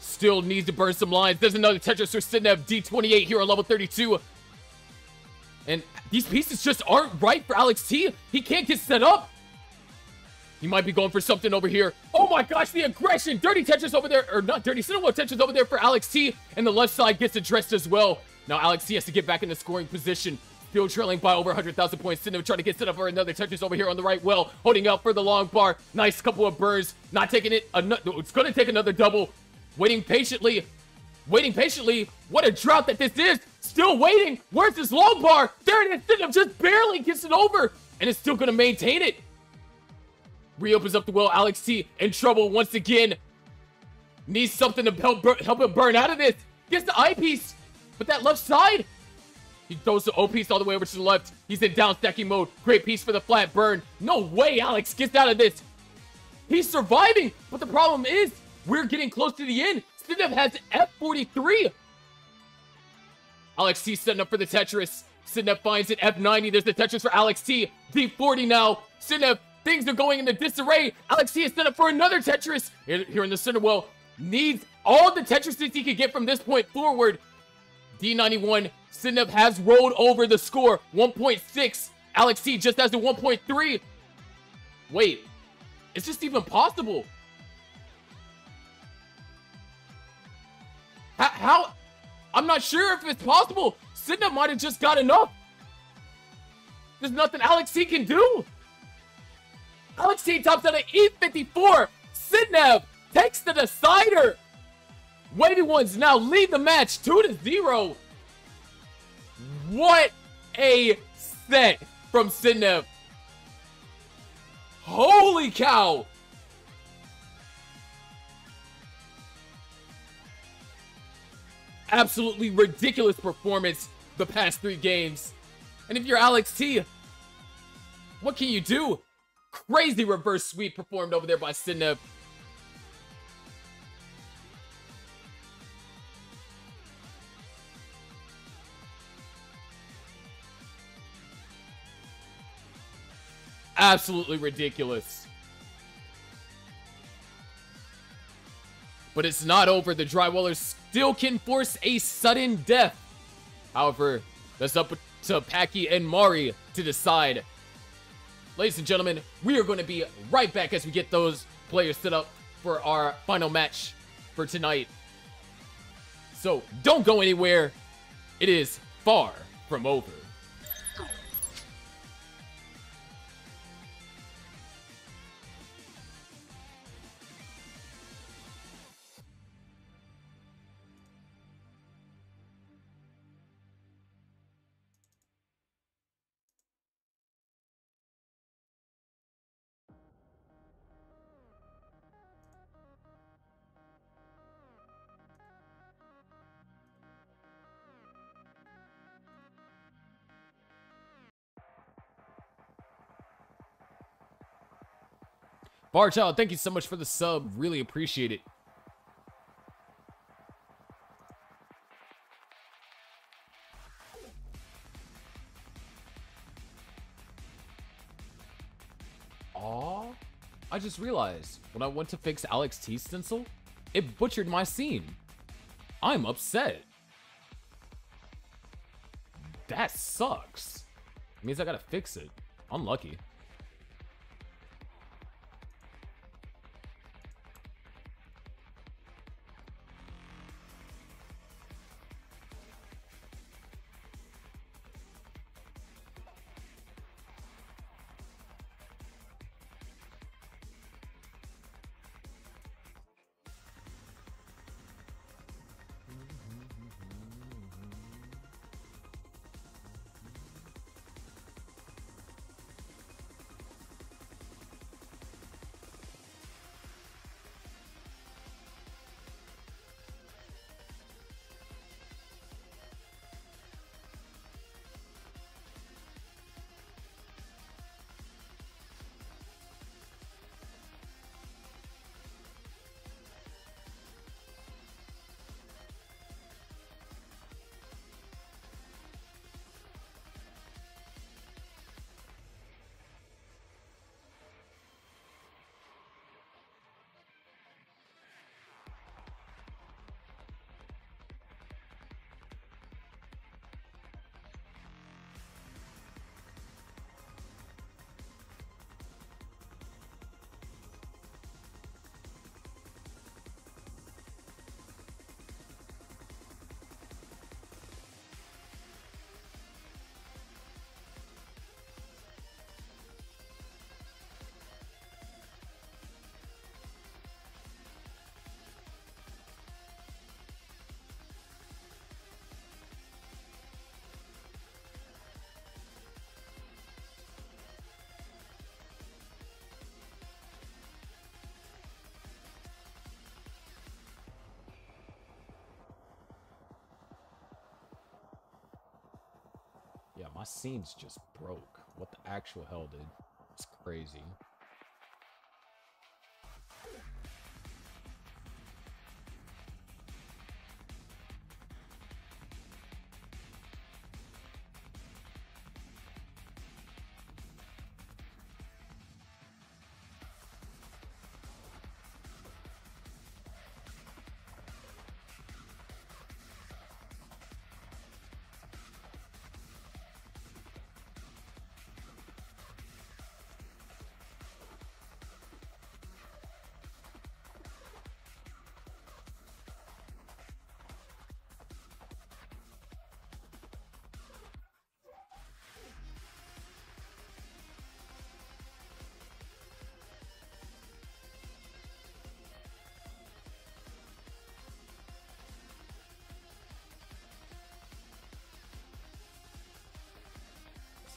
still needs to burn some lines. There's another Tetris for Sidnev, D28 here on level 32. And these pieces just aren't right for Alex T. He can't get set up. He might be going for something over here. Oh my gosh, the aggression. Dirty Tetris over there, or not dirty, Cinema Tetris over there for Alex T. And the left side gets addressed as well. Now Alex T has to get back in the scoring position. Still trailing by over 100,000 points. Cinema trying to get set up for another Tetris over here on the right well. Holding out for the long bar. Nice couple of burns. Not taking it. It's going to take another double. Waiting patiently. Waiting patiently. What a drought that this is. Still waiting. Where's this long bar? There it is. Just barely gets it over. And it's still going to maintain it. Reopens up the well. Alex T in trouble once again. Needs something to help, help him burn out of this. Gets the I piece. But that left side. He throws the O piece all the way over to the left. He's in down stacking mode. Great piece for the flat burn. No way Alex gets out of this. He's surviving. But the problem is We're getting close to the end. Sidnev has F43. Alex T setting up for the Tetris. Sidnev finds it. F90. There's the Tetris for Alex T. D40 now. Sidnev, things are going into disarray. Alex T is set up for another Tetris. Here in the center well, needs all the Tetrises he could get from this point forward. D91, Sidnev has rolled over the score. 1.6. Alex T just has the 1.3. Wait, is this even possible? How, how? I'm not sure if it's possible. Sidnev might have just got enough. There's nothing Alex T can do. Alex T tops out at E54. Sidnev takes the decider. Wavey Ones now lead the match 2 to 0. What a set from Sidnev. Holy cow! Absolutely ridiculous performance the past three games. And if you're Alex T, what can you do? Crazy reverse sweep performed over there by Sidnev. Absolutely ridiculous. But it's not over. The Dry Wellers still can force a sudden death. However, that's up to Paki and Mari to decide. Ladies and gentlemen, we are going to be right back as we get those players set up for our final match for tonight. So don't go anywhere. It is far from over. Barchild, thank you so much for the sub. Really appreciate it. Aw, I just realized when I went to fix Alex T's stencil, it butchered my scene. I'm upset. That sucks. It means I gotta fix it. Unlucky. Yeah, my scene's just broke. What the actual hell, dude? It's crazy.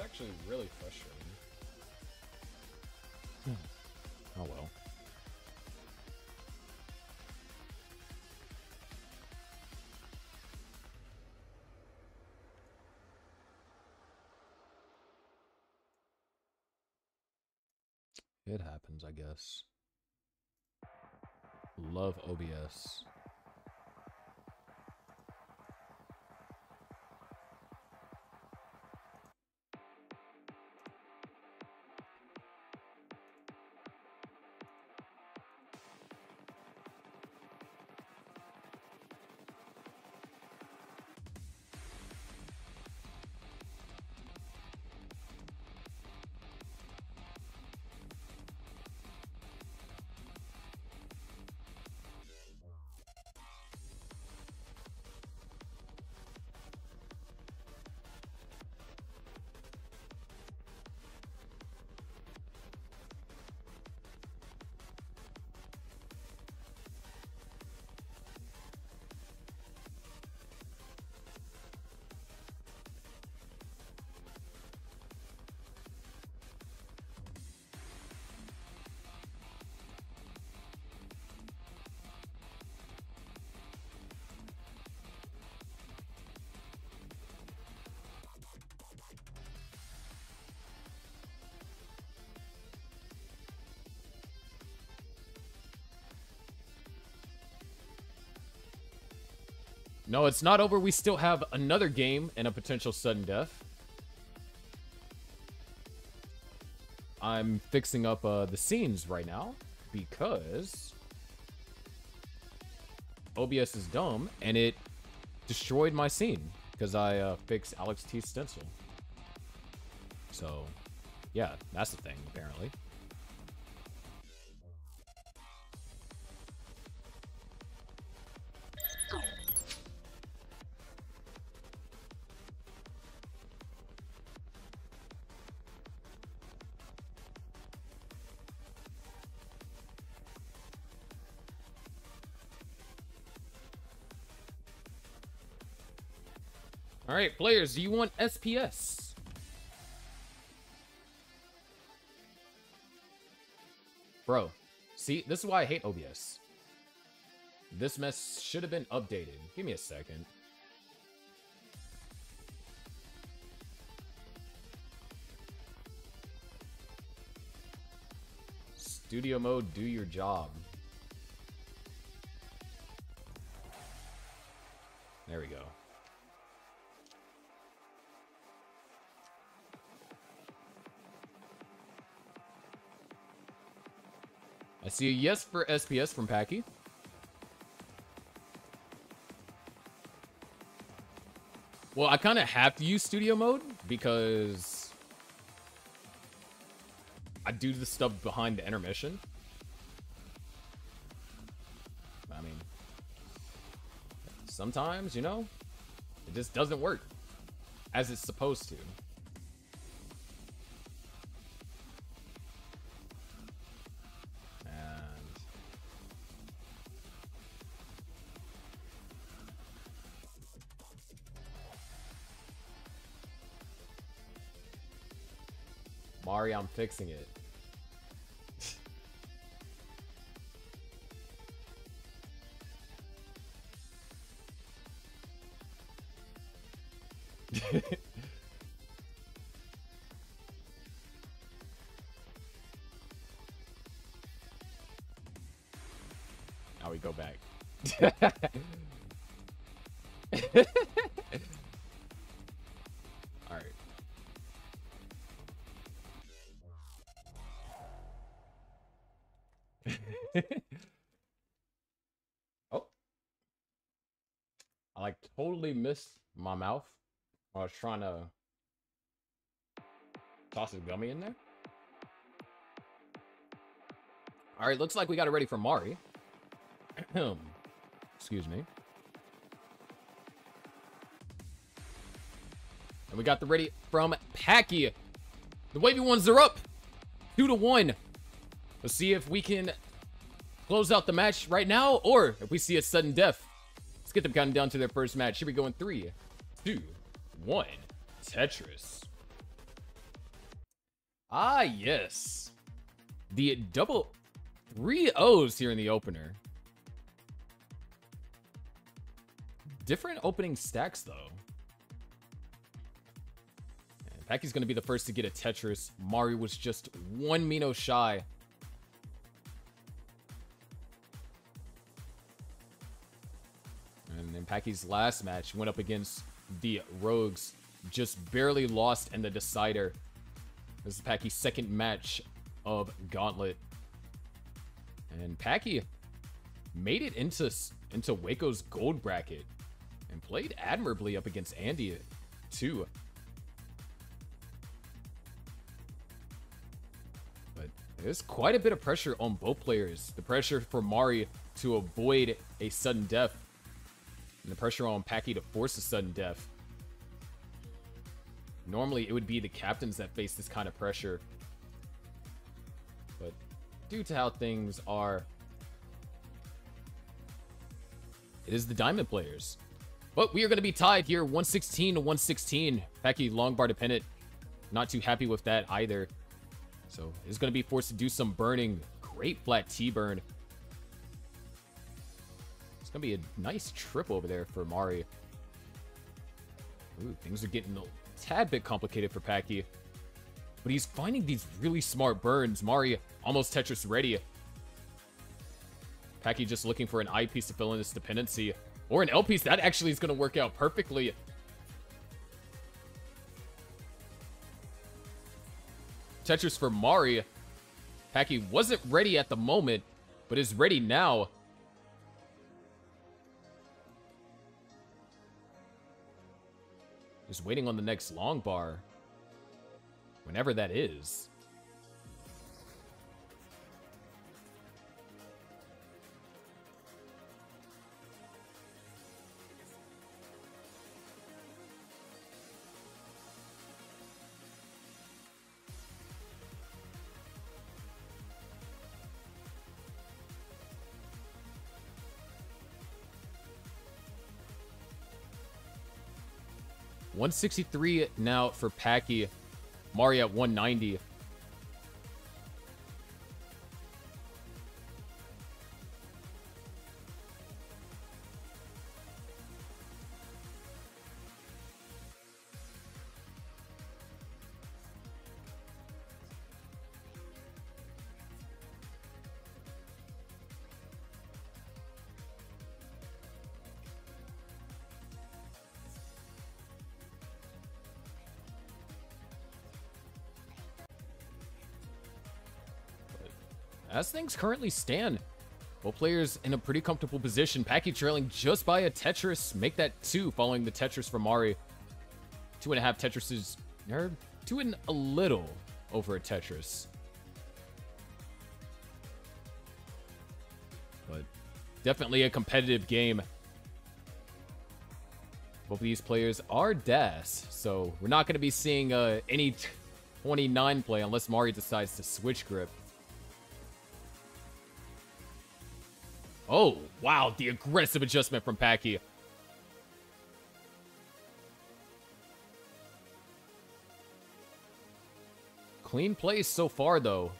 Actually really frustrating. Hmm. Oh well. It happens, I guess. Love OBS. No, it's not over. We still have another game and a potential sudden death. I'm fixing up uh, the scenes right now because OBS is dumb and it destroyed my scene because I uh, fixed Alex T's stencil. So, yeah, that's the thing, apparently. Right, players, do you want SPS? Bro, see, this is why I hate OBS. This mess should have been updated. Give me a second. Studio mode, do your job. See a yes for SPS from Packy. Well, I kind of have to use studio mode because I do the stuff behind the intermission. I mean, sometimes, you know, it just doesn't work as it's supposed to. Fixing it. Trying to toss a gummy in there. All right, looks like we got it ready for Mari. <clears throat> Excuse me. And we got the ready from Packy. The Wavey ones are up. Two to one. Let's see if we can close out the match right now or if we see a sudden death. Let's get them counting down to their first match. Here we go in three, two, one. Tetris. Ah, yes. The double three O's here in the opener. Different opening stacks, though. And Packy's going to be the first to get a Tetris. Mari was just one Mino shy. And in Packy's last match, went up against the Rogues. Just barely lost in the decider. This is Packy's second match of Gauntlet. And Packy made it into, into Waco's gold bracket and played admirably up against Andy, too. But there's quite a bit of pressure on both players. The pressure for Mari to avoid a sudden death, and the pressure on Packy to force a sudden death. Normally, it would be the captains that face this kind of pressure. But due to how things are, it is the diamond players. But we are going to be tied here, 116 to 116. Packy long bar dependent. Not too happy with that either. So he's going to be forced to do some burning. Great flat T-burn. To be a nice trip over there for Mari. Ooh, things are getting a tad bit complicated for Packy. But he's finding these really smart burns. Mari almost Tetris ready. Packy just looking for an I piece to fill in this dependency. Or an L piece. That actually is to work out perfectly. Tetris for Mari. Packy wasn't ready at the moment, but is ready now. Just waiting on the next long bar. Whenever that is. 163 now for Packy. Mari at 190. As things currently stand, both players in a pretty comfortable position. Packy trailing just by a Tetris. Make that two following the Tetris from Mari. Two and a half Tetrises, or two and a little over a Tetris. But definitely a competitive game. Both of these players are DAS, so we're not going to be seeing uh, any 29 play unless Mari decides to switch grip. Oh, wow, the aggressive adjustment from Packy. Clean plays so far, though.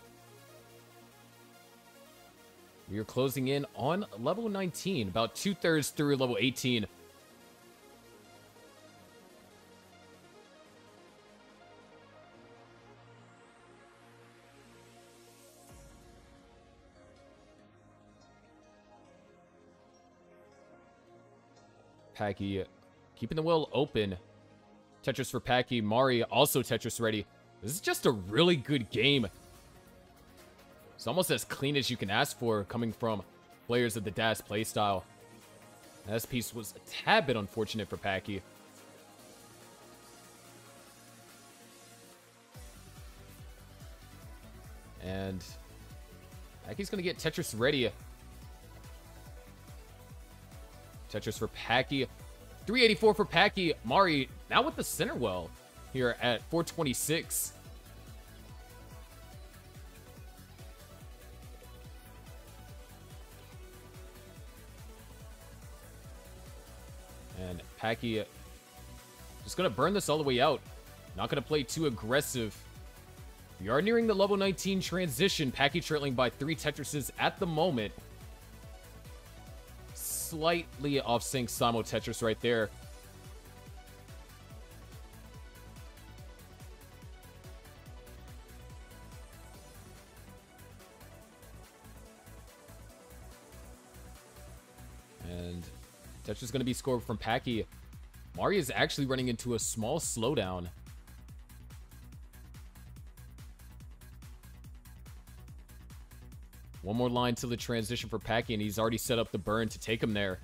We are closing in on level 19, about two-thirds through level 18. Packy keeping the wheel open. Tetris for Packy. Mari also Tetris ready. This is just a really good game. It's almost as clean as you can ask for coming from players of the DAS playstyle. This piece was a tad bit unfortunate for Packy. And Packy's going to get Tetris ready Tetris for Packy. 384 for Packy. Mari now with the center well here at 426. And Packy just going to burn this all the way out. Not going to play too aggressive. We are nearing the level 19 transition. Pachy trailing by three Tetrises at the moment. Slightly off sync Samo Tetris right there. And Tetris is going to be scored from Pachy. Mari is actually running into a small slowdown. One more line till the transition for Pachy, and he's already set up the burn to take him there.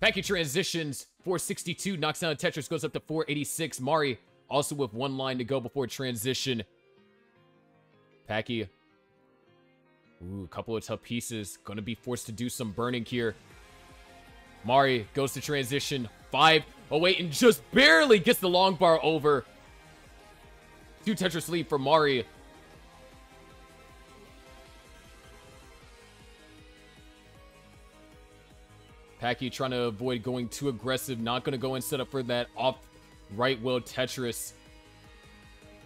Pachy transitions, 462, knocks down Tetris, goes up to 486. Mari also with one line to go before transition. Pachy. Ooh, a couple of tough pieces. Gonna be forced to do some burning here. Mari goes to transition. Five. Oh, wait, and just barely gets the long bar over. Two Tetris lead for Mari. Pachy trying to avoid going too aggressive. Not going to go and set up for that off right wheel Tetris.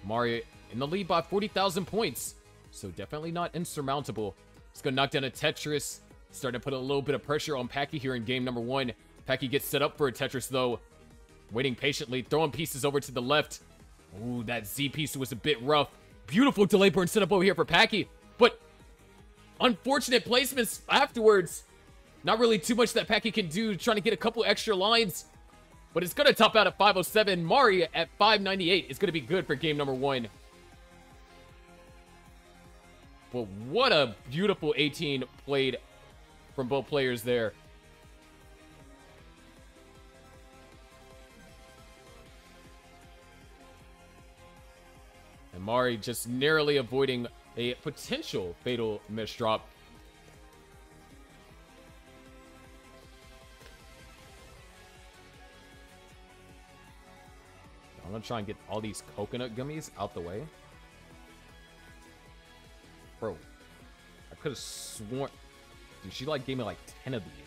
Mari in the lead by 40,000 points. So definitely not insurmountable. It's going to knock down a Tetris. Starting to put a little bit of pressure on Pachy here in game number one. Pachy gets set up for a Tetris though. Waiting patiently, throwing pieces over to the left. Ooh, that Z piece was a bit rough. Beautiful delay burn set up over here for Pachy. But unfortunate placements afterwards. Not really too much that Pachy can do, trying to get a couple extra lines. But it's going to top out at 507. Mari at 598 is going to be good for game number one. But what a beautiful 18 played from both players there. And Mari just narrowly avoiding a potential fatal misdrop. I'm gonna try and get all these coconut gummies out the way. Bro, I could have sworn... Dude, she like gave me like 10 of these.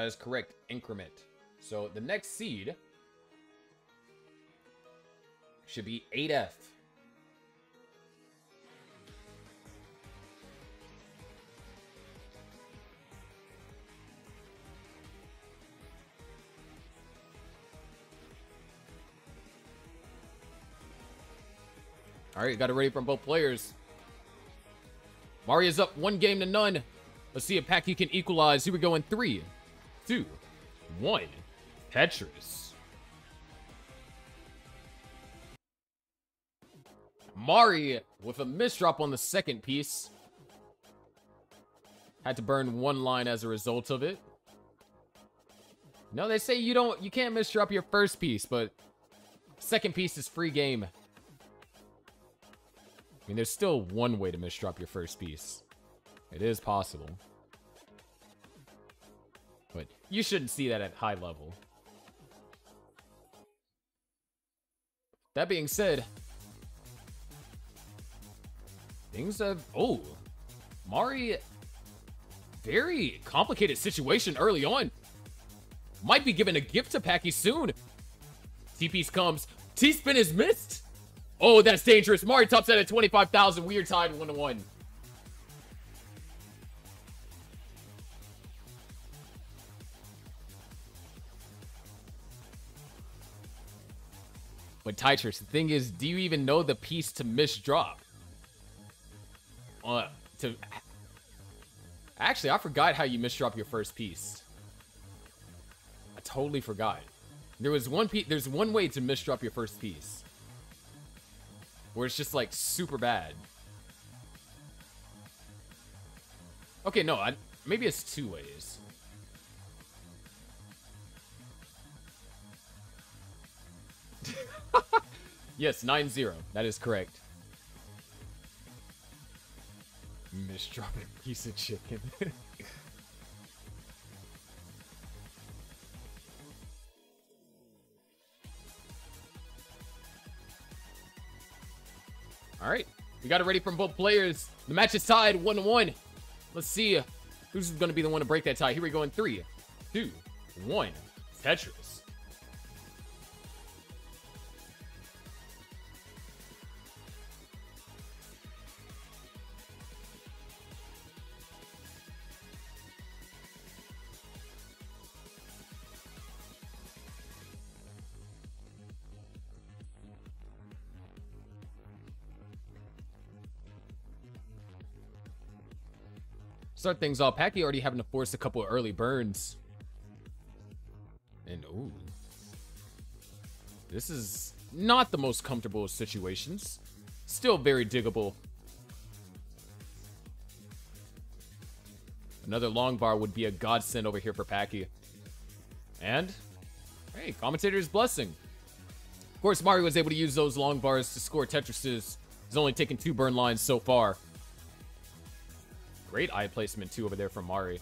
That is correct. Increment. So the next seed should be 8F. All right, got it ready from both players. Mario's up one game to none. Let's see if Pachy can equalize. Here we go in three, two, one. Tetris. Mari with a misdrop on the second piece. Had to burn one line as a result of it. No, they say you don't you can't misdrop your first piece, but second piece is free game. I mean, there's still one way to misdrop your first piece. It is possible. You shouldn't see that at high level. That being said, things have... Oh, Mari, very complicated situation early on. Might be given a gift to Pachy soon. T-piece comes. T-spin is missed. Oh, that's dangerous. Mari tops out at 25,000. We are tied 1 to 1. But Tetris, the thing is, do you even know the piece to misdrop? Uh, to actually, I forgot how you misdrop your first piece. I totally forgot. There was one piece. There's one way to misdrop your first piece, where it's just like super bad. Okay, no, I, maybe it's two ways. Yes, 9-0. That is correct. Just dropping a piece of chicken. <laughs> All right, we got it ready from both players. The match is tied one to one. Let's see uh, who's going to be the one to break that tie. Here we go in three, two, one. Tetris. Start things off. Packy already having to force a couple early burns. And ooh. This is not the most comfortable of situations. Still very diggable. Another long bar would be a godsend over here for Packy. And, hey, commentator's blessing. Of course, Mario was able to use those long bars to score Tetrises. He's only taken two burn lines so far. Great eye placement, too, over there from Mari.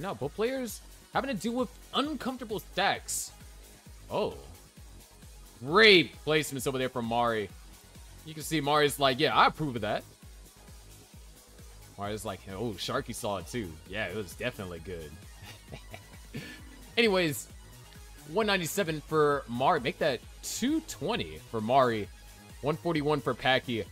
Right now, both players having to deal with uncomfortable stacks. Oh. Great placements over there from Mari. You can see Mari's like, yeah, I approve of that. Mari's like, oh, Sharky saw it too. Yeah, it was definitely good. <laughs> Anyways, 197 for Mari. Make that 220 for Mari. 141 for Packy.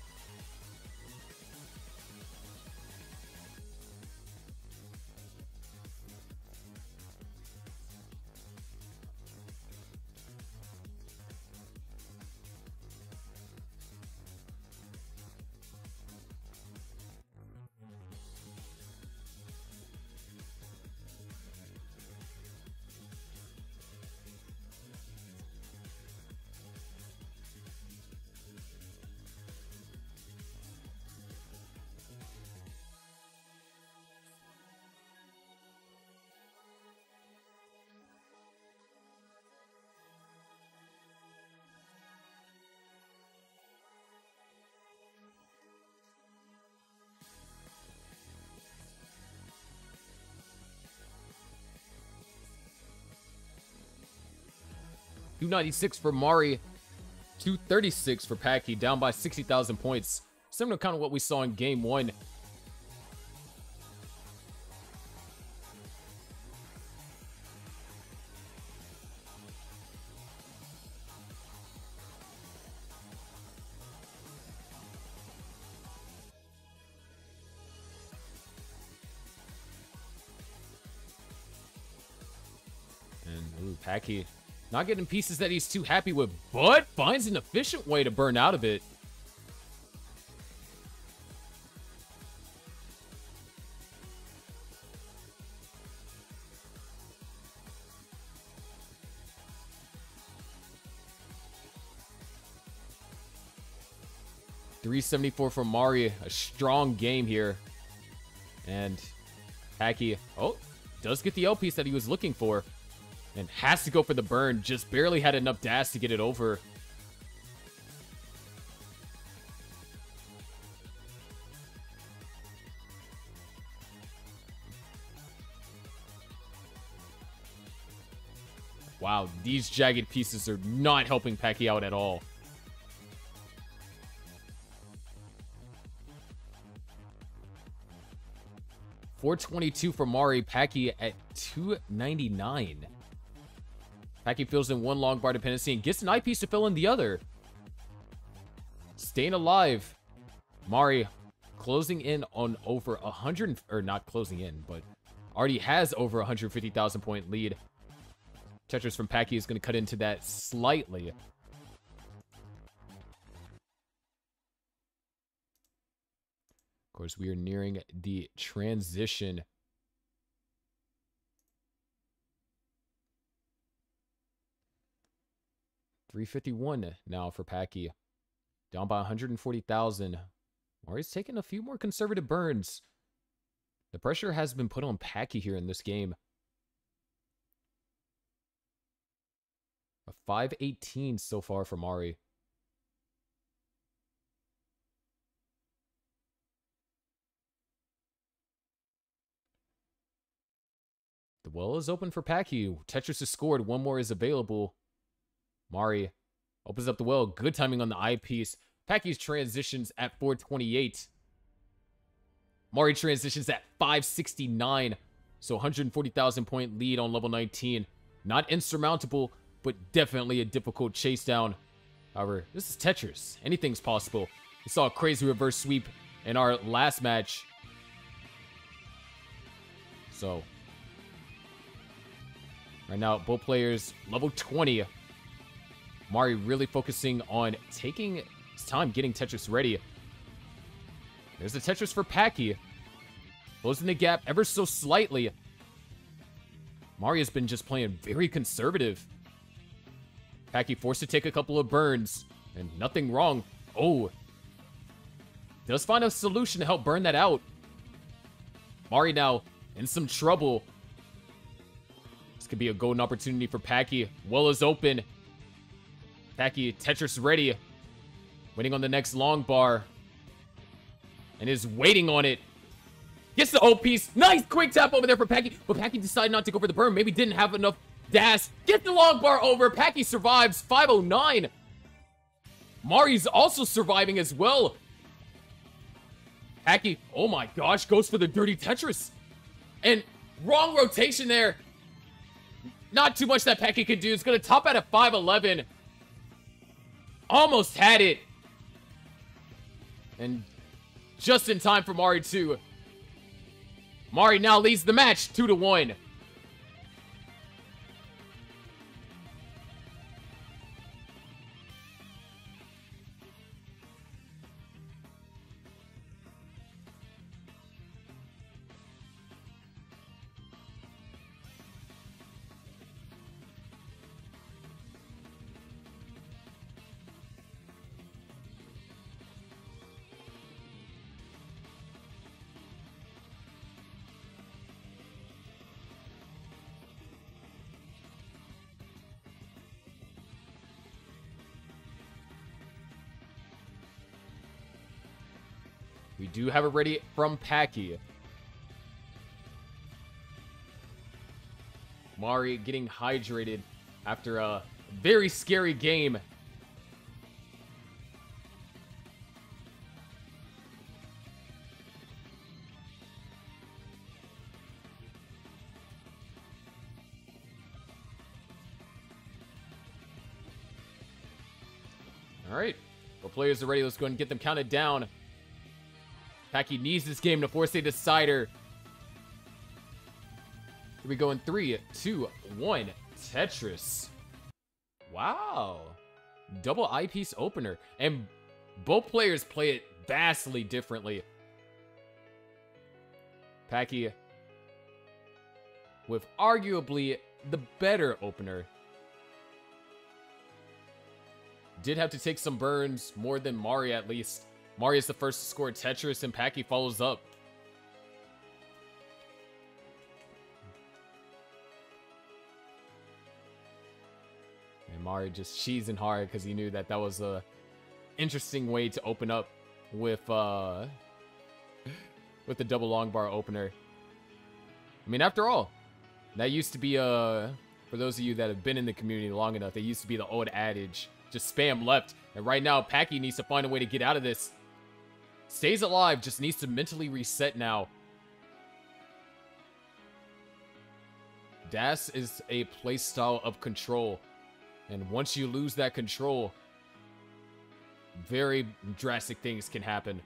Two ninety six for Mari. 236 for Packy, down by 60,000 points. Similar to kind of what we saw in game one. And Packy not getting pieces that he's too happy with, but finds an efficient way to burn out of it. Three seventy four for Mari, a strong game here, and Packy. Oh, does get the L piece that he was looking for. And has to go for the burn. Just barely had enough DAS to get it over. Wow, these jagged pieces are not helping Packy out at all. Four twenty-two for Mari, Packy at two ninety-nine. Packy fills in one long bar dependency and gets an I piece to fill in the other. Staying alive. Mari closing in on over 100, or not closing in, but already has over 150,000 point lead. Tetris from Pachy is going to cut into that slightly. Of course, we are nearing the transition. Three fifty one now for Pachy, down by one hundred and forty thousand. Mari's taking a few more conservative burns. The pressure has been put on Pachy here in this game. A 518 so far for Mari. The well is open for Pachy. Tetris has scored. One more is available. Mari opens up the well. Good timing on the I piece. Pachy's transitions at 428. Mari transitions at 569. So 140,000 point lead on level 19. Not insurmountable, but definitely a difficult chase down. However, this is Tetris. Anything's possible. We saw a crazy reverse sweep in our last match. So, right now, both players level 20. Mari really focusing on taking his time getting Tetris ready. There's the Tetris for Pachy. Closing the gap ever so slightly. Mari's been just playing very conservative. Pachy forced to take a couple of burns, and nothing wrong. Oh. Does find a solution to help burn that out. Mari now in some trouble. This could be a golden opportunity for Pachy. Well is open. Pachy, Tetris ready. Waiting on the next long bar. And is waiting on it. Gets the old piece. Nice quick tap over there for Pachy. But Pachy decided not to go for the burn. Maybe didn't have enough DAS. Get the long bar over. Pachy survives. 509. Mari's also surviving as well. Pachy, oh my gosh, goes for the dirty Tetris. And wrong rotation there. Not too much that Pachy can do. It's going to top out at 511. Almost had it. And just in time for Mari 2. Mari now leads the match 2 to 1. Do have it ready from Pachy. Mari getting hydrated after a very scary game. All right. Well, players are ready. Let's go and get them counted down. Pachy needs this game to force a decider. Here we go in three, two, one. Tetris. Wow. Double I piece opener. And both players play it vastly differently. Pachy with arguably the better opener. Did have to take some burns, more than Mari at least. Mari is the first to score Tetris, and Pachy follows up. And Mari just cheesing hard because he knew that that was a interesting way to open up with uh with the double long bar opener. I mean, after all, that used to be uh for those of you that have been in the community long enough, that used to be the old adage, just spam left. And right now, Pachy needs to find a way to get out of this. Stays alive, just needs to mentally reset now. DAS is a playstyle of control. And once you lose that control, very drastic things can happen.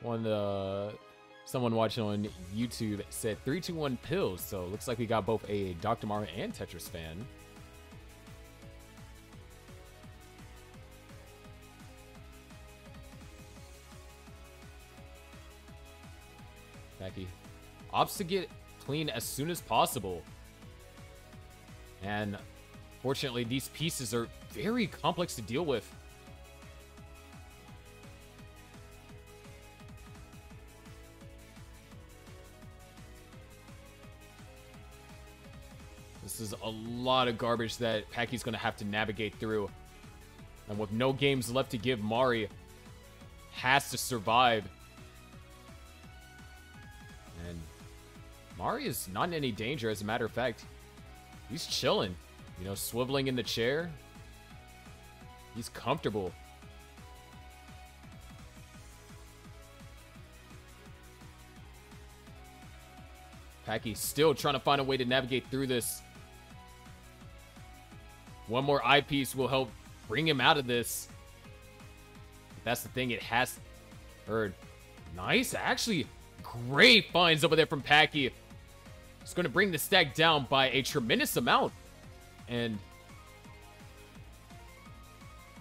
One uh, someone watching on YouTube said 321 pills, so looks like we got both a Dr. Mario and Tetris fan. Opts to get clean as soon as possible. And fortunately, these pieces are very complex to deal with. This is a lot of garbage that Packy's going to have to navigate through. And with no games left to give, Mari has to survive. Mari is not in any danger, as a matter of fact. He's chilling, you know, swiveling in the chair. He's comfortable. Packy still trying to find a way to navigate through this. One more I piece will help bring him out of this. That's the thing, it has... Heard. Nice, actually, great finds over there from Packy. It's going to bring the stack down by a tremendous amount. And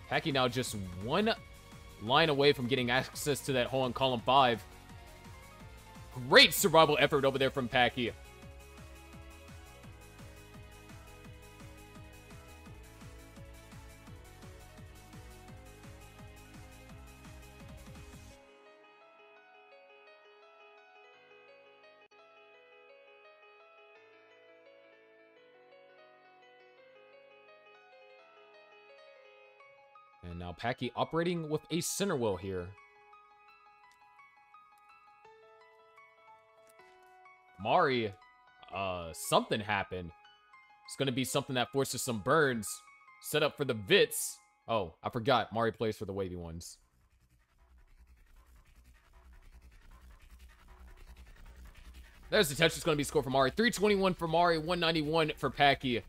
Packy now just one line away from getting access to that hole in column 5. Great survival effort over there from Packy. Packy operating with a center wheel here. Mari, uh, something happened. It's gonna be something that forces some burns. Set up for the Vits. Oh, I forgot. Mari plays for the Wavey Ones. There's the touch. It's going to be scored for Mari. 321 for Mari, 191 for Packy.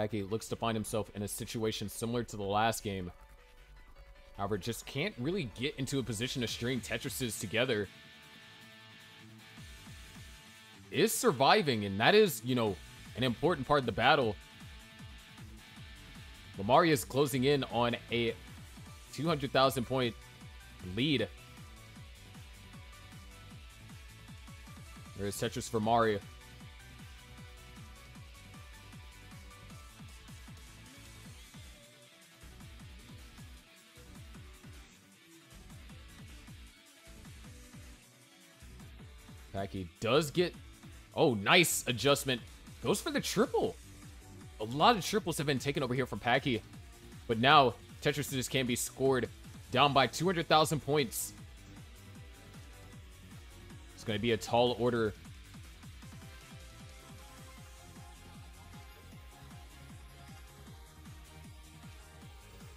Looks to find himself in a situation similar to the last game. However, just can't really get into a position to string Tetrises together. Is surviving, and that is, you know, an important part of the battle. Lamari is closing in on a 200,000 point lead. There's Tetris for Mario. Packy does get... Oh, nice adjustment. Goes for the triple. A lot of triples have been taken over here from Packy. But now, Tetris just can be scored down by 200,000 points. It's going to be a tall order.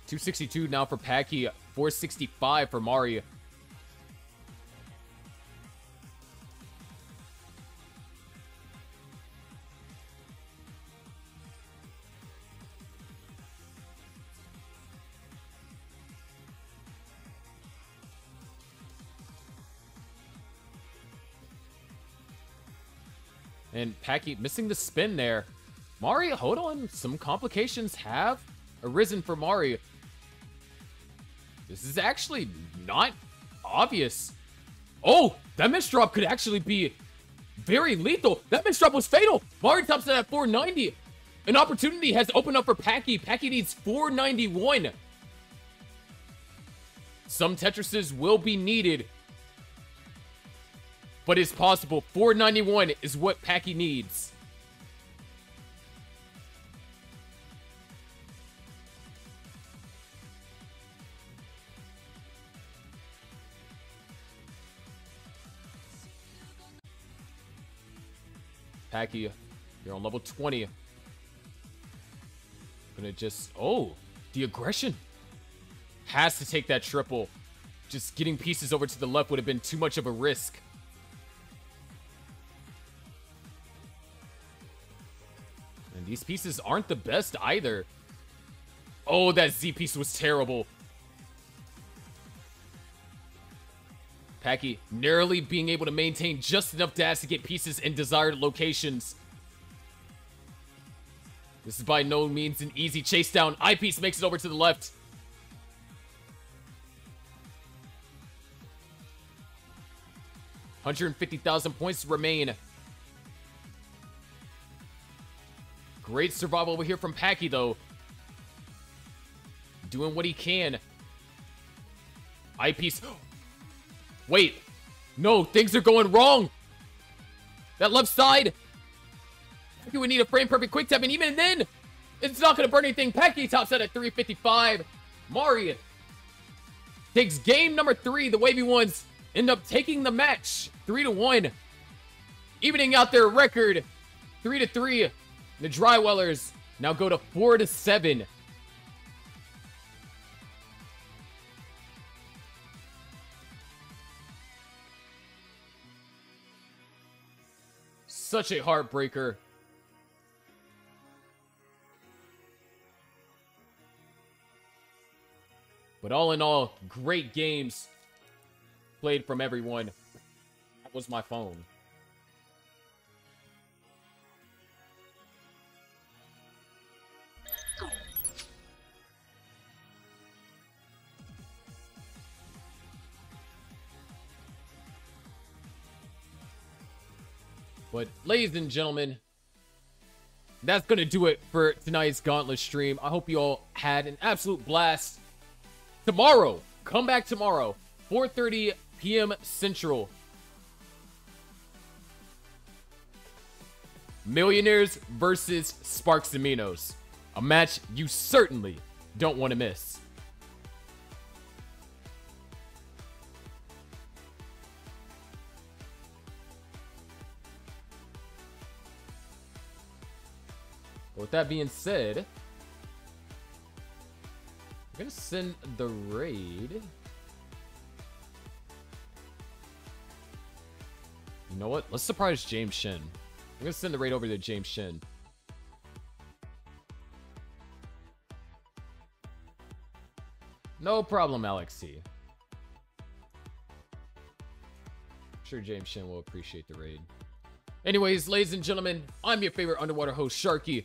Two sixty two now for Packy, four sixty five for Mario. Packy missing the spin there. Mari, hold on. Some complications have arisen for Mari. This is actually not obvious. Oh, that miss drop could actually be very lethal. That miss drop was fatal. Mari tops it at 490. An opportunity has opened up for Packy. Packy needs 491. Some Tetrises will be needed but it's possible. 491 is what Packy needs. Packy, you're on level 20. I'm Gonna just... Oh, the aggression. Has to take that triple. just getting pieces over to the left would have been too much of a risk. And these pieces aren't the best either. Oh, that Z piece was terrible. Pachy narrowly being able to maintain just enough DAS to get pieces in desired locations. This is by no means an easy chase down. I piece makes it over to the left. Hundred and fifty thousand points remain. Great survival over here from Pachy, though. Doing what he can. I piece. <gasps> Wait. No, things are going wrong. That left side. Pachy would need a frame perfect quick tap, and even then, it's not going to burn anything. Pachy tops out at 355. Mari takes game number three. The Wavey Ones end up taking the match. Three to one. Evening out their record. Three to three. The Dry Wellers now go to four to seven. Such a heartbreaker. But all in all, great games played from everyone. That was my phone. But, ladies and gentlemen, that's going to do it for tonight's Gauntlet stream. I hope you all had an absolute blast. Tomorrow, come back tomorrow, 4.30 p.m. Central. Millionaires versus Sparks Aminos. A match you certainly don't want to miss. With that being said, I'm gonna send the raid. You know what? Let's surprise James Shin. I'm gonna send the raid over to James Shin. No problem, Alex C. sure James Shin will appreciate the raid. Anyways, ladies and gentlemen, I'm your favorite underwater host, Sharky.